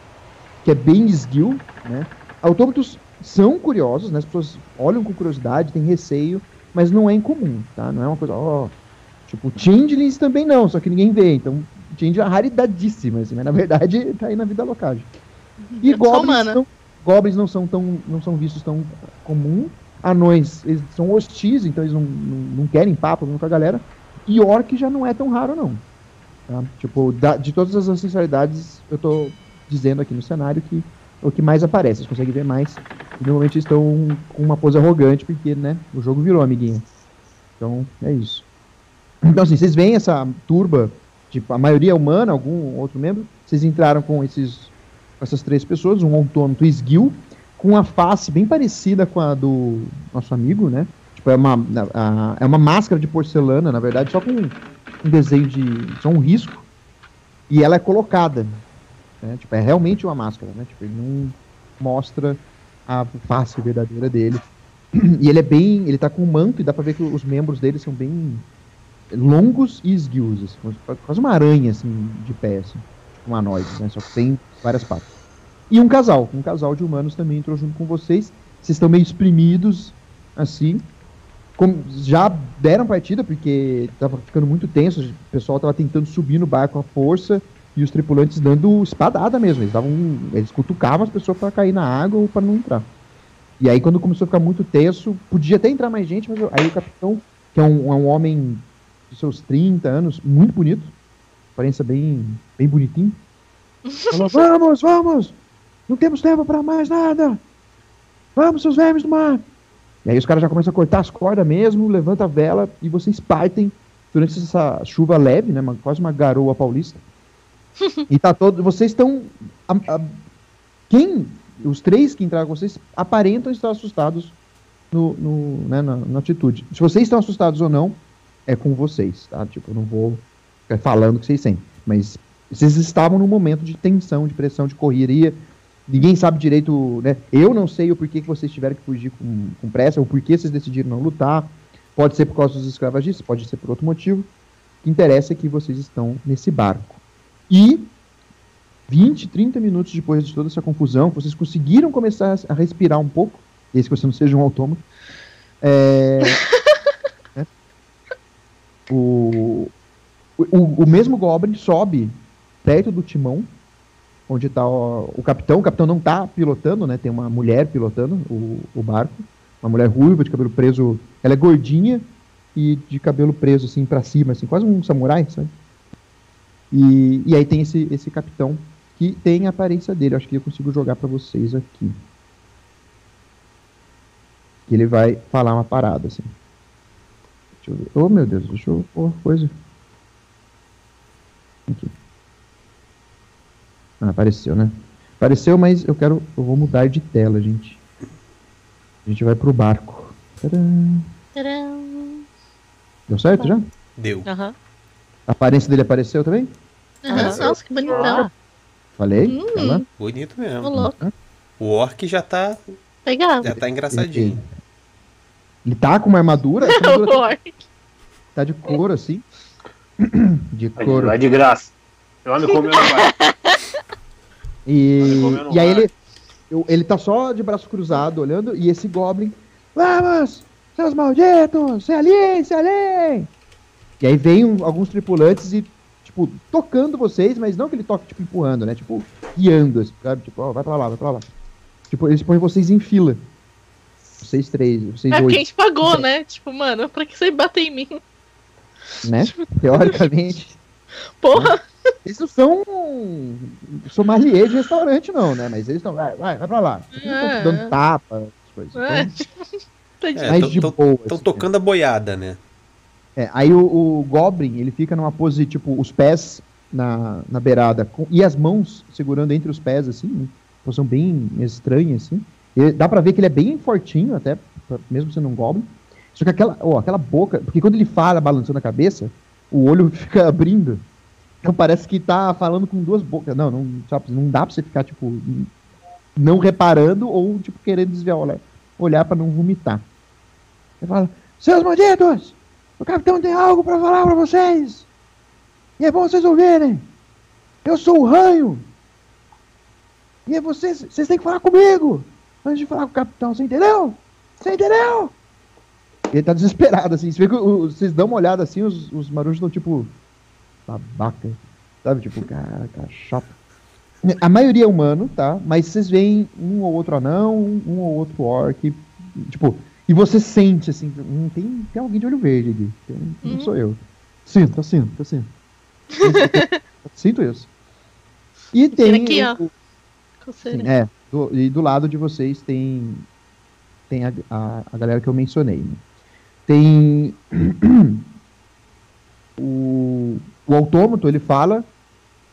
que é bem esguio, né? Autômatos são curiosos, né? As pessoas olham com curiosidade, têm receio, mas não é incomum, tá? Não é uma coisa, ó... tipo, Changelings também não, só que ninguém vê, então... Changeling é uma raridadíssima, assim, mas na verdade tá aí na vida locagem. E Eu sou goblins não, goblins não são tão não são vistos tão comum. Anões, eles são hostis, então eles não, não, não querem papo com a galera. E orc já não é tão raro, não. Tá? Tipo, da- de todas as ancestralidades, eu tô dizendo aqui no cenário que o que mais aparece, vocês conseguem ver mais. E normalmente estão com uma pose arrogante, porque, né, o jogo virou, amiguinho. Então, é isso. Então, assim, vocês veem essa turba, tipo, a maioria é humana, algum outro membro, vocês entraram com esses essas três pessoas, um autômato esguio, com a face bem parecida com a do nosso amigo, né? Tipo, é uma, a- é uma máscara de porcelana, na verdade, só com um desenho de. só um risco. E ela é colocada. Né? Tipo, é realmente uma máscara, né? Tipo, ele não mostra a face verdadeira dele. E ele é bem. Ele tá com um manto e dá pra ver que os membros dele são bem longos e esguios, assim, quase- uma aranha, assim, de pé, assim, tipo humanoides, né? Só que tem várias patas. E um casal, um casal de humanos também entrou junto com vocês. Vocês estão meio espremidos, assim. Já deram partida, porque tava ficando muito tenso. O pessoal tava tentando subir no barco à força. E os tripulantes dando espadada mesmo. Eles davam. Eles cutucavam as pessoas para cair na água ou para não entrar. E aí, quando começou a ficar muito tenso, podia até entrar mais gente, mas aí o capitão, que é um, é um homem de seus 30 anos, muito bonito, aparência bem, bem bonitinho, falou: Vamos, vamos! Não temos tempo para mais nada! Vamos, seus vermes do mar! E aí os caras já começam a cortar as cordas mesmo, levanta a vela e vocês partem durante essa chuva leve, né? uma- quase uma garoa paulista. e tá todo. Vocês estão. quem. Os três que entraram com vocês aparentam estar assustados no, no, né, na, na atitude. Se vocês estão assustados ou não, é com vocês, tá? Tipo, eu não vou ficar falando que vocês sentem. Mas vocês estavam num momento de tensão, de pressão, de correria. Ninguém sabe direito, né? Eu não sei o porquê que vocês tiveram que fugir com, com pressa, ou porquê vocês decidiram não lutar. Pode ser por causa dos escravagistas, pode ser por outro motivo. O que interessa é que vocês estão nesse barco. E 20, 30 minutos depois de toda essa confusão, vocês conseguiram começar a respirar um pouco, desde que você não seja um autômato. É, né? o, o, o mesmo Goblin sobe perto do timão, onde está o, o, capitão. O capitão não está pilotando, né? Tem uma mulher pilotando o, o barco uma mulher ruiva, de cabelo preso. Ela é gordinha e de cabelo preso, assim, para cima, assim, quase um samurai, sabe? E, e aí tem esse, esse capitão que tem a aparência dele. Acho que eu consigo jogar para vocês aqui. Que ele vai falar uma parada, assim. Deixa eu ver. Oh, meu Deus, deixa eu pôr coisa. Aqui. Ah, apareceu, né? Apareceu, mas eu quero. Eu vou mudar de tela, gente. A gente vai pro barco. Tcharam. Tcharam. Deu certo já? Deu. Aham. A aparência dele apareceu também? Aham, Nossa, que bonitão. Falei? Hum. Ela? Bonito mesmo. louco. O orc já tá, Legal. já tá engraçadinho. Ele tá com uma armadura, essa O armadura orc. tá de couro assim. De couro. vai de graça. Eu ando comendo. E, não e aí ele, eu- ele tá só de braço cruzado olhando e esse Goblin. Vamos! Seus malditos! Se aliem, se aliem! E aí vem um- alguns tripulantes e, tipo, tocando vocês, mas não que ele toque, tipo, empurrando, né? Tipo, guiando, assim, sabe? Tipo, ó, vai pra lá, vai pra lá. Tipo, eles põem vocês em fila. Vocês três, vocês É oito, gente pagou, né? Tipo, mano, pra que você bater em mim? né? Teoricamente. Porra! Eles não são sommelier de restaurante, não, né? Mas eles estão, vai, vai, vai pra lá. Eles não É. estão dando tapa, essas coisas. É, Então, mais de boa. Estão assim, tocando a boiada, né? É, aí o, o Goblin, ele fica numa pose, tipo, os pés na, na beirada com- e as mãos segurando entre os pés, assim, né? posição bem estranha, assim. E dá pra ver que ele é bem fortinho, até, pra- mesmo sendo um Goblin. Só que aquela, ó, aquela boca, porque quando ele fala balançando a cabeça, o olho fica abrindo. Então parece que tá falando com duas bocas. Não, não, sabe, não dá pra você ficar, tipo, não reparando ou, tipo, querendo desviar o olhar, olhar pra não vomitar. Ele fala, seus malditos! O capitão tem algo pra falar pra vocês! E é bom vocês ouvirem! Eu sou o ranho! E é vocês, vocês têm que falar comigo! Antes de falar com o capitão, você entendeu? Você entendeu? Ele tá desesperado, assim. Você vê que o- vocês dão uma olhada assim, os, os marujos estão tipo. babaca. Sabe? Tipo, cara, chato. A maioria é humano, tá? Mas vocês veem um ou outro anão, um ou outro orc. Tipo, e você sente assim, hum, tem, tem alguém de olho verde aqui. Tem- Não Uhum. sou eu. Sinto, eu sinto, eu sinto. Sinto isso. E tem. aqui, ó. Sim, é. Do- e do lado de vocês tem tem a, a, a galera que eu mencionei. né? Tem o, o autômato, ele fala,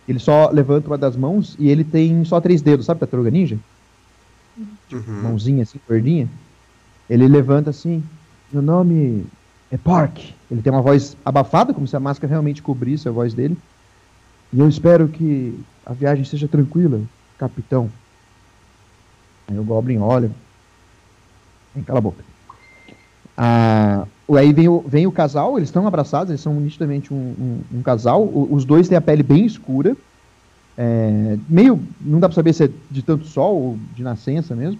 ele só levanta uma das mãos e ele tem só três dedos, sabe, Tartaruga Ninja? Uhum. Mãozinha assim, gordinha. Ele levanta assim, meu nome é Park. Ele tem uma voz abafada, como se a máscara realmente cobrisse a voz dele. E eu espero que a viagem seja tranquila, capitão. Aí o Goblin olha. Vem, cala a boca. Ah, aí vem o, vem o casal, eles estão abraçados, eles são nitidamente um, um- um casal. O- os dois têm a pele bem escura. é, meio. Não dá pra saber se é de tanto sol ou de nascença mesmo.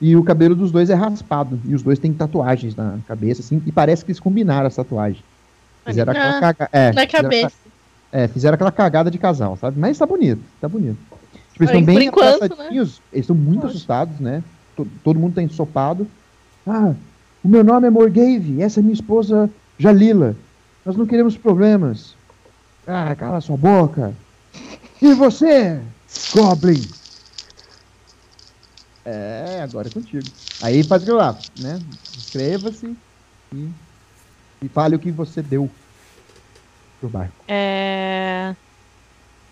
E o cabelo dos dois é raspado. E os dois têm tatuagens na cabeça, assim. E parece que eles combinaram as tatuagens. Fizeram aquela Ah, caga... é, Na fizeram cabeça. é, fizeram aquela cagada de casal, sabe? Mas tá bonito, tá bonito. Tipo, eles estão bem enquanto, né? eles estão muito assustados, né? To- todo mundo tá ensopado. Ah, o meu nome é Morgave, essa é minha esposa Jalila. Nós não queremos problemas. Ah, cala sua boca. E você, Goblin? É, agora é contigo. Aí faz aquilo lá, né? Inscreva-se e, e fale o que você deu pro barco. É.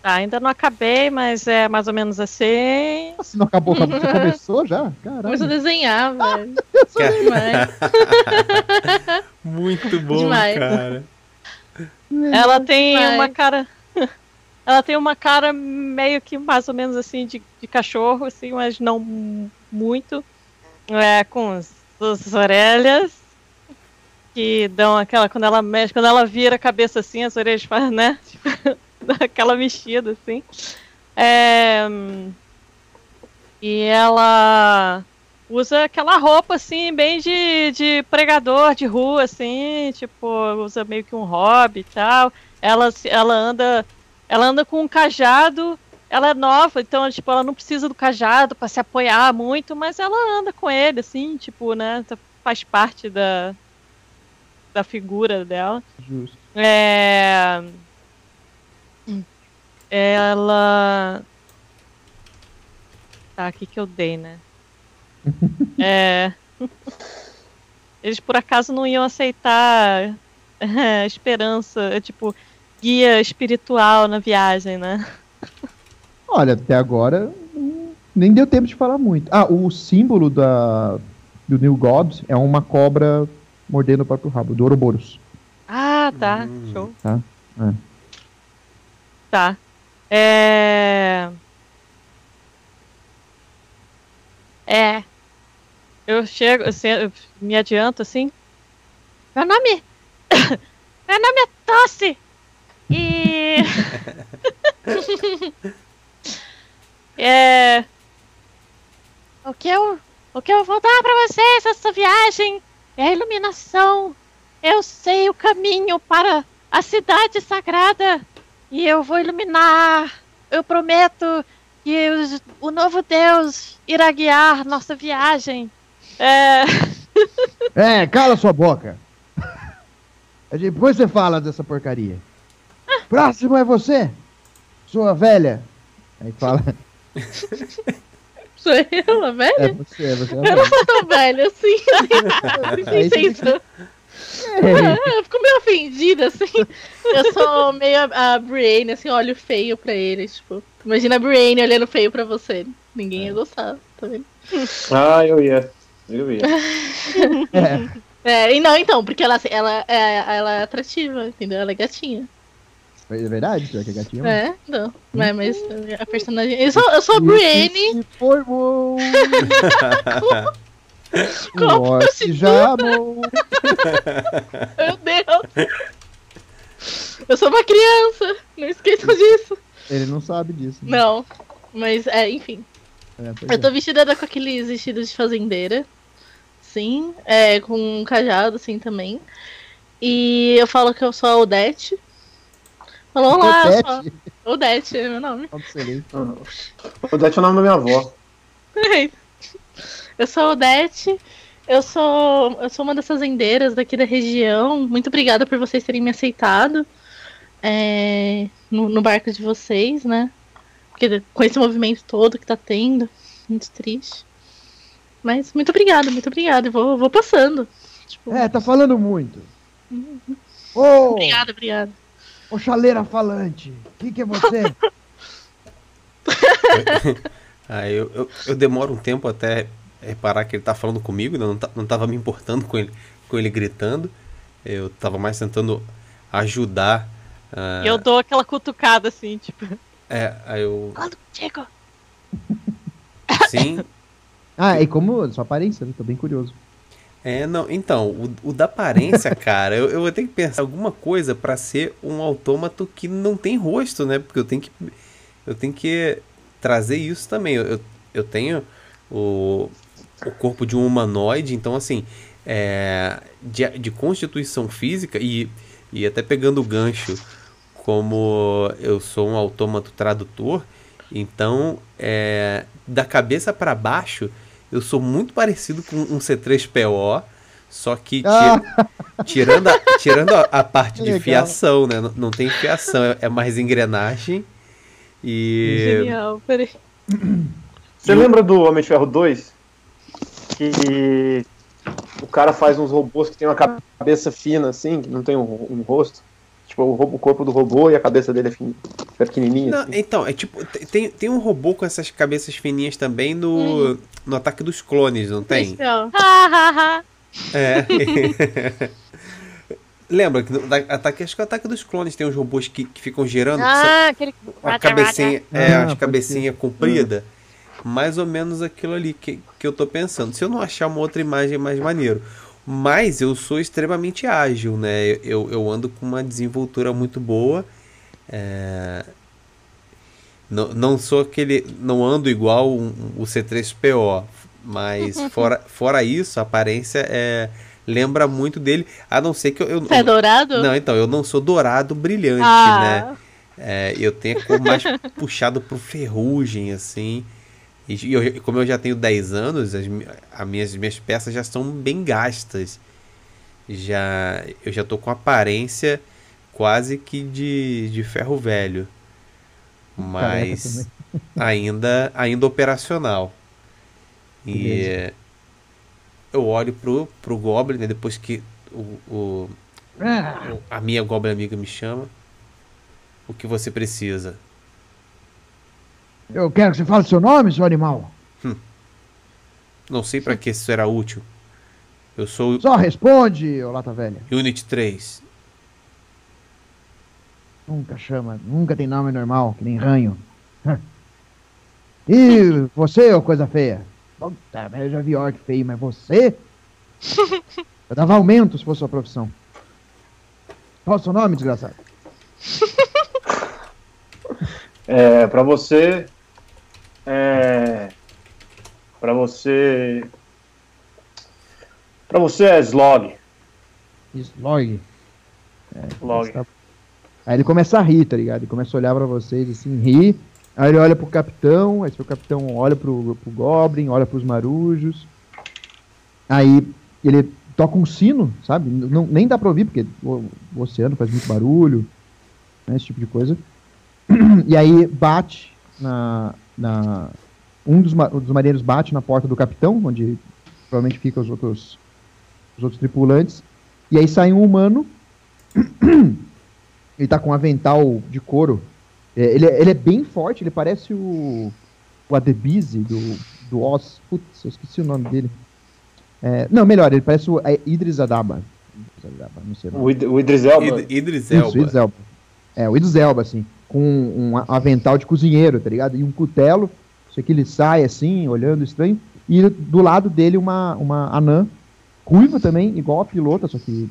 Tá, ainda não acabei, mas é mais ou menos assim. Você não acabou, acabou- você começou já? Caralho. Começou a desenhar, velho. Cara, Demais. Muito bom, Demais. cara. Ela tem Vai. uma cara. Ela tem uma cara meio que mais ou menos assim de, de cachorro, assim, mas não mu- muito. É, com as, as orelhas. que dão aquela. Quando ela mexe, quando ela vira a cabeça assim, as orelhas fazem, né? Tipo, aquela mexida assim. É, e ela usa aquela roupa assim, bem de, de pregador de rua, assim, tipo, usa meio que um hobby e tal. Ela, ela anda. Ela anda com um cajado. Ela é nova, então, tipo, ela não precisa do cajado para se apoiar muito, mas ela anda com ele, assim, tipo, né? Faz parte da, da figura dela. Justo. É... Ela. Tá, o que, que eu dei, né? é. Eles por acaso não iam aceitar é, esperança, tipo, guia espiritual na viagem, né? Olha, até agora nem deu tempo de falar muito. Ah, o símbolo da, do New Gods é uma cobra mordendo o próprio rabo, do Ouroboros. Ah, tá. Hum. Show. Tá? É. Tá. É. É. Eu chego, assim, eu me adianto assim. Meu nome. Meu nome é Tosse. E. é. O que eu. O que eu vou dar pra vocês essa viagem é a iluminação. Eu sei o caminho para a cidade sagrada e eu vou iluminar. Eu prometo que os- o novo Deus irá guiar nossa viagem. É, É, cala sua boca. É, Depois você fala dessa porcaria. Próximo é você, sua velha. Aí fala. Sou eu, a velha? É você, é você. É a Eu velha. não sou tão velha assim. Aí Licença. É, Eu fico meio ofendida, assim. Eu sou meio a, a Brienne, assim, olho feio pra ele. Tipo, imagina a Brienne olhando feio pra você. Ninguém ia gostar, tá vendo? Ah, eu ia. Eu ia. é. É, e não, então, porque ela, ela, é, ela é atrativa, entendeu? Ela é gatinha. É verdade, será que é gatinho? É, não. Mas, mas a personagem. Eu sou, eu sou a Brienne. Se formou. Qual Morte já amou. Meu Deus! Eu sou uma criança, não esqueçam disso. Ele não sabe disso. né? Não, mas é, enfim. É, Eu tô é. vestida com aqueles vestidos de fazendeira. Sim, é, com um cajado, assim, também. E eu falo que eu sou a Odete. Falou, olá, eu sou a Odete. Odete, é meu nome. Obsolete. O Dete é o nome da minha avó. Eu sou a Odete. Eu sou, eu sou uma das fazendeiras daqui da região. Muito obrigada por vocês terem me aceitado é, no, no barco de vocês, né? Porque com esse movimento todo que tá tendo, muito triste. Mas muito obrigada, muito obrigada. Vou, vou passando. Tipo, É, tá falando muito. Uhum. Ô, Obrigada, obrigada. ô chaleira falante. O que, que é você? Aí eu, eu, eu demoro um tempo até reparar que ele tá falando comigo, né? não, tá, não tava me importando com ele, com ele gritando. Eu tava mais tentando ajudar. e eu dou aquela cutucada assim, tipo. É, aí eu. Falando contigo. Sim. Ah, e como sua aparência, né? Tô bem curioso. É, não, então, o, o da aparência, cara, eu, eu vou ter que pensar alguma coisa pra ser um autômato que não tem rosto, né? Porque eu tenho que eu tenho que trazer isso também. Eu, eu, eu tenho o, o corpo de um humanoide, então assim, é, de, de constituição física e, e até pegando o gancho, como eu sou um autômato tradutor, então é, da cabeça pra baixo eu sou muito parecido com um C3PO, só que ti- Ah, tirando, a, tirando a, a parte de Legal. fiação, né? Não, não tem fiação, é, é mais engrenagem. E. Genial, peraí. Você lembra do Homem de Ferro 2? Que o cara faz uns robôs que tem uma cabeça fina, assim, que não tem um, um rosto. Tipo, o, corpo do robô e a cabeça dele é fin- pequenininha. Não, assim. então, é tipo, te- tem, tem um robô com essas cabeças fininhas também no, no Ataque dos Clones, não tem? Ha. É. Lembra que ataque, acho que o Ataque dos Clones tem uns robôs que, que ficam girando Ah, aquele. a cabecinha, é, Ah, as cabecinha comprida. Mais ou menos aquilo ali que, que eu tô pensando. Se eu não achar uma outra imagem mais maneiro. Mas eu sou extremamente ágil, né? Eu, eu ando com uma desenvoltura muito boa. É... Não, não sou aquele. Não ando igual um, o C3PO. Mas fora, fora isso, a aparência é, lembra muito dele. A não ser que eu. eu Você é dourado? Não, então, eu não sou dourado brilhante, Ah. né? É, eu tenho a cor mais puxado pro ferrugem, assim. E eu- como eu já tenho 10 anos, as, as minhas, minhas peças já estão bem gastas. Já, eu já tô com aparência quase que de, de ferro velho. Mas ainda, ainda operacional. E eu olho pro, pro Goblin, né, depois que o, o- Ah, a minha Goblin amiga me chama. O que você precisa? Eu quero que você fale seu nome, seu animal. Não sei pra que isso era útil. Eu sou Só responde, ô lata velha. Unit 3. Nunca chama, nunca tem nome normal, que nem ranho. E você, ô coisa feia? Puta, mas eu já vi orc feio, mas você? Eu dava aumento se fosse sua profissão. Qual o seu nome, desgraçado? É, pra você. É. Pra você. Pra você é Slog. Slog. Log. Tá- Aí ele começa a rir, tá ligado? Ele começa a olhar pra vocês assim, rir. Aí ele olha pro capitão, aí o capitão olha pro, pro Goblin, olha pros marujos. Aí ele toca um sino, sabe? Não, nem dá pra ouvir, porque o, o oceano faz muito barulho, né? Esse tipo de coisa. E aí bate na. na um dos, dos marinheiros bate na porta do capitão, onde provavelmente ficam os outros, os outros tripulantes. E aí sai um humano ele tá com um avental de couro. É, ele, é- ele é bem forte, ele parece o. O Adebise do, do Oz. Putz, eu esqueci o nome dele. É, não, melhor, ele parece o é, Idris Adaba. Idris Adaba, não sei o nome. O, Id- o Idris Elba. Id- Idris Isso, Elba. Idris Elba. É, o Idris Elba, assim. Com um avental de cozinheiro, tá ligado? E um cutelo. Isso aqui ele sai assim, olhando estranho. E do lado dele uma, uma anã. Ruiva também, igual a pilota, só que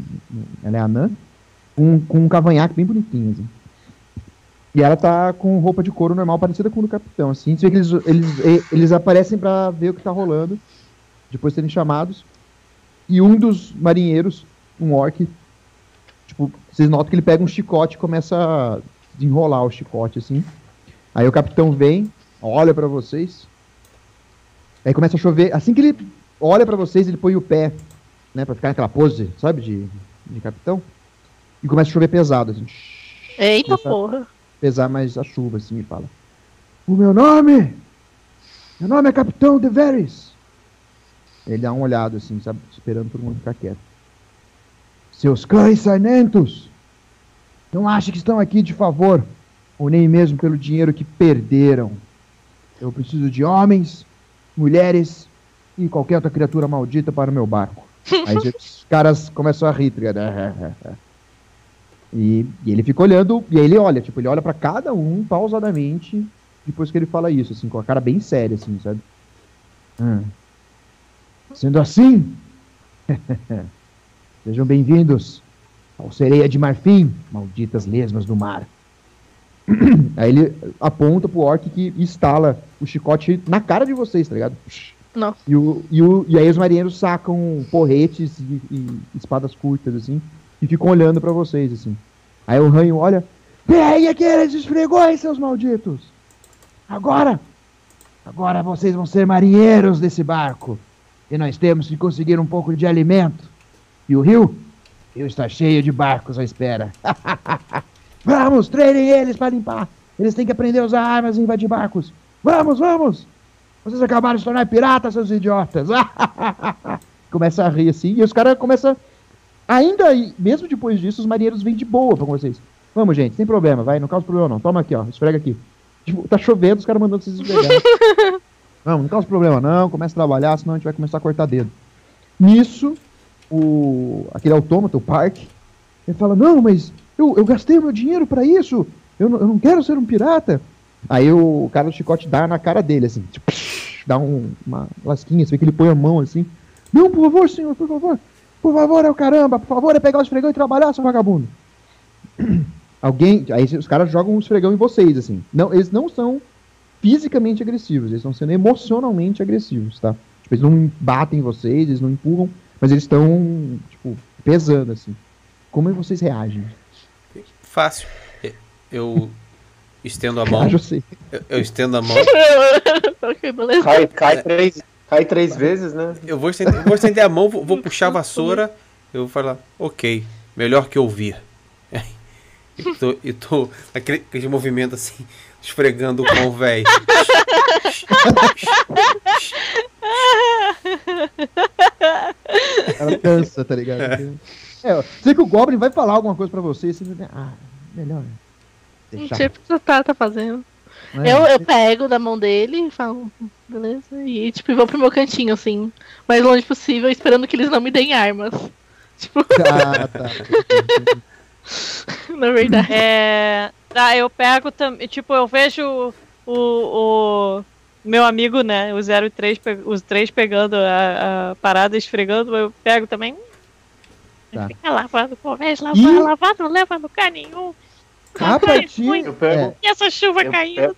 ela é anã. Com, um cavanhaque bem bonitinho, assim. E ela tá com roupa de couro normal, parecida com o do capitão, assim. Você vê que eles, eles, eles aparecem pra ver o que tá rolando, depois de serem chamados. E um dos marinheiros, um orc, tipo, vocês notam que ele pega um chicote e começa a desenrolar o chicote, assim. Aí o capitão vem, olha pra vocês. Aí começa a chover. Assim que ele olha pra vocês, ele põe o pé, né, pra ficar naquela pose, sabe, de, de capitão. E começa a chover pesado, assim. Eita Começa- porra. pesar mais a chuva, assim, e fala. O meu nome? Meu nome é Capitão Deveres. Ele dá uma olhada, assim, sabe, esperando todo mundo ficar quieto. Seus cães sarnentos, não acha que estão aqui de favor, ou nem mesmo pelo dinheiro que perderam. Eu preciso de homens, mulheres e qualquer outra criatura maldita para o meu barco. Aí os caras começam a rir, tá ligado? E, e ele fica olhando, e aí ele olha, tipo, ele olha pra cada um pausadamente depois que ele fala isso, assim, com a cara bem séria, assim, sabe? Ah. Sendo assim, sejam bem-vindos ao Sereia de Marfim, malditas lesmas do mar. aí ele aponta pro orc que instala o chicote na cara de vocês, tá ligado? Nossa. E, o, e, o, e aí os marinheiros sacam porretes e, e espadas curtas, assim, e ficam olhando pra vocês, assim. Aí o ranho olha, pegue aqueles esfregões, seus malditos! Agora! Agora vocês vão ser marinheiros desse barco. E nós temos que conseguir um pouco de alimento. E o rio? Rio está cheio de barcos à espera. vamos, treinem eles para limpar. Eles têm que aprender a usar armas e invadir barcos. Vamos, vamos! Vocês acabaram de se tornar piratas, seus idiotas. Começa a rir assim, e os caras começam. Ainda aí, mesmo depois disso, os marinheiros vêm de boa pra vocês. Vamos, gente, sem problema, vai, não causa problema não. Toma aqui, ó, esfrega aqui. Tipo, tá chovendo, os caras mandando vocês esfregar. não, não causa problema não, começa a trabalhar, senão a gente vai começar a cortar dedo. Nisso, o aquele autômato, o parque, ele fala, não, mas eu, eu gastei meu dinheiro pra isso, eu, eu não quero ser um pirata. Aí o cara do chicote dá na cara dele, assim, tipo, dá um- uma lasquinha, você vê que ele põe a mão assim. Não, por favor, senhor, por favor. Por favor, é o caramba, por favor, é pegar o esfregão e trabalhar, seu vagabundo. Alguém. Aí os caras jogam um esfregão em vocês, assim. Não, eles não são fisicamente agressivos, eles estão sendo emocionalmente agressivos, tá? Tipo, eles não batem em vocês, eles não empurram, mas eles estão, tipo, pesando, assim. Como é vocês reagem? Fácil. Eu estendo a mão. eu sei. Eu, eu estendo a mão. ok, beleza. Cai, cai, três, cai três vezes, né? Eu vou estender, eu vou estender a mão, vou, vou puxar a vassoura. Eu vou falar, ok, melhor que ouvir. E tô, e tô aquele, aquele movimento assim, esfregando com o velho. Ela cansa, tá ligado? É, eu sei que o Goblin vai falar alguma coisa pra você, e você vai ah, melhor. Não Deixar. sei o que você tá, tá fazendo. É? Eu, eu pego da mão dele e falo, beleza? E tipo, vou pro meu cantinho, assim, mais longe possível, esperando que eles não me deem armas. Tipo, Ah, tá. na verdade. É. Tá, eu pego também. Tipo, eu vejo o, o meu amigo, né? O 0 e 3, os três pegando a, a parada, esfregando, eu pego também. Tá. Fica lavando, conversa, E- lavar, lavar, não leva lugar nenhum. A partir. Eu pego. É, E essa chuva Eu caindo. pego-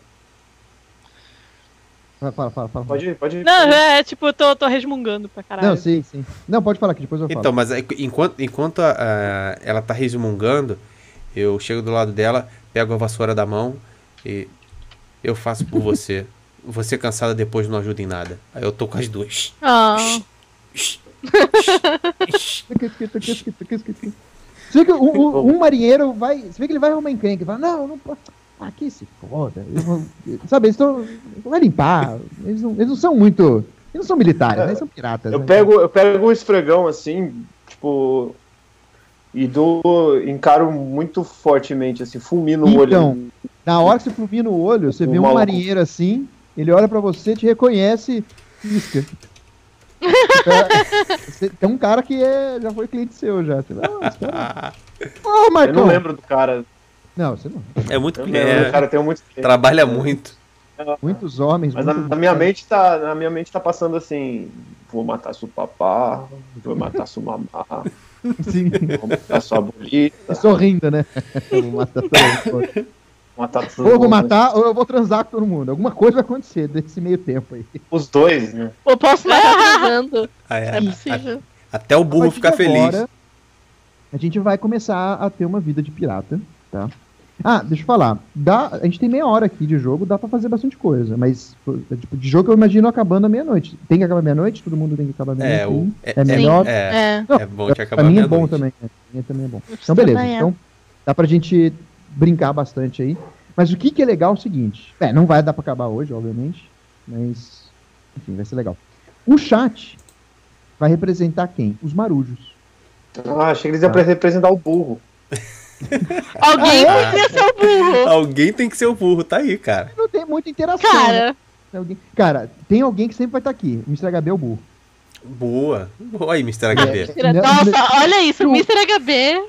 fala, fala, fala, fala. Pode ir, pode ir. Não, é tipo, eu tô, tô resmungando pra caralho. Não, sim, sim. Não, pode falar que depois eu falo. Então, mas aí, enquanto, enquanto a- a- ela tá resmungando, eu chego do lado dela, pego a vassoura da mão e eu faço por você. Você cansada depois não ajuda em nada. Aí eu tô com as duas. Ah, Você vê que um, um- um marinheiro vai. Você vê que ele vai arrumar encrenca e fala, não, não pode. Aqui se foda. eu vou-" Sabe, eles estão. Vai limpar. Eles não, eles não são muito. Eles não são militares, né? Eles são piratas. Eu né? pego, eu pego um esfregão assim, tipo. E dou. Encaro muito fortemente, assim, fulmino o Então, olho. Na hora que você fulmina o olho, você O vê um maluco. marinheiro assim, ele olha pra você, te reconhece e você- Tem um cara que é, já foi cliente seu já. Você, ah, esse cara... Ô, Eu não lembro do cara. Não, você não. É muito Eu cliente. lembro do cara, tem muito. Trabalha muito. Muitos homens. Mas na, muito- na minha mente tá, na minha mente tá passando assim, vou matar seu papá, vou matar sua mamá, Sim. vou matar sua bolita, Sorrindo, né? Eu vou matar vou matar todo Ou eu vou mundo. matar, ou eu vou transar com todo mundo. Alguma coisa vai acontecer desse meio tempo aí. Os dois, né? eu posso matar transando. Ah, é. É possível. Até o A burro ficar feliz. agora, a gente vai começar a ter uma vida de pirata, tá? Ah, deixa eu falar. Dá, a gente tem meia hora aqui de jogo, dá pra fazer bastante coisa. Mas, é tipo, de jogo eu imagino acabando à meia-noite. Tem que acabar meia-noite? Todo mundo tem que acabar É, meia-noite? o, é, É melhor? É, É. Não, é bom pra acabar mim é bom meia-noite. também. né? Pra mim também é bom. Então, beleza. é. Então, dá pra gente brincar bastante aí. Mas o que, que é legal é o seguinte. É, não vai dar pra acabar hoje, obviamente. Mas, enfim, vai ser legal. O chat vai representar quem? Os marujos. Ah, achei que eles iam representar o burro. Alguém Ah. podia ser o burro. Alguém tem que ser o burro, tá aí, cara. Não tem muita interação. né? Cara, Alguém- Cara, tem alguém que sempre vai estar aqui. O Mr. HB é o burro. Boa. Boa aí, Mr. HB. Não, nossa, olha isso, o Mr. HB,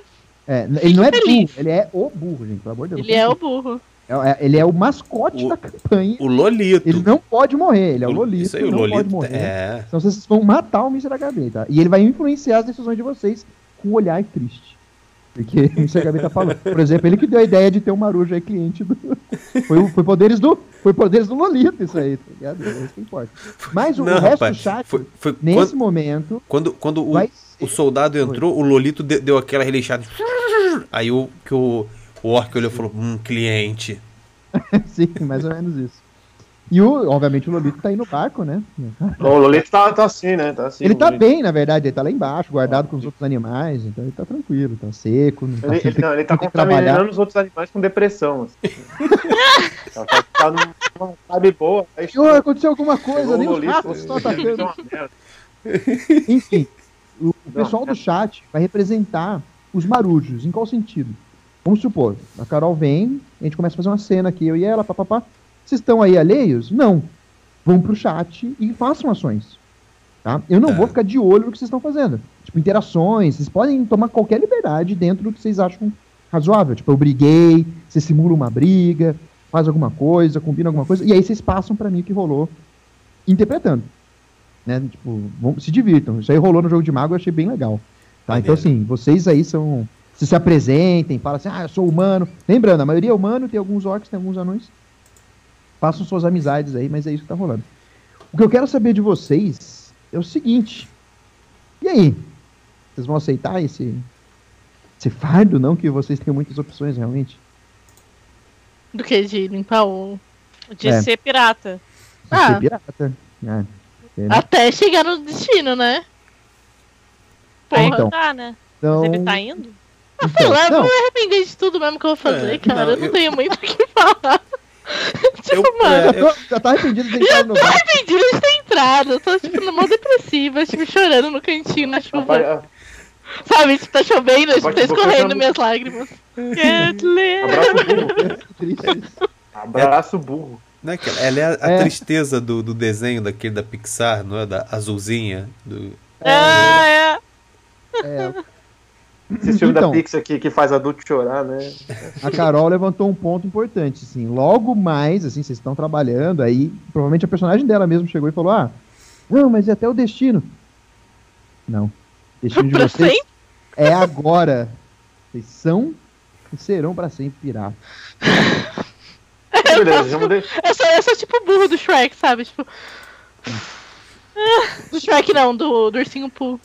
É, ele não é burro, ele é o burro, gente, pelo amor de Deus. ele é o burro. É- é- ele é o mascote O- da campanha. O Lolito. Ele não pode morrer, ele é o, Lolito. Isso aí, o não pode Lolito. morrer. É. Então vocês vão matar o Mr. HB, tá? E ele vai influenciar as decisões de vocês com um olhar triste. Porque o Mr. HB tá falando. Por exemplo, ele que deu a ideia de ter um Marujo aí cliente do. Foi, o- foi poderes do. Foi poderes do Lolito isso aí, tá ligado? É isso que importa. Mas o, Não, o resto rapaz. do chat, Foi, foi nesse quando, momento, quando, quando o, vai o soldado entrou, o Lolito de- deu aquela relixada. Aí o, que o, o orc olhou e falou: Hum, cliente. Sim, mais ou menos isso. E o, obviamente o Lolito tá aí no barco, né? O Lolito tá, tá assim, né? Tá assim, Ele tá bem, na verdade, ele tá lá embaixo, guardado com os outros animais, então ele tá tranquilo, tá seco, não tá, Ele, ele, não, ele tá trabalhar. contaminando os outros animais com depressão. Assim. tá, tá, tá numa vibe boa. Aí Senhor, aconteceu alguma coisa, nem o Lolito, ratos é atacando. uma merda. Enfim, o, o Não, pessoal é- do chat vai representar os marujos. Em qual sentido? Vamos supor, a Carol vem, a gente começa a fazer uma cena aqui, eu e ela, papapá. Vocês estão aí alheios? Não. Vão pro chat e façam ações. Tá? Eu não Tá. vou ficar de olho no que vocês estão fazendo. Tipo, interações, vocês podem tomar qualquer liberdade dentro do que vocês acham razoável. Tipo, eu briguei, você simula uma briga, faz alguma coisa, combina alguma coisa, e aí vocês passam pra mim o que rolou interpretando. Né? Tipo, vão- se divirtam. Isso aí rolou no jogo de mago, eu achei bem legal. Tá? Então, assim, vocês aí são. Se se apresentem, falam assim, ah, eu sou humano. Lembrando, a maioria é humano, tem alguns orcs, tem alguns anões. Façam suas amizades aí, mas é isso que tá rolando. O que eu quero saber de vocês é o seguinte. E aí? Vocês vão aceitar esse, esse fardo, não? Que vocês têm muitas opções, realmente. Do que de limpar o. De É. ser pirata. De Ah. ser pirata. É. É, né? Até chegar no destino, né? Porra. então. tá, né? Então, Mas ele tá indo? Sei então, lá, eu não, vou me arrepender de tudo mesmo que eu vou fazer, É, cara. não, eu não eu- tenho muito o que falar. tipo, Eu- mano, é, já, tô- já tá arrependido de entrar no bar. arrependido de ter entrado. Eu tô, tipo, numa depressiva, tipo, chorando no cantinho na chuva. Rapaz, Sabe, tipo, tá chovendo, tipo, tá boca escorrendo já- minhas lágrimas. Can't live. Abraço burro. Abraço burro. Não é que ela é a, a É. tristeza do, do desenho daquele da Pixar, não é? Da azulzinha. Do... Ah, é. É, Esse filme Então. da Pixar que, que faz adulto chorar, né? a Carol levantou um ponto importante, assim. Logo mais, assim, vocês estão trabalhando, aí provavelmente a personagem dela mesmo chegou e falou: Ah, não, mas é até o destino. Não. O destino de Pra vocês sempre? é agora. Vocês são e serão pra sempre piratas. Beleza, já mudei. Eu sou, eu sou tipo o burro do Shrek, sabe? Tipo. Do Shrek não, do, do ursinho Pooh.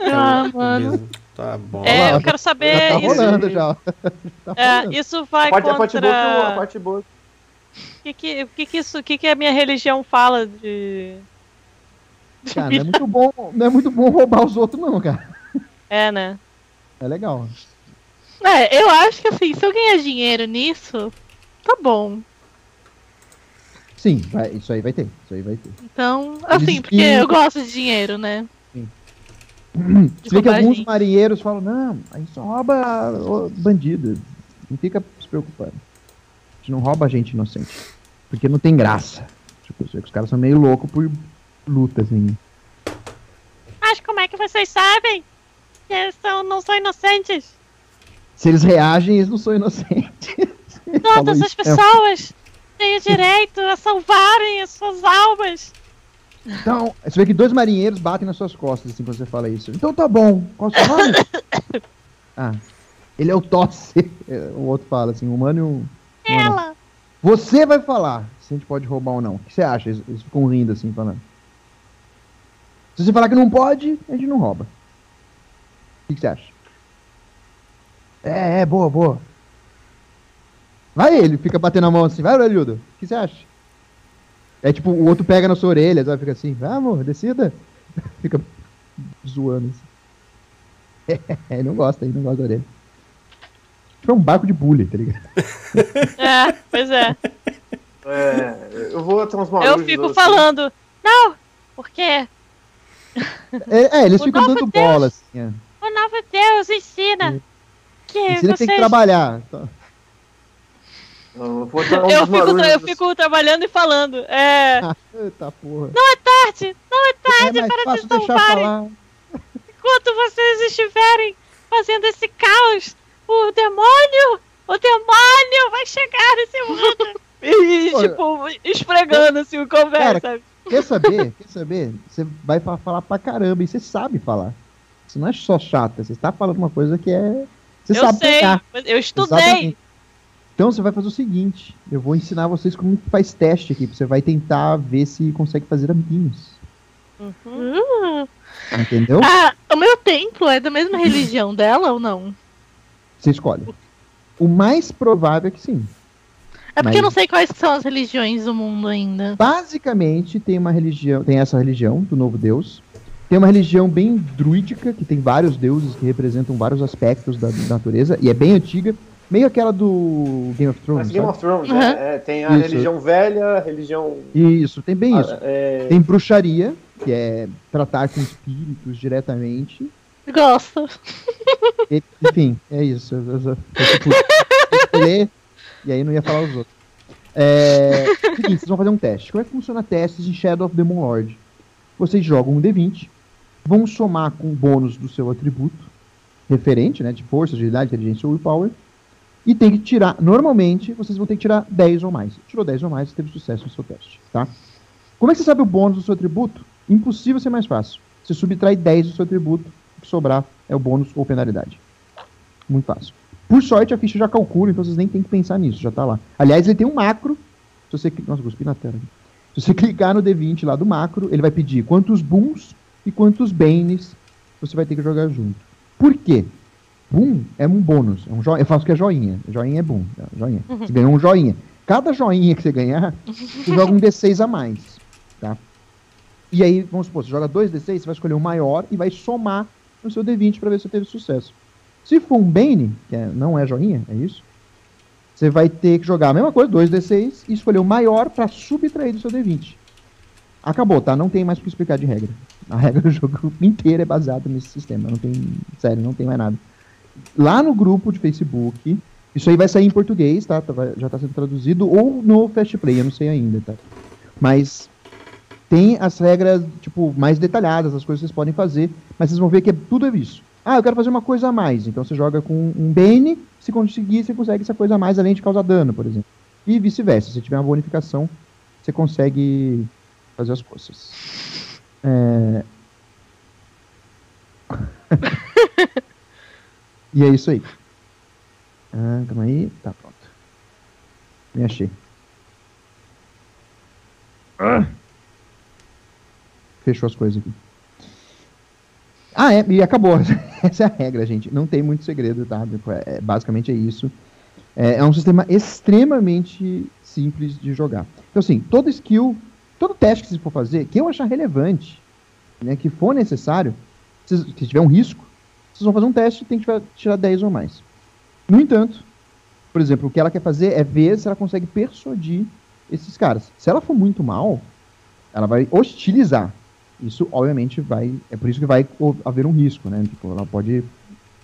Ah, mano. Mesmo. Tá bom. É, eu quero Já saber tá isso. já. Tá É, isso vai A parte, a parte boa, que eu- a contra. parte boa. O que que, que que isso, o que que a minha religião fala de. Cara, não é muito bom, não é muito bom roubar os outros, não, cara. É, né? É legal. É, eu acho que assim, se eu ganhar dinheiro nisso, tá bom. Sim, vai- isso aí vai ter. Isso aí vai ter. Então, assim, Eles porque pintam- eu gosto de dinheiro, né? De Você vê que alguns roubagem. marinheiros falam, não, a gente só rouba bandido. Não fica se preocupando. A gente não rouba gente inocente. Porque não tem graça. Tipo, você vê que os caras são meio loucos por luta, assim. Mas como é que vocês sabem que eles são, não são inocentes? Se eles reagem, eles não são inocentes. Todas as mesmo. pessoas têm o direito a salvarem as suas almas. Então, você vê que dois marinheiros batem nas suas costas, assim, quando você fala isso. Então tá bom. Qual o seu nome? ah, ele é o Tosse. O outro fala, assim, um humano e um... Ela. Você vai falar se a gente pode roubar ou não. O que você acha? Eles, eles ficam rindo assim, falando. Se você falar que não pode, a gente não rouba. O que você acha? É, é, boa, boa. Vai ele, fica batendo a mão assim, vai, Aurelildo, o que você acha? É tipo, o outro pega na sua orelha, sabe? Fica assim, vamos, decida. Fica zoando assim. ele não gosta, ele não gosta da orelha. Tipo, é um barco de bullying, tá ligado? É, pois é. É, eu vou até uns malucos. Eu fico assim. falando. Não, porque É, é, eles O ficam dando Deus. bola, assim, é. o novo Deus ensina que Ensina que tem que vocês trabalhar. Então, Não, eu Eu fico, eu fico trabalhando e falando. É. Eita porra. Tarde, não é tarde é mais para fácil te deixar salvarem. falar. Enquanto vocês estiverem fazendo esse caos, o demônio, o demônio vai chegar nesse mundo. E, tipo, esfregando assim o conversa. Cara, Quer saber? Quer saber? Você vai fa- falar pra caramba e você sabe falar. Você não é só chata, você está falando uma coisa que é. Você eu sabe sei, pegar. eu estudei. Exatamente. Então você vai fazer o seguinte: eu vou ensinar vocês como que faz teste aqui. Você vai tentar ver se consegue fazer amiguinhos. Uhum. Hum. Entendeu? Ah, o meu templo é da mesma religião dela ou não? Você escolhe. O mais provável é que sim. É porque Mas- eu não sei quais são as religiões do mundo ainda. Basicamente tem uma religião, tem essa religião do novo deus. Tem uma religião bem druídica, que tem vários deuses que representam vários aspectos da, da natureza, e é bem antiga, meio aquela do Game of Thrones. Mas Game sabe? of Thrones, Uhum. é, é, tem a Isso. religião velha, a religião. Isso, tem bem isso. ah, é, Tem bruxaria, que é tratar com espíritos diretamente. Gosto. E- enfim, é isso. Eu, eu, eu, eu escolher, e aí não ia falar os outros. É, seguinte, vocês vão fazer um teste. Como é que funciona testes em Shadow of the Moon Lord? Vocês jogam um D20, vão somar com o bônus do seu atributo referente, né, de força, agilidade, inteligência ou willpower, e tem que tirar, normalmente, vocês vão ter que tirar 10 ou mais. Tirou 10 ou mais, teve sucesso no seu teste, tá? Como é que você sabe o bônus do seu atributo? Impossível ser mais fácil. Você subtrai 10 do seu atributo, que sobrar é o bônus ou penalidade. Muito fácil. Por sorte, a ficha já calcula, então vocês nem tem que pensar nisso, já tá lá. Aliás, ele tem um macro. Se você. Nossa, cuspi na tela. Se você clicar no D20 lá do macro, ele vai pedir quantos booms e quantos banes você vai ter que jogar junto. Por quê? Boom é um bônus. É um jo... Eu faço que é joinha. Joinha é boom. Joinha. Uhum. Você ganhou um joinha. Cada joinha que você ganhar, você joga um D6 a mais. Tá? E aí, vamos supor, você joga dois D6, você vai escolher o maior e vai somar no seu D20 para ver se você teve sucesso. Se for um Bane, que é, não é joinha, é isso, você vai ter que jogar a mesma coisa, 2d6, e escolher o maior para subtrair do seu d20. Acabou, tá? Não tem mais o que explicar de regra. A regra do jogo inteira é baseada nesse sistema. Não tem. Sério, não tem mais nada. Lá no grupo de Facebook, isso aí vai sair em português, tá? tá já tá sendo traduzido, ou no Fast Play, eu não sei ainda, tá? Mas tem as regras, tipo, mais detalhadas, as coisas que vocês podem fazer, mas vocês vão ver que é, tudo é isso. Ah, eu quero fazer uma coisa a mais. Então você joga com um Bane, se conseguir, você consegue essa coisa a mais além de causar dano, por exemplo. E vice-versa. Se tiver uma bonificação, você consegue fazer as coisas. É... e é isso aí. Ah, calma aí. Tá pronto. Me achei. Ah. Fechou as coisas aqui. Ah, é, e acabou. Essa é a regra, gente. Não tem muito segredo, tá? É, basicamente é isso. É, é, um sistema extremamente simples de jogar. Então, assim, todo skill, todo teste que você for fazer, que eu achar relevante, né, que for necessário, se, se tiver um risco, vocês vão fazer um teste e tem que tirar 10 ou mais. No entanto, por exemplo, o que ela quer fazer é ver se ela consegue persuadir esses caras. Se ela for muito mal, ela vai hostilizar isso obviamente vai. É por isso que vai haver um risco, né? Tipo, ela pode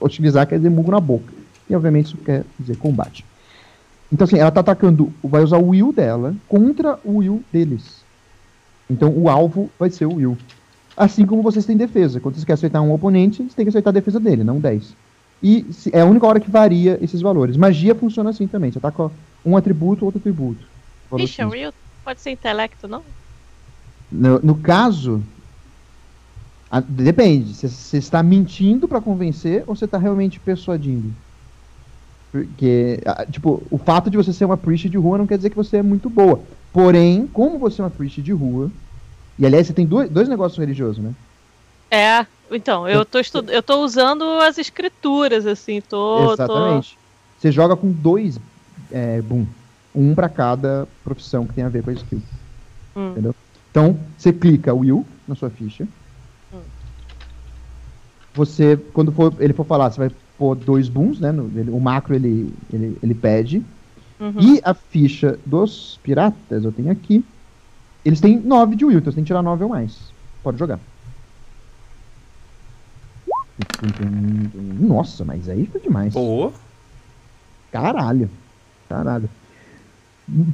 utilizar, quer dizer, mugo na boca. E obviamente isso quer dizer combate. Então, assim, ela tá atacando, vai usar o will dela contra o will deles. Então, o alvo vai ser o will. Assim como vocês têm defesa. Quando vocês querem acertar um oponente, você tem que acertar a defesa dele, não 10. E se, é a única hora que varia esses valores. Magia funciona assim também. Você ataca um atributo, outro atributo. Vixe, o will pode ser intelecto, não? No, no caso, a, depende. Você está mentindo para convencer ou você está realmente persuadindo? Porque, tipo, o fato de você ser uma priest de rua não quer dizer que você é muito boa. Porém, como você é uma priest de rua, e aliás, você tem dois, dois negócios religiosos, né? É, então, eu tô, estu... eu tô usando as escrituras, assim, tô. Exatamente. Tô... Você joga com dois é, boom. Um para cada profissão que tem a ver com a skill. Hum. Entendeu? Então, você clica Will na sua ficha você, quando for, ele for falar, você vai pôr dois booms, né? No, ele, o macro ele, ele, ele pede. Uhum. E a ficha dos piratas, eu tenho aqui. Eles têm 9 de will, então você tem que tirar 9 ou mais. Pode jogar. Nossa, mas aí foi demais. Pô. Caralho. Caralho.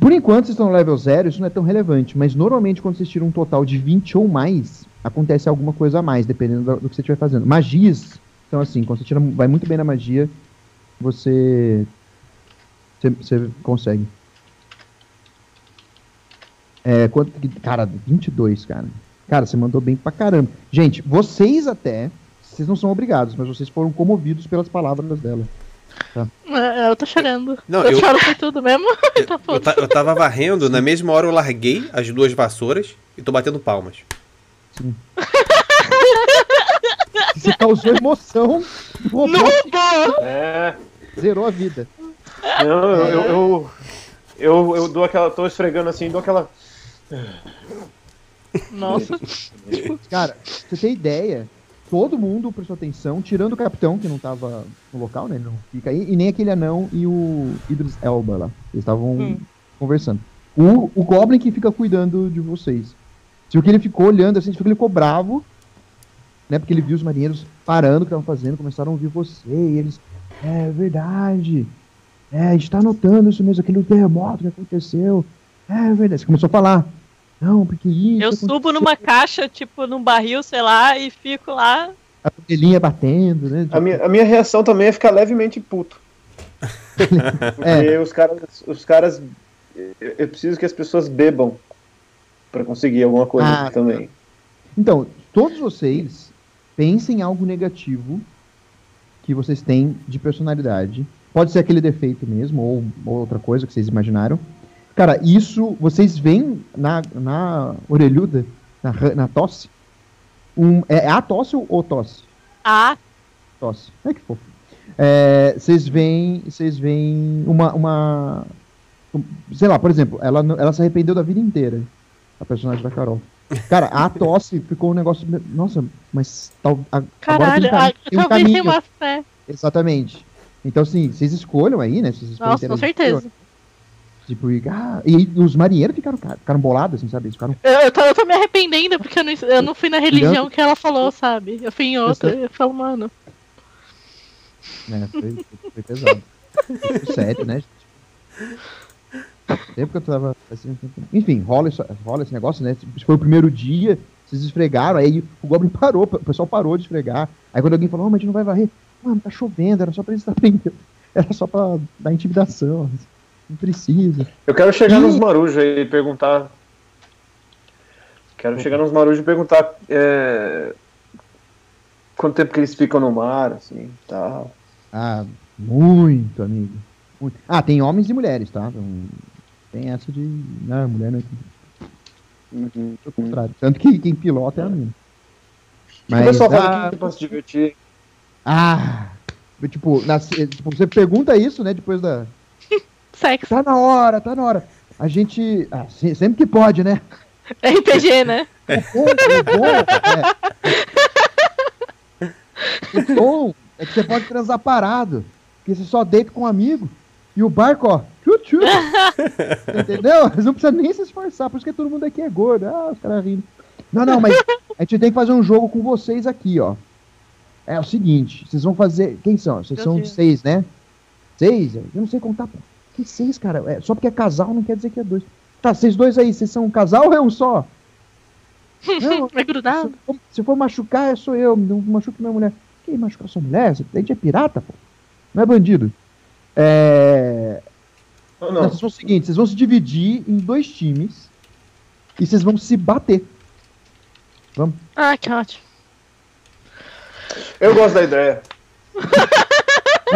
Por enquanto, vocês estão no level 0, isso não é tão relevante. Mas normalmente, quando vocês tiram um total de 20 ou mais, acontece alguma coisa a mais, dependendo do, que você estiver fazendo. Magias, então assim, quando você tira, vai muito bem na magia, você, você, você consegue. É, quanto, cara, 22, cara. Cara, você mandou bem pra caramba. Gente, vocês até, vocês não são obrigados, mas vocês foram comovidos pelas palavras dela. Tá. É, eu tô chorando. Não, eu, eu choro por tudo mesmo. Eu, tá eu, eu tava varrendo, na mesma hora eu larguei as duas vassouras e tô batendo palmas. Sim. Você causou emoção. Robô! É. Zerou a vida. Não, eu, eu, eu, eu, eu dou aquela. tô esfregando assim, dou aquela. Nossa. Cara, você tem ideia? Todo mundo prestou atenção, tirando o capitão, que não tava no local, né? Ele não fica aí, e nem aquele anão e o Idris Elba lá. Eles estavam hum. conversando. O, o Goblin que fica cuidando de vocês. Você viu que ele ficou olhando assim, viu que ele ficou bravo, né? Porque ele viu os marinheiros parando o que estavam fazendo, começaram a ouvir você, e eles. É verdade. É, a gente tá notando isso mesmo, aquele terremoto que aconteceu. É verdade. Você começou a falar. Não, porque isso. Eu aconteceu. subo numa caixa, tipo, num barril, sei lá, e fico lá. A panelinha batendo, né? A minha, a minha reação também é ficar levemente puto. Porque é. os caras. Os caras. Eu preciso que as pessoas bebam para conseguir alguma coisa ah, também. Então, todos vocês Pensem em algo negativo que vocês têm de personalidade. Pode ser aquele defeito mesmo, ou, ou outra coisa que vocês imaginaram. Cara, isso vocês veem na, na orelhuda, na, na tosse. Um, é, é a tosse ou, tosse? Ah, Tosse. É que fofo. É, Vocês veem. Vocês veem uma. uma um- sei lá, por exemplo, ela, ela se arrependeu da vida inteira. A personagem da Carol. Cara, a tosse ficou um negócio. Nossa, mas tal, a- agora Caralho, tem um, ah, tem um talvez tenha caminho. uma fé. Exatamente. Então, assim, vocês escolham aí, né? Vocês Nossa, com certeza. Tipo, e, ah, e os marinheiros ficaram, ca- ficaram bolados, assim, sabe? Eles ficaram. Eu, eu, tô, eu tô me arrependendo porque eu não, eu não fui na religião que ela falou, sabe? Eu fui em outra. Eu falo, mano. Né, foi, foi pesado. Sério, né? gente? Tempo que eu tava. assim, enfim, rola, isso, rola esse negócio, né? Esse foi o primeiro dia, vocês esfregaram, aí o Goblin parou, o pessoal parou de esfregar. Aí quando alguém falou, oh, mas a gente não vai varrer, mano, tá chovendo, era só pra eles estar aprendendo. Era só pra dar intimidação. Não precisa. Eu quero chegar Ih. nos marujos aí e perguntar. Quero chegar nos marujos e perguntar é, quanto tempo que eles ficam no mar, assim, tal. Ah, muito, amigo. Muito. Ah, tem homens e mulheres, tá? Não tem essa de. Não, mulher não é. Uhum. Contrário. Tanto que quem pilota é a menina. o pessoal ah, fala que pra se divertir. Ah, tipo, na- tipo, você pergunta isso, né, depois da... Sexo. Tá na hora, tá na hora. A gente, ah, se- sempre que pode, né? RPG, né? O bom, o bom, é, o bom é que você pode transar parado, porque você só deita com um amigo, e o barco, ó, tchut, tchut. entendeu? Você não precisa nem se esforçar, por isso que todo mundo aqui é gordo, ah, os caras rindo. Não, não, mas a gente tem que fazer um jogo com vocês aqui, ó. É o seguinte, vocês vão fazer. Quem são? Vocês Meu são Deus. seis, né? Seis? Eu não sei contar. pô. Que seis, cara? É, só porque é casal não quer dizer que é dois. Tá, vocês dois aí, vocês são um casal ou é um só? Não, É grudado. se for, se for machucar, é sou eu. Não machuque minha mulher. Quem machucar sua mulher? A gente é pirata, pô. Não é bandido. É. Não. não? Vocês vão o seguinte: vocês vão se dividir em dois times e vocês vão se bater. Ah, que ótimo. Eu gosto da ideia.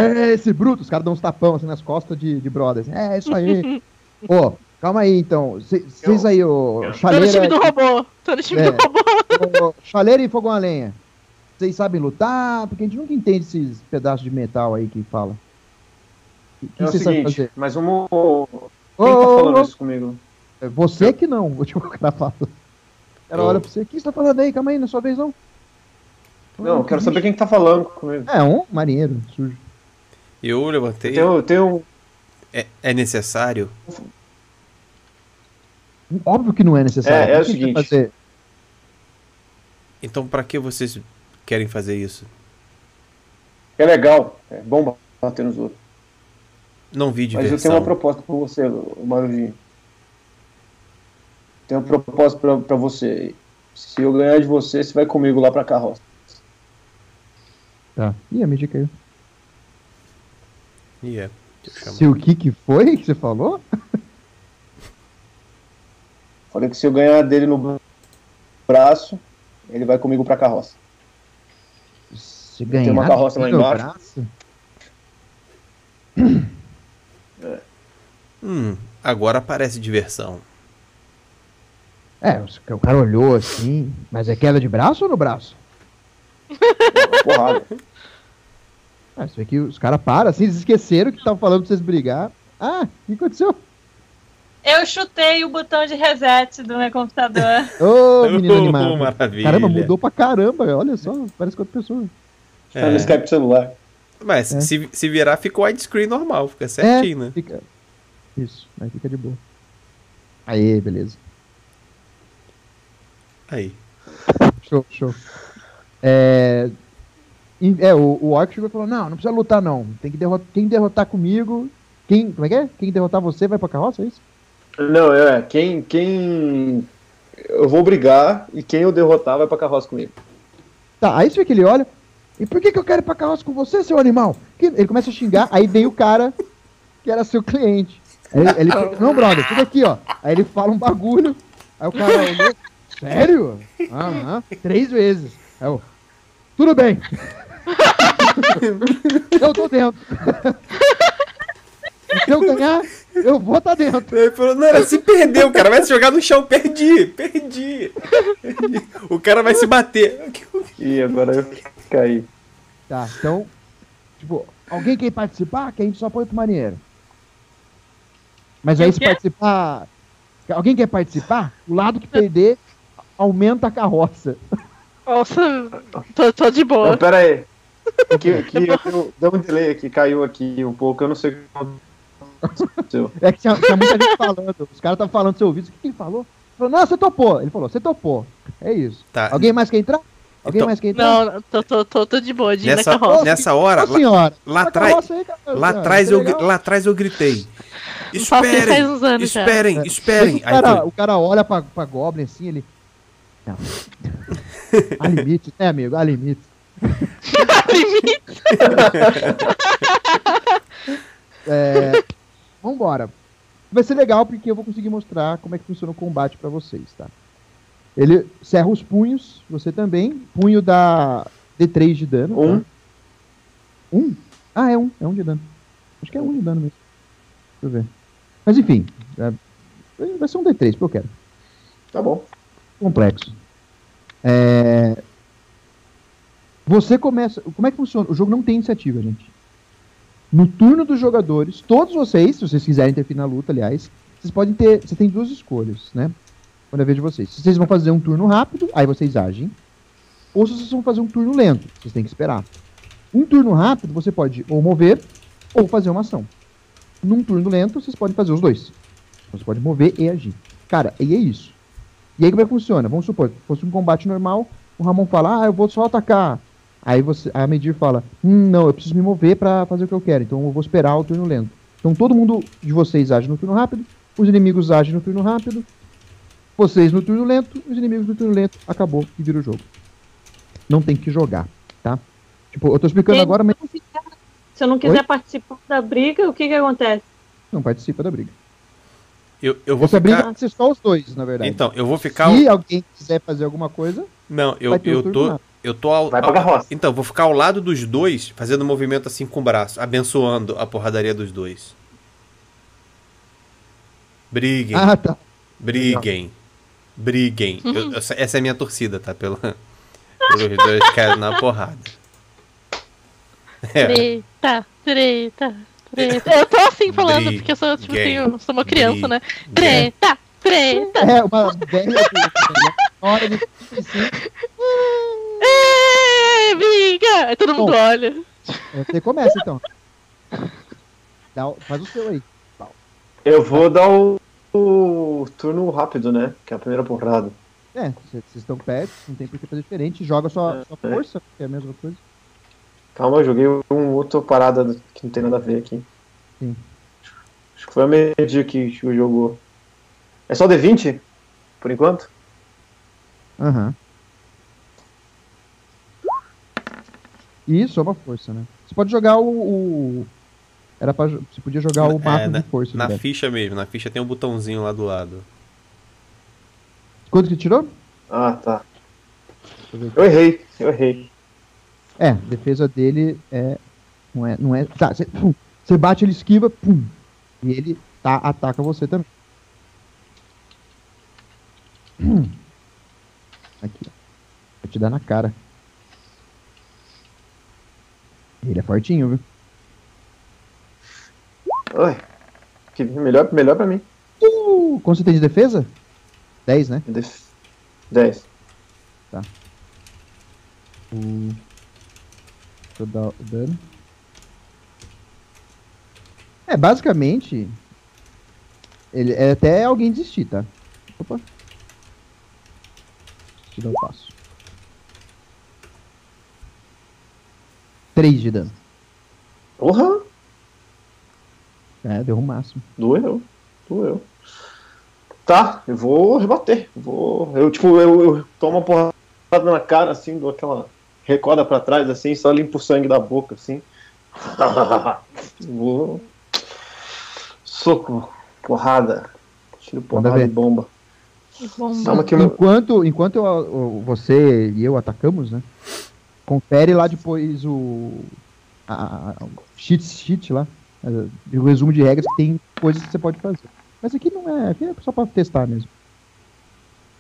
É esse bruto, os caras dão uns tapão assim nas costas de, de brothers. É, isso aí. Ô, calma aí então. Vocês aí, ô. eu- Tô no Chaleira, time do robô. Tô no time É. do robô. ô, chaleira e fogão a lenha. Vocês sabem lutar? Porque a gente nunca entende esses pedaços de metal aí que fala. O que É o seguinte, fazer? mas vamos. Quem Ô, tá falando ô, isso comigo? Você que não, vou te o cara fala. Era hora pra você. O que você tá falando aí? Calma aí, não é sua vez não. Não, eu quero saber quem que tá falando comigo. É, um marinheiro, sujo. Eu levantei. Tem um. É, é necessário? Óbvio que não é necessário. É, é o seguinte. fazer? Então, pra que vocês querem fazer isso? É legal, é bom bater nos outros. Não vi Mas eu diversão. tenho uma proposta pra você, Marujinho. Tenho uma proposta pra, pra você. Se eu ganhar de você, você vai comigo lá pra carroça. Tá. Ih, a mídia caiu. Ih, é. Se o que que foi que você falou? Falei que se eu ganhar dele no braço, ele vai comigo pra carroça. Se ganhar uma carroça lá embaixo. braço? Hum, agora parece diversão. É, o cara olhou assim, mas é queda de braço ou no braço? Porrada. Ah, você vê que os caras param assim, eles esqueceram que estavam falando pra vocês brigar. Ah, o que aconteceu? Eu chutei o botão de reset do meu computador. Ô, menino Oh, animado. maravilha. Caramba, mudou pra caramba, olha só, parece que outra pessoa. Tá É. no Skype celular. Mas É. se, se virar, fica widescreen normal, fica certinho, né? Fica... Isso, aí fica de boa. Aê, beleza. Aí. Show, show. É, e- é o, o Orc chegou e falou: Não, não precisa lutar, não. Tem que derrotar. Quem derrotar comigo. Quem, como é que é? Quem derrotar você vai pra carroça, é isso? Não, é. Quem, quem. Eu vou brigar e quem eu derrotar vai pra carroça comigo. Tá, aí você vê que ele olha. E por que, que eu quero ir pra carroça com você, seu animal? Ele começa a xingar, aí vem o cara que era seu cliente. Aí ele, ele fica, não, brother, tudo aqui, ó. Aí ele fala um bagulho. Aí o cara olhou, sério? Aham, três vezes. Aí eu, Tudo bem. eu tô dentro. Se eu ganhar, eu vou estar tá dentro. Ele falou, não, era se perdeu, cara. Vai se jogar no chão, perdi, perdi. O cara vai se bater. E agora eu caí. Tá, então, tipo, alguém quer participar? Que a gente só põe pro marinheiro. Mas aí se participar. Alguém quer participar? O lado que perder aumenta a carroça. Nossa, tô, tô de boa. Não, pera aí. Que, que, eu, deu um delay aqui, caiu aqui um pouco, eu não sei o que aconteceu. É que tinha, tinha muita gente falando. Os caras estavam falando seu ouvido. O que, ele falou? Ele falou, não, você topou. Ele falou, você topou. É isso. Tá. Alguém mais quer entrar? Alguém então, mais quer entrar? Não, tô, tô, tô, tô de boa, de nessa, nessa hora, lá, lá, atrás, lá, atrás eu, lá atrás eu gritei. Esperem, esperem, esperem. O cara, o cara olha pra, pra Goblin assim, ele. Não. Há limite, né, amigo? Há limite. É, vambora. Vai ser legal porque eu vou conseguir mostrar como é que funciona o combate para vocês, tá? Ele serra os punhos, você também. Punho dá D3 de dano. Um. Tá? Um? Ah, é um. É um de dano. Acho que é um de dano mesmo. Deixa eu ver. Mas enfim. É... Vai ser um D3, porque eu quero. Tá bom. Complexo. É... Você começa. Como é que funciona? O jogo não tem iniciativa, gente. No turno dos jogadores, todos vocês, se vocês quiserem interferir na luta, aliás, vocês podem ter. Você tem duas escolhas, né? quando é vez de vocês. Se vocês vão fazer um turno rápido, aí vocês agem. Ou se vocês vão fazer um turno lento, vocês têm que esperar. Um turno rápido, você pode ou mover ou fazer uma ação. Num turno lento, vocês podem fazer os dois. Você pode mover e agir. Cara, e é isso. E aí como é que funciona? Vamos supor, fosse um combate normal, o Ramon fala, ah, eu vou só atacar. Aí você, a Medir fala, hum, não, eu preciso me mover para fazer o que eu quero, então eu vou esperar o turno lento. Então todo mundo de vocês age no turno rápido, os inimigos agem no turno rápido, vocês no turno lento, os inimigos no turno lento, acabou e vira o jogo. Não tem que jogar, tá? Tipo, eu tô explicando agora, mas. Se eu não quiser Oi? participar da briga, o que que acontece? Não participa da briga. Eu, eu vou Essa ficar... briga ser só os dois, na verdade. Então, eu vou ficar. Se alguém quiser fazer alguma coisa. Não, eu, eu tô. Eu tô ao, Vai pra carroça. Então, vou ficar ao lado dos dois, fazendo um movimento assim com o braço, abençoando a porradaria dos dois. Briguem. Ah, tá. Briguem. Briguem. Eu, eu, essa é a minha torcida, tá? Pela, pelos dois caras na porrada. É. Treta, treta, treta. Eu tô assim falando, Briguem. porque eu sou, tipo, assim, eu sou uma criança, né? Treta, treta. É, uma velha hora de É, briga! Aí todo mundo Bom, olha. Você começa então. Dá, faz o seu aí. Eu vou dar o o turno rápido, né? Que é a primeira porrada. É, vocês estão perto, não tem por que fazer diferente. Joga sua, é, sua é. força, que é a mesma coisa. Calma, eu joguei um outro parada que não tem nada a ver aqui. Sim. Acho que foi a medir que, que jogou. É só D20? Por enquanto? Aham. Uhum. Isso, é uma força, né? Você pode jogar o, o era pra, você podia jogar o é, mapa é, de força. Na ficha mesmo, na ficha tem um botãozinho lá do lado. Quanto que tirou? Ah, tá. Eu errei, eu errei. É, defesa dele é. Não é. Não é tá, você bate, ele esquiva, pum. E ele tá, ataca você também. Aqui, ó. Vai te dar na cara. Ele é fortinho, viu? Oi. Que melhor, melhor pra mim. Uh, quanto você tem de defesa? 10, né? Def... 10. Tá. Uh, deixa eu dar o dano. É, basicamente. Ele é até alguém desistir, tá? Opa. Deixa eu dar o passo. 3 de dano. Porra! É, deu o máximo. Doeu. Doeu. Tá, eu vou rebater. Vou. Eu, tipo, eu, eu tomo uma porrada na cara, assim, dou aquela recorda pra trás, assim, só limpo o sangue da boca, assim. vou. Soco, porrada. Tiro porrada de bomba. bomba. Enquanto, enquanto eu, você e eu atacamos, né? Confere lá depois o. A, cheat sheet lá. O resumo de regras que tem coisas que você pode fazer. Mas aqui não é. Aqui é só pra testar mesmo.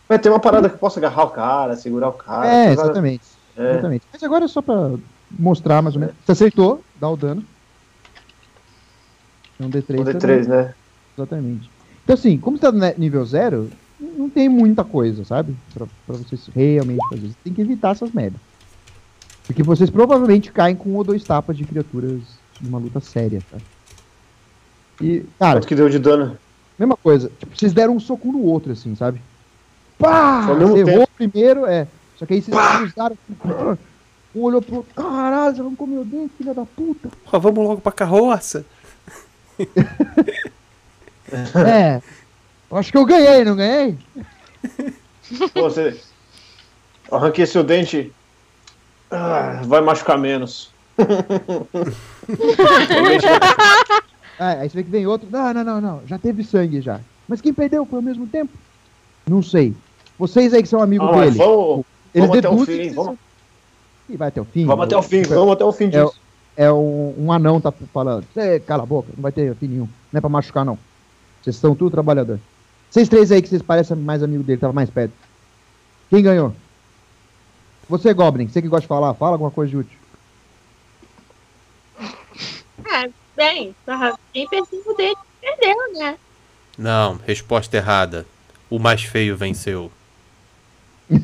Vai ter uma parada que possa agarrar o cara, segurar o cara. É, exatamente. É. exatamente. Mas agora é só pra mostrar mais ou menos. Você acertou, dá o dano. É um D3. Um D3, né? Exatamente. Então, assim, como está no nível zero, não tem muita coisa, sabe? Pra, pra vocês realmente fazer. Você tem que evitar essas merdas. Porque vocês provavelmente caem com um ou dois tapas de criaturas numa luta séria, tá? E, cara. Quanto que deu de dano? Mesma coisa. Tipo, vocês deram um soco no outro, assim, sabe? Pá! Você errou primeiro, é. Só que aí vocês Pá! cruzaram. Um olhou pro outro. Caralho, você arrancou meu dente, filha da puta. Pô, vamos logo pra carroça. é. Acho que eu ganhei, não ganhei? Pô, você. Arranquei seu dente. Ah, vai machucar menos. ah, aí você vê que vem outro. Não, não, não, não. Já teve sangue já. Mas quem perdeu foi ao mesmo tempo? Não sei. Vocês aí que são amigos ah, dele. Vamos, Eles vamos até o fim. Vamos... E vai até o fim. Vamos até o fim, vamos até o fim disso. É, é um, um anão tá falando. Você cala a boca, não vai ter fim nenhum. Não é pra machucar, não. Vocês são tudo trabalhador. Vocês três aí que vocês parecem mais amigo dele, tava mais perto. Quem ganhou? Você, Goblin, você que gosta de falar, fala alguma coisa de útil. É, bem, quem perdeu dele perdeu, né? Não, resposta errada. O mais feio venceu.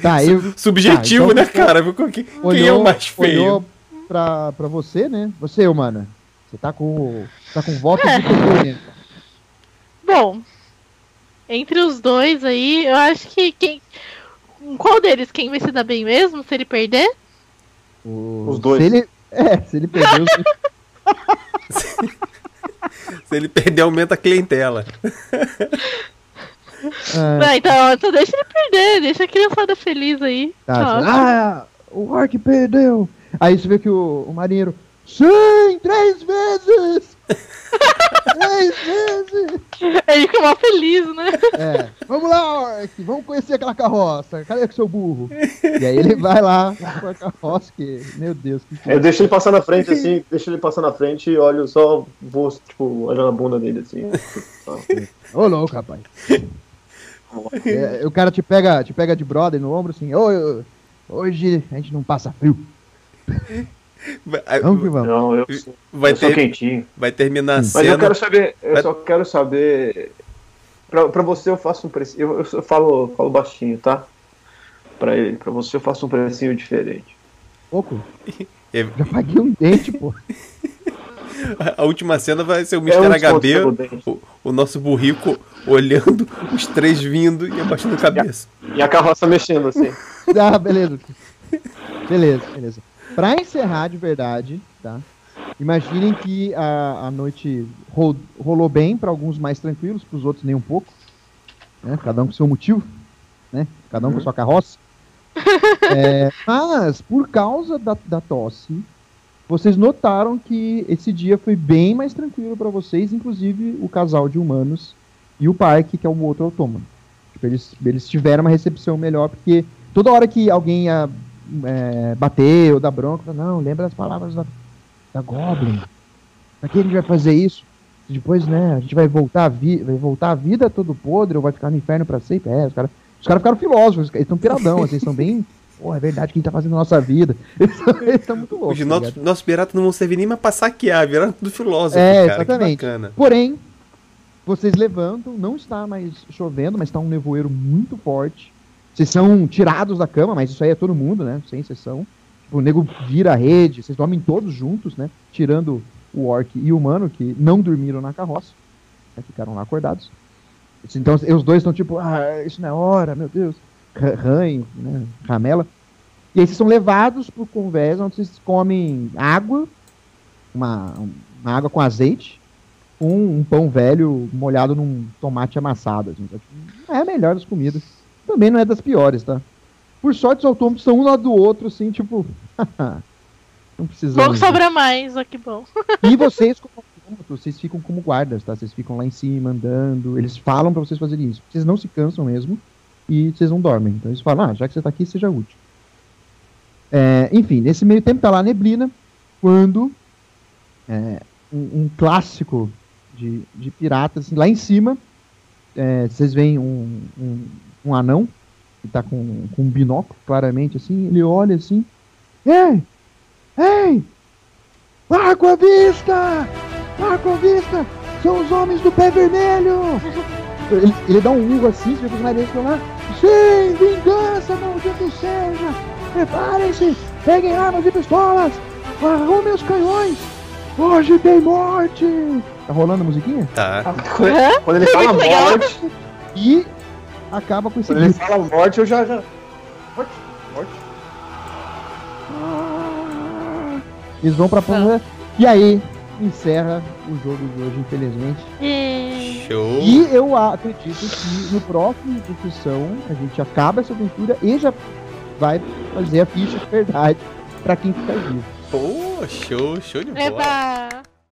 tá, eu... Subjetivo, tá, então, né, cara? Quem, olhou, quem é o mais feio? Olhou pra, pra você, né? Você, humana. Você tá com, tá com voto é. de concorrência. Bom, entre os dois aí, eu acho que quem. Qual deles? Quem vai se dar bem mesmo se ele perder? Os dois. Se ele, é, se ele perder. se ele perder, aumenta a clientela. Ah, então, então deixa ele perder, deixa a criançada feliz aí. Tá, ah, o Ark perdeu. Aí você vê que o, o marinheiro. Sim, três vezes! Ele fica mal feliz, né? É. Vamos lá, Orc, vamos conhecer aquela carroça. Cadê o seu burro? E aí ele vai lá com a carroça, que, meu Deus. Que eu deixo ele passar na frente, assim, deixo ele passar na frente e olho só, vou, tipo, olhando a bunda dele, assim. Ô, louco, rapaz. É, o cara te pega, te pega de brother no ombro, assim, Ô, hoje a gente não passa frio. Vamos que vamos. Não, eu, vai eu ter, sou quentinho. Vai terminar a Mas cena... eu quero saber, eu vai... só quero saber. Pra, pra você eu faço um preço. Eu, eu falo, falo baixinho, tá? Pra ele. Pra você eu faço um precinho diferente. Pouco? Já paguei um dente, pô. A última cena vai ser o Mr. É HB, o, o, nosso burrico olhando, os três vindo e abaixando a cabeça. E a carroça mexendo assim. ah, beleza. Beleza, beleza. Pra encerrar de verdade, tá? Imaginem que a, a noite ro, rolou bem para alguns mais tranquilos, para os outros nem um pouco. Né? Cada um com seu motivo, né? Cada um com sua carroça. é, mas, por causa da, da tosse, vocês notaram que esse dia foi bem mais tranquilo para vocês, inclusive o casal de humanos e o parque, que é o outro autômato. Tipo, eles, eles tiveram uma recepção melhor, porque toda hora que alguém ia é, bater ou dar bronca. Não, lembra as palavras da, da Goblin. Pra que a gente vai fazer isso? Depois, né, a gente vai voltar a, vi vai voltar a vida todo podre ou vai ficar no inferno pra sempre? É, os caras os cara ficaram filósofos, eles estão piradão, assim, estão bem. Pô, é verdade que a gente tá fazendo a nossa vida. Eles estão muito loucos. Os tá nossos, nossos piratas não vão servir nem mais pra saquear, viraram tudo filósofo. É, cara, exatamente. Porém, vocês levantam, não está mais chovendo, mas está um nevoeiro muito forte. Vocês são tirados da cama, mas isso aí é todo mundo, né? Sem exceção. Tipo, o nego vira a rede, vocês dormem todos juntos, né? Tirando o orc e o humano, que não dormiram na carroça. Né? Ficaram lá acordados. Então, os dois estão tipo, ah, isso não é hora, meu Deus. Ranho, né? Ramela. E aí vocês são levados pro convés, onde vocês comem água, uma, uma água com azeite, com um pão velho molhado num tomate amassado. Assim. Então, tipo, é a melhor das comidas também não é das piores, tá? Por sorte, os autômatos são um lado do outro, assim, tipo. não precisamos. Bom que sobra mais, ó, que bom. e vocês, como autômatos, vocês ficam como guardas, tá? Vocês ficam lá em cima, andando. Eles falam para vocês fazerem isso. Vocês não se cansam mesmo. e vocês não dormem. Então eles falam, ah, já que você tá aqui, seja útil. É, enfim, nesse meio tempo tá lá a neblina, quando é, um, um, clássico de, de piratas, assim, lá em cima, é, vocês veem um, um, um, anão que tá com, com um binóculo, claramente, assim, ele olha assim, Ei! Ei! Marco a vista! Marco a vista! São os homens do pé vermelho! Ele, ele dá um urro assim, você vê os marinheiros lá. Sim, vingança, maldito seja! Preparem-se! Peguem armas e pistolas! Arrumem os canhões! Hoje tem morte! Tá rolando a musiquinha? Tá. Quando ele fala morte. E acaba com esse Quando ele fala morte, eu já. já... Morte, morte. Eles vão pra ponta. E aí, encerra o jogo de hoje, infelizmente. Show! E eu acredito que no próximo discussão a gente acaba essa aventura e já vai fazer a ficha de verdade pra quem ficar vivo. Pô, show, show de bola. Eba!